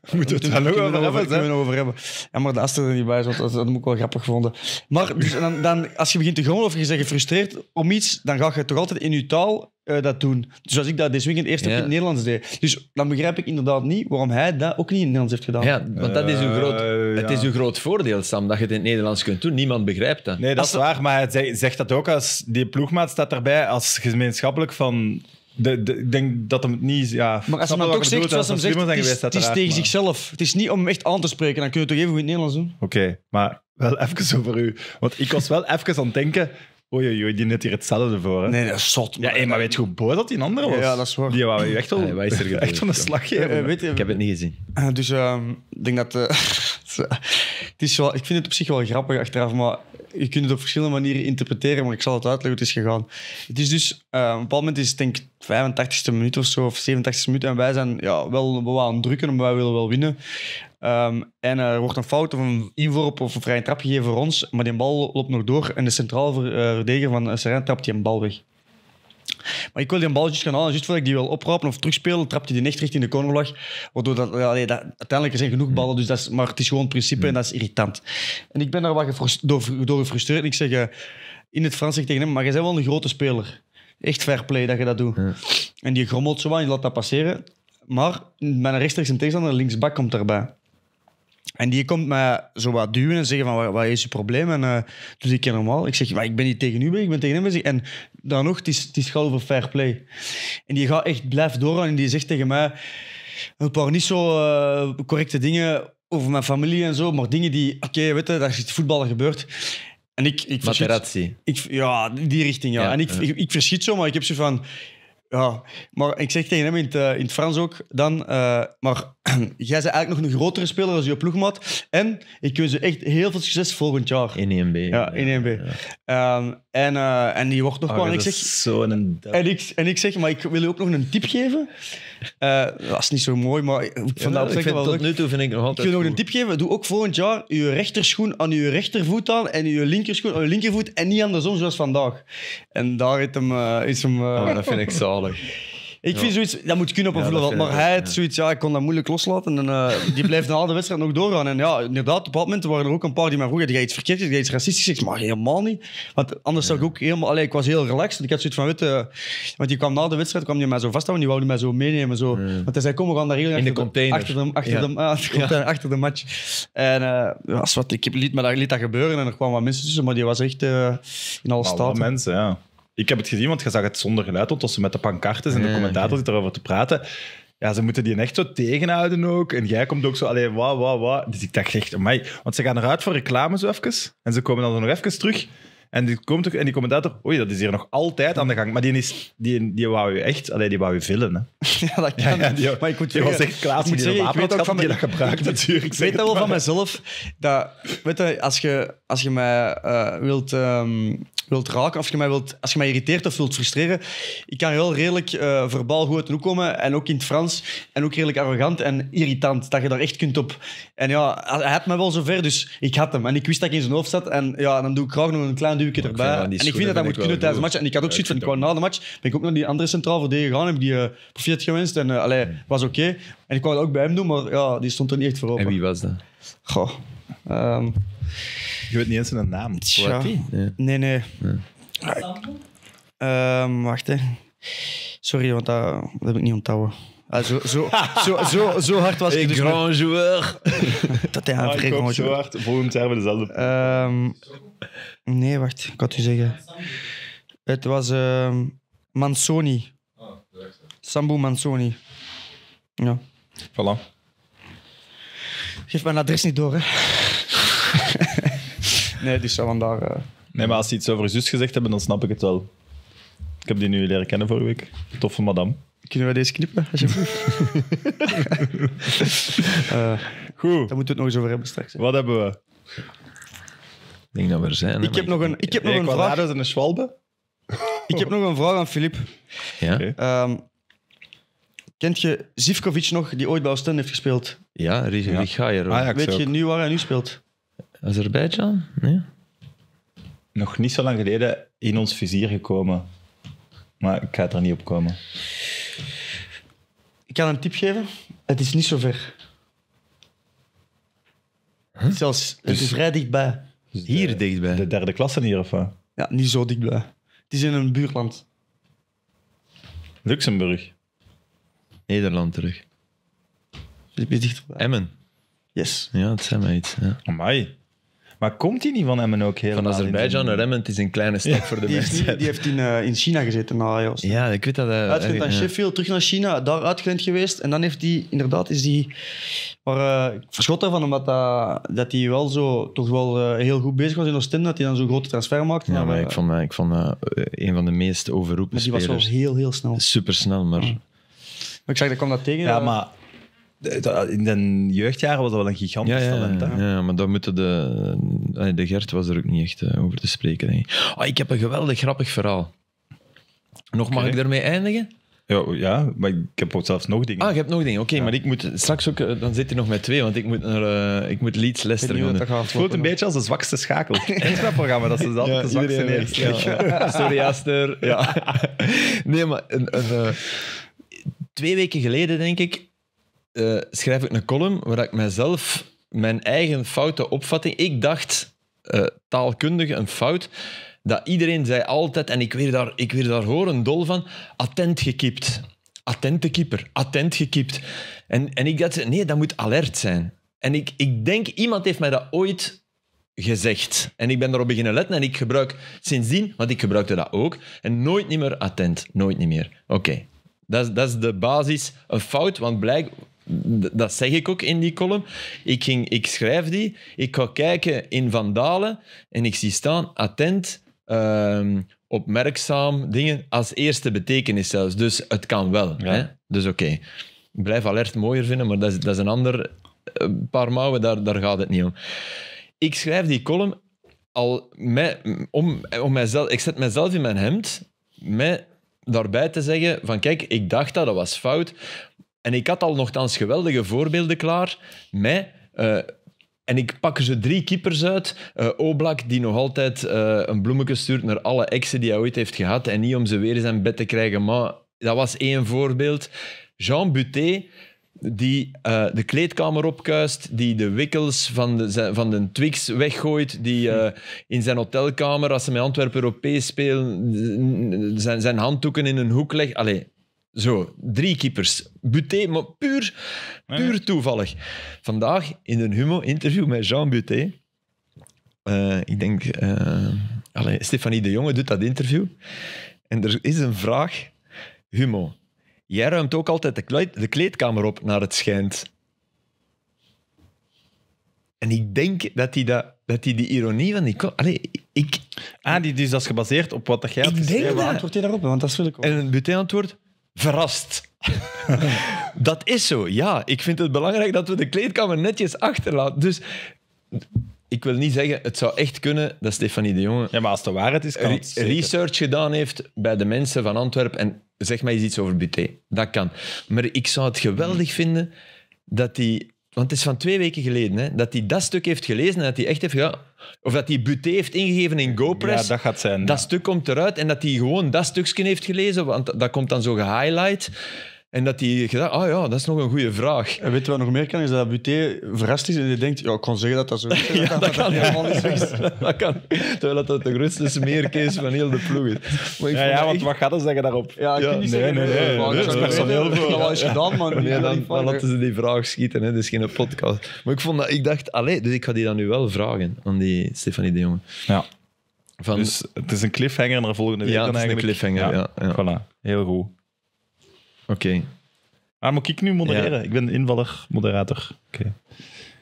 ja, we moeten het daar nog over het hebben. kunnen we het over hebben. Ja, maar de Aster er niet bij, want dat, dat heb ik wel grappig gevonden. Maar dus, dan, dan, als je begint te grommelen of je bent gefrustreerd om iets, dan ga je toch altijd in je taal eh, dat doen. Dus als ik dat deze weekend eerst Ja. in het Nederlands deed. Dus dan begrijp ik inderdaad niet waarom hij dat ook niet in het Nederlands heeft gedaan. Ja, want dat is uw groot, Eh, het ja. is uw groot voordeel, Sam, dat je het in het Nederlands kunt doen. Niemand begrijpt dat. Nee, dat Als is waar, maar hij zegt- zegt dat ook als... Die ploegmaat staat erbij als gemeenschappelijk van... De, de, ik denk dat hem het niet... Ja, Maar als hij dan toch zegt, zoals hem zegt, het is, geweest, het is tegen maar- zichzelf. Het is niet om hem echt aan te spreken. Dan kun je het toch even goed in het Nederlands doen. Oké, maar wel even over u. Want ik was wel even aan het denken... Oei, oei, oei, die net hier hetzelfde voor. Hè? Nee, dat is zot. Ja, hey, maar weet je hoe boos dat die andere was? Ja, dat is waar. Die wou je echt er gebeurd? echt van de slag geven. Eh, eh, weet je, Ik heb het niet gezien. Eh, Dus ehm, ik denk dat... het is wel, ik vind het op zich wel grappig achteraf, maar je kunt het op verschillende manieren interpreteren, maar ik zal het uitleggen hoe het is gegaan. Het is dus... eh, op een bepaald moment is het denk ik 85ste minuut of zo, of 87ste minuut, en wij zijn ja, wel, aan het drukken, maar wij willen wel winnen. Ehm, en er wordt een fout of een inworp of een vrije trap gegeven voor ons, maar die bal loopt nog door en de centrale ver- eh, verdediger van Serijn trapt die een bal weg. Maar ik wil die balletjes gaan halen. Juist voordat ik die wil oprapen of terugspelen, trapt hij die echt richting de cornervlag. Waardoor dat, ja, nee, dat, uiteindelijk er zijn genoeg ballen, dus dat is, maar het is gewoon het principe en dat is irritant. En ik ben daar wat door, door gefrustreerd. En ik zeg eh, in het Frans tegen hem, maar jij bent wel een grote speler. Echt fair play dat je dat doet. En die grommelt zo aan, je laat dat passeren. Maar mijn rechtstreeks een tegenstander, linksbak, komt daarbij. En die komt mij zo wat duwen en zeggen van, wat, wat is je probleem? En uh, dus ik ken normaal. Ik zeg, maar ik ben niet tegen u bezig, ik ben tegen hem bezig. En dan nog, het is, het is over fair play. En die gaat echt, blijft doorgaan en die zegt tegen mij een paar niet zo eh, correcte dingen over mijn familie en zo, maar dingen die, oké, weet je, dat is voetballen gebeurd. En ik, ik verschiet- ik, ja, die richting, ja. Ja, en ik, ja. ik, ik verschiet zo, maar ik heb zo van... Ja, maar ik zeg tegen hem in het, eh, in het Frans ook dan... eh, maar jij bent eigenlijk nog een grotere speler als je ploegmaat. En ik wens je echt heel veel succes volgend jaar. In 1B. Ja, in 1B. Ehm, en, eh, en die wordt nog Oh, ik, dat zeg, is zo'n... en, ik, en ik zeg, maar ik wil je ook nog een tip geven. Eh, dat is niet zo mooi, maar ik dat Ja, ik vind, wel tot leuk. nu toe vind ik nog Ik altijd wil nog een tip geven. Doe ook volgend jaar je rechterschoen aan je rechtervoet aan en je linkerschoen aan je linkervoet en niet andersom zoals vandaag. En daar hem, eh, is hem... eh, Oh, dat vind ik zalig. ik vind zoiets, dat moet kunnen op een Ja, dat Maar hij had ja. zoiets, ja, ik kon dat moeilijk loslaten. En eh, die bleef na de wedstrijd nog doorgaan. En ja, inderdaad, op bepaald moment waren er ook een paar die mij vroegen, heb jij iets verkeerd, heb jij iets racistisch? Ik zeg, maar helemaal niet. Want anders zou ik ook helemaal... Allee, ik was heel relaxed. Ik had zoiets van, weet. Want die kwam na de wedstrijd, kwam die mij zo vasthouden, die wou mij zo meenemen. Zo. Want hij zei, kom, we gaan daar heel In de container. Achter de, achter, Ja. de, achter de match. En eh, ja, is wat, ik liet, me dat, liet dat gebeuren en er kwamen wat mensen tussen, maar die was echt eh, in alle staten. wat mensen, ja. Ik heb het gezien, want je zag het zonder geluid, want ze met de pancartes en de Ja, commentator zit erover te praten. Ja, ze moeten die echt zo tegenhouden ook. En jij komt ook zo, allee, wauw, wauw, wauw. Dus ik dacht echt, amai. Want ze gaan eruit voor reclame zo even. En ze komen dan zo nog even terug. En die, komt toch, en die commentator, oei, dat is hier nog altijd aan de gang. Maar die, is, die, die wou je echt, allee, die wou je villen. Hè. Ja, dat kan. Ja, die, maar ik moet die was zeggen- echt klaar met die zeggen, ik ook van die dat gebruikt natuurlijk. Ik weet dat wel van mezelf. Dat, weet je, als je, als je mij eh, wilt, ehm, wilt raken, of je mij wilt, als je mij irriteert of wilt frustreren, ik kan heel redelijk eh verbaal goed hoek komen. En ook in het Frans. En ook redelijk arrogant en irritant. Dat je daar echt kunt op. En ja, hij had me wel zover, dus ik had hem. En ik wist dat ik in zijn hoofd zat. En ja, dan doe ik graag nog een klein ik erbij. vind En ik vind dat dat moet kunnen tijdens de match. En ik had ook Ja, zoiets van, ik wou na de match, ben ik ook naar die andere centraal verdediger gegaan, heb ik die uh, proficiat gewenst. En eh allee, was oké. En ik wou dat ook bij hem doen, maar ja, die stond er niet echt voor En open. wie was dat? Goh. Ehm, Je weet niet eens een naam. tja. Ja. Nee, nee. Ehm, wacht, hè. Sorry, want dat, dat heb ik niet onthouden. Ah, zo, zo, zo, zo, zo hard was ik dus grand joueur. dat hij een vrij was. hard. Volgend jaar hebben we dezelfde. Ehm, nee, wacht. Ik had u zeggen. Het was ehm Mansoni. Sambu Mansoni. Ja. Voilà. Geef mijn adres niet door, hè. nee, dus vandaar... eh Nee, maar als ze iets over zus gezegd hebben, dan snap ik het wel. Ik heb die nu leren kennen vorige week. Toffe madame. Kunnen we deze knippen, alsjeblieft? Eh, Goed. daar moeten we het nog eens over hebben straks. hè. Wat hebben we? Ik denk dat we er zijn. hè, Ik heb nog een, ik heb nog een vraag. en een schwalbe? Ik heb nog een vraag aan Filip. Ja? Oké. Ehm, kent je Zivkovic nog, die ooit bij Oostende heeft gespeeld? Ja, Rie- Ja. Ah, Weet je ook. nu waar hij nu speelt? Azerbeidzjan? Nee? Nog niet zo lang geleden in ons vizier gekomen. Maar ik ga het er niet op komen. Ik kan een tip geven. Het is niet zo ver. Zelfs, het is vrij dichtbij. Dus Hier de, dichtbij. De derde klasse hier, of wat? Ja, niet zo dichtbij. Het is in een buurland. Luxemburg. Nederland terug. Filip is dichterbij. Emmen. Yes. Ja, het zijn mij iets. Ja. Amai. Maar komt hij niet van hem ook helemaal? Van Azerbeidzjan naar Emmen is een kleine stap voor de Die mensen. die heeft in, eh, in China gezeten na Ajax. Ja, ik weet dat. eh, Uitgeleend aan. Sheffield, terug naar China, daar uitgeleend geweest. En dan heeft hij, inderdaad, is die... Maar eh, ik verschot ervan, omdat dat, dat hij wel zo, toch wel eh, heel goed bezig was in Oostende, dat hij dan zo'n grote transfer maakte. Ja, maar ik vond, dat- ik vond eh, een van de meest overroepen maar die was wel spelers. heel, heel snel. Super snel, maar Maar ik zag, dat kwam dat tegen. Ja, maar in de jeugdjaren was dat wel een gigantisch ja, ja, talent. hè? ja, maar daar moeten de, eh, de Gert was er ook niet echt eh, over te spreken. Oh, ik heb een geweldig grappig verhaal. Nog mag ik daarmee eindigen? Ja, ja, maar ik heb ook zelfs nog dingen. Ah, je hebt nog dingen. Oké, maar ik moet straks ook. eh, Dan zit hij nog met twee, want ik moet naar uh, ik moet Leeds Leicester gaan. gaat het voelt een beetje als de zwakste schakel. In dat programma, dat ze altijd de zwakste ja. Sorry, Aster. Ja. Nee, maar een, een, twee weken geleden, denk ik, eh, schrijf ik een column waar ik mezelf, mijn eigen foute opvatting... Ik dacht, eh, taalkundig een fout, dat iedereen zei altijd, en ik weer daar, ik weer daar horen dol van, attent gekipt. Attente keeper, attent gekipt. En, en ik dacht, nee, dat moet alert zijn. En ik, ik denk, iemand heeft mij dat ooit gezegd. En ik ben daarop beginnen letten en ik gebruik sindsdien, want ik gebruikte dat ook, en nooit niet meer attent. Nooit niet meer. Oké. Dat, is, dat is de basis. Een fout, want blijk, dat zeg ik ook in die column. Ik, ging, ik schrijf die, ik ga kijken in Van Dalen en ik zie staan, attent, ehm, opmerkzaam, dingen, als eerste betekenis zelfs. Dus het kan wel. Ja. Hè? Dus oké. Ik blijf alert mooier vinden, maar dat is, dat is een ander eh, paar mouwen, daar, daar gaat het niet om. Ik schrijf die column al met, om, om mijzelf... Ik zet mezelf in mijn hemd met daarbij te zeggen van kijk, ik dacht dat, dat was fout. En ik had al nogthans geweldige voorbeelden klaar met... eh, en ik pak zo drie keepers uit. Eh, Oblak, die nog altijd eh, een bloemetje stuurt naar alle exen die hij ooit heeft gehad. En niet om ze weer in zijn bed te krijgen. Maar dat was één voorbeeld. Jean Buté, die de kleedkamer opkuist, die de wikkels van de, van de Twix weggooit, die in zijn hotelkamer, als ze met Antwerpen Europees spelen, zijn, zijn handdoeken in een hoek legt. Allee, zo, drie keepers. Buté, maar puur, puur toevallig. Vandaag in een Humo-interview met Jean Buté. Eh, ik denk, eh allee, Stefanie de Jonge doet dat interview. En er is een vraag. Humo, jij ruimt ook altijd de, kleed- de kleedkamer op naar het schijnt. En ik denk dat hij dat, dat hij die ironie van die... Allee, ik, Ah, die, dus dat is gebaseerd op wat dat jij had Ik denk geschreven. Dat. antwoord je daarop? Want dat wil ik ook. En een Buté antwoord, verrast. dat is zo, ja. Ik vind het belangrijk dat we de kleedkamer netjes achterlaten. Dus ik wil niet zeggen, het zou echt kunnen dat Stefanie de Jonge Ja, maar als het de waarheid is, kan re- het zeker. research gedaan heeft bij de mensen van Antwerpen en zeg mij eens iets over Buté. Dat kan. Maar ik zou het geweldig vinden dat hij... Want het is van twee weken geleden, hè, dat hij dat stuk heeft gelezen en dat hij echt heeft... Ja, of dat hij Buté heeft ingegeven in Ja, GoPress. dat gaat zijn. Dat ja. stuk komt eruit en dat hij gewoon dat stukje heeft gelezen, want dat komt dan zo gehighlight. En dat hij gedacht, ah ja, dat is nog een goede vraag. En weet je wat nog meer kan? Is dat Buté verrast is en die denkt, ja, ik kon zeggen dat dat zo is. Ja, dat kan. helemaal niet zo is. dat kan. Terwijl dat de grootste smeerkees van heel de ploeg is. Maar ik Ja, vond ja, dat want echt- wat gaat er zeggen daarop? Ja, ik Ja, kan niet nee, zeggen. nee, nee, maar nee, ik dat zou is het personeel voor. Dat was gedaan, man. Nee, dan, dan laten ze die vraag schieten, hè. dat is geen podcast. Maar ik, vond dat, ik dacht, allee, dus ik ga die dan nu wel vragen aan die Stefanie de Jonge. Ja. Van, Dus het is een cliffhanger naar volgende week Ja, dan het is een cliffhanger, ja, ja. Voilà, heel goed. Oké. Ah, moet ik nu modereren? Ja. Ik ben invaller, moderator. Oké.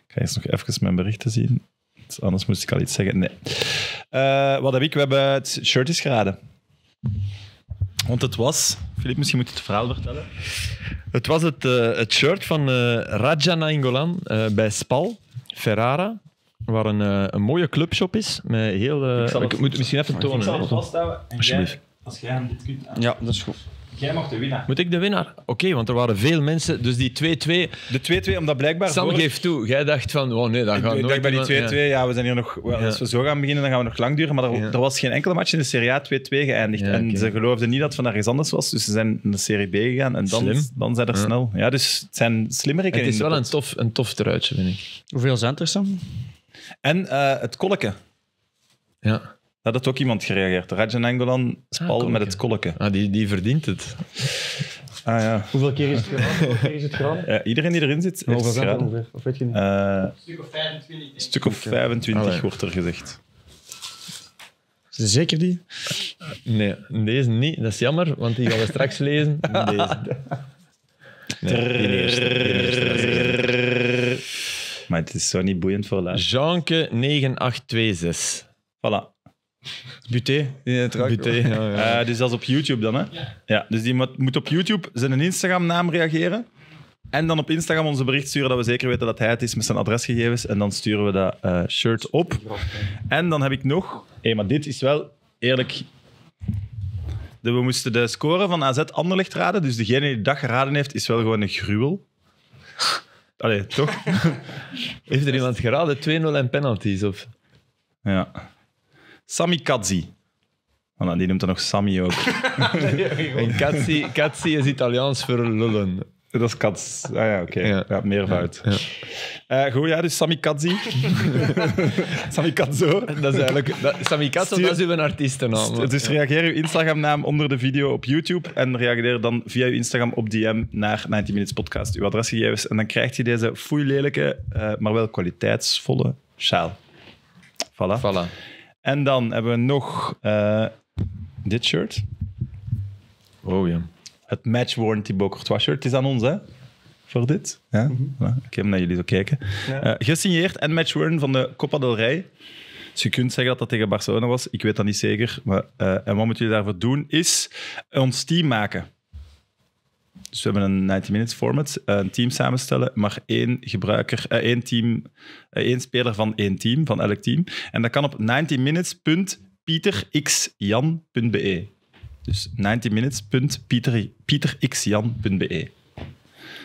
Ik ga eerst nog even mijn berichten zien. Anders moest ik al iets zeggen. Nee. Eh, wat heb ik? We hebben het shirt is geraden. Want het was... Filip, misschien moet je het verhaal vertellen. Het was het, eh, het shirt van eh Raja Nainggolan eh, bij Spal, Ferrara. Waar een, eh, een mooie clubshop is. Met heel, Ik zal het- ik moet het misschien even tonen. hè. vasthouden. Alsjeblieft. als jij hem dit kunt... Ja, dat is goed. Jij mag de winnaar. Moet ik de winnaar? Oké, want er waren veel mensen. Dus die 2-2. De 2-2, omdat blijkbaar... Sam voor- geeft toe. Jij dacht van, oh nee, dat Ik gaat ik nooit dacht bij die 2-2, iemand- ja. we zijn hier nog... wel. Als we zo gaan beginnen, dan gaan we nog lang duren. Maar er, Ja. er was geen enkele match in de Serie A 2-2 geëindigd. Ja, en ze geloofden niet dat het vandaag iets anders was. Dus ze zijn naar de Serie B gegaan. En dan, Slim. dan zijn er Ja. snel... Ja, dus het zijn slimmeriken Het is wel een tof, een tof truitje, vind ik. Hoeveel zijn er, Sam? En eh, het kolken. Ja. Dat had ook iemand gereageerd. Rajan Angolan spal kolken. met het kolken. Ah, die, die verdient het. Ah ja. Hoeveel keer is het gedaan? Is het gedaan? Ja, iedereen die erin zit, heeft Hoeveel het? Of weet je niet? Eh, Een stuk of 25. een stuk of 25 Allee. wordt er gezegd. Zeker die? Nee, deze niet. Dat is jammer, want die gaan we straks lezen. Deze. Nee. Maar het is zo niet boeiend voor luisteren. Jeanke 9826. Voilà. Buté. Die het ruikt. Buté, ja, ja. Eh, dus dat is op YouTube dan, hè? Ja. dus die moet, op YouTube zijn Instagram-naam reageren. En dan op Instagram onze bericht sturen dat we zeker weten dat hij het is met zijn adresgegevens. En dan sturen we dat eh, shirt op. En dan heb ik nog... Hé, maar dit is wel eerlijk... De- we moesten de score van AZ Anderlecht raden. Dus degene die dat geraden heeft, is wel gewoon een gruwel. Allee, toch? Heeft er iemand geraden? 2-0 en penalties? Of? Ja. Kadzi. Voilà, die noemt dan nog Sammy ook. En Katsi, Katsi is Italiaans voor lullen. Dat is Kats. Ah ja, oké. Ja. Ja. meervoud. Eh, goed, ja, dus Kadzi. Sami Kadzo. Dat is eigenlijk... Dat, Stuur- dat is uw artiestennaam. Dus reageer uw Instagram-naam onder de video op YouTube en reageer dan via uw Instagram op DM naar 90 Minutes Podcast, uw adresgegevens. En dan krijg je deze foei lelijke, eh, maar wel kwaliteitsvolle sjaal. Voilà. Voilà. En dan hebben we nog eh, dit shirt. Oh ja. Het match-worn Thibaut Courtois shirt. Het is aan ons, hè? Voor dit. Ja? Voilà. Ik heb hem naar jullie zo kijken. Eh, gesigneerd en match-worn van de Copa del Rey. Dus je kunt zeggen dat dat tegen Barcelona was. Ik weet dat niet zeker. Maar, eh, en wat moeten jullie daarvoor doen? Is ons team maken. Dus we hebben een 90 minutes format, eh, een team samenstellen, maar één gebruiker, eh, één team, eh, één speler van één team, van elk team. En dat kan op 90minutes.pieterxjan.be. Dus 90minutes.pieterxjan.be.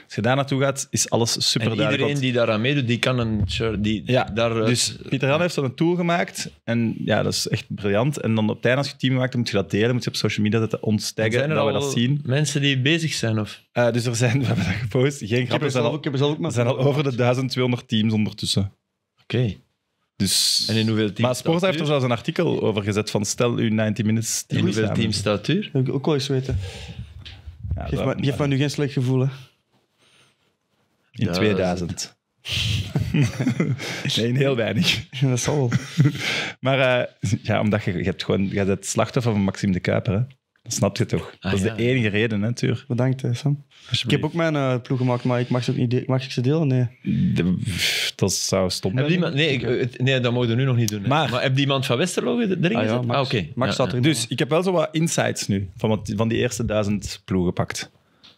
Als je daar naartoe gaat, is alles super En duidelijk. iedereen die daaraan meedoet, die kan een shirt... Die, Ja, daar, dus Pieter Jan heeft zo'n tool gemaakt. En ja, dat is echt briljant. En dan op het einde, als je het team maakt, dan moet je dat delen. Moet je op social media zetten, ons taggen, zijn er dat we al dat zien. mensen die bezig zijn? Of? Eh, dus er zijn, we hebben dat gepost, geen Ik heb grap, er zijn al, ik heb er ook zijn al over de 1200 teams ondertussen. Oké. Dus... En in hoeveel teams maar Sporza staat heeft er u? zelfs een artikel over gezet van stel uw 90 minutes In team hoeveel samen. teams staat u? Dat wil ik ook wel eens weten. Ja, Geef, dat- me, geef me nu geen slecht gevoel. Hè. In Ja, 2000. nee, in heel weinig. Dat zal wel. Maar eh, ja, omdat je, je hebt gewoon, je bent slachtoffer van Maxime de Kuiper. Hè? Dat snap je toch? dat is ja. de enige reden, hè, Tuur. Bedankt, hè, Sam. Ik heb ook mijn eh, ploeg gemaakt, maar ik mag ze ook niet de- mag ik ze delen? Nee. De- dat zou stom zijn. iemand, nee, ik, nee, dat mogen we nu nog niet doen. hè. Maar- maar heb die iemand van Westerlo erin Ah, ja, gezet? Max. Ah, oké. Max Ja, staat erin. Dus ik heb wel zo wat insights nu van, wat, van die eerste duizend ploegen gepakt.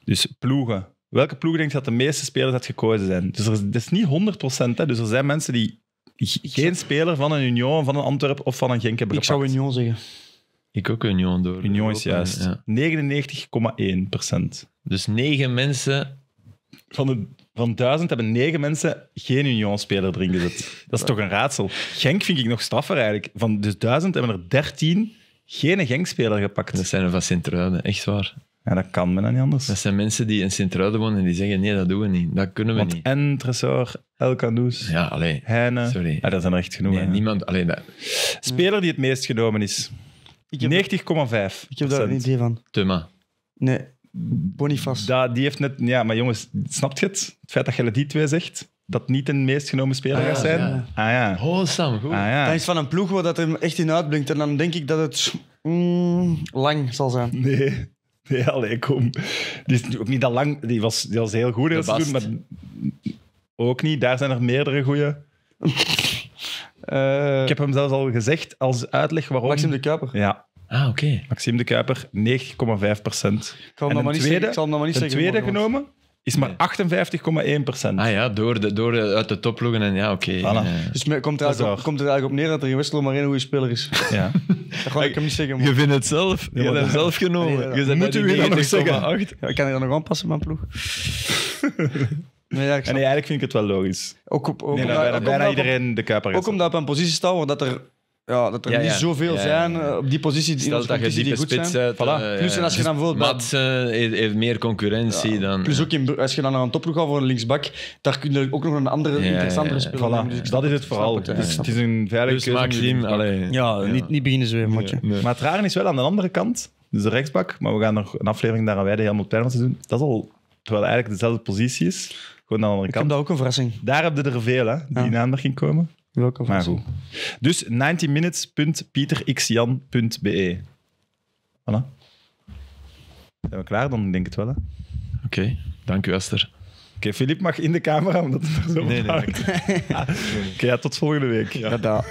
Dus ploegen. Welke ploeg denk je dat de meeste spelers uit gekozen zijn? Dus er is, dat is niet 100%. Hè? Dus er zijn mensen die geen speler van een Union, van een Antwerp of van een Genk hebben Ik zou. Union zeggen. Ik ook Union door. Union is juist. ja. 99,1%. Dus negen mensen. Van, de, van duizend hebben negen mensen geen Union-speler erin gezet. Dat is toch een raadsel. Genk vind ik nog straffer eigenlijk. Van dus duizend hebben er dertien geen Genk-speler gepakt. Dat zijn er van Sint-Truiden, echt waar. Ja, dat kan me dan niet anders. Dat zijn mensen die in Sint-Truiden wonen en die zeggen: nee, dat doen we niet. Dat kunnen we Want niet. en Tresor, El Canoes, Ja, alleen. Heine. Sorry. Ja, dat zijn er echt genoeg. Nee, hè. niemand. Alleen dat. Speler die het meest genomen is. Ik heb, 90,5. ik heb daar een idee van. Tuma. Nee. Boniface. Da, die heeft net... Ja, maar jongens, snap je het? Het feit dat je die twee zegt, dat niet de meest genomen speler Ah, gaat zijn? ja. Ah ja. Oh, Sam, goed. Ah ja. Dat is van een ploeg waar dat er echt in uitblinkt. En dan denk ik dat het mm, lang zal zijn. Nee. Nee, allee, kom. Die is ook niet dat lang... Die was, die was heel goed het seizoen, maar ook niet. Daar zijn er meerdere goeie. Eh Ik heb hem zelfs al gezegd als uitleg waarom. Maxime de Kuiper. Ja, Ah, oké. Maxime de Kuiper, 90,5 procent. Ik zal En hem een maar niet tweede- zeggen. Ik zal hem maar niet De zeggen. tweede genomen is maar 58,1 procent. Ah ja, door, de, door de, uit de topploegen en ja, oké. Voilà. Dus me- komt er, eigenlijk op, komt er eigenlijk op neer dat er in Westerlo maar één goede speler is. Ja. Dat ga ik hem niet zeggen. man. Je vindt het zelf. Je hebt hem dat- zelf genomen. Nee, je bent Moet u weer nog zeggen? 90,8. Ja, ik kan er dan nog aanpassen, mijn ploeg. nee, ja, ik En nee, eigenlijk vind ik het wel logisch. ook op, ook Nee, omdat- dat bijna, ook bijna omdat- iedereen de Kuiper Ook omdat we op een positie staan waar dat er, ja, dat er Ja, niet ja. zoveel Ja, zijn ja. eh, op die positie die in Stel dat je die goed spits zijn. Voilà. eh, Plus en als je dan bijvoorbeeld bij- Mats eh, heeft, heeft meer concurrentie dan... Plus ook in, als je dan naar een topploeg gaat voor een linksbak, daar kun je ook nog een andere, Ja, interessantere ja, ja. speler. Dus ik dat is het, ik vooral. het, is, het is een veilige Plus keuze. om Maxime. Ja, Niet, niet beginnen zweven, matje. Nee. Maar het rare is wel aan de andere kant dus de rechtsbak. Maar we gaan nog een aflevering daar aan wijden, helemaal te doen. Dat is al, terwijl het eigenlijk dezelfde positie is. Gewoon aan de andere Ik vind kant. dat ook een verrassing. Daar heb je er veel, hè, die in aanmerking komen. Welke Maar goed. Dus 90minutes.pieterxjan.be. Voilà. Zijn we klaar? Dan denk ik het wel. hè. Oké, Oké, dank u Esther. Filip mag in de camera, omdat het er zo Nee, nee, op hangt. Oké, ja, tot volgende week. Ja, dat.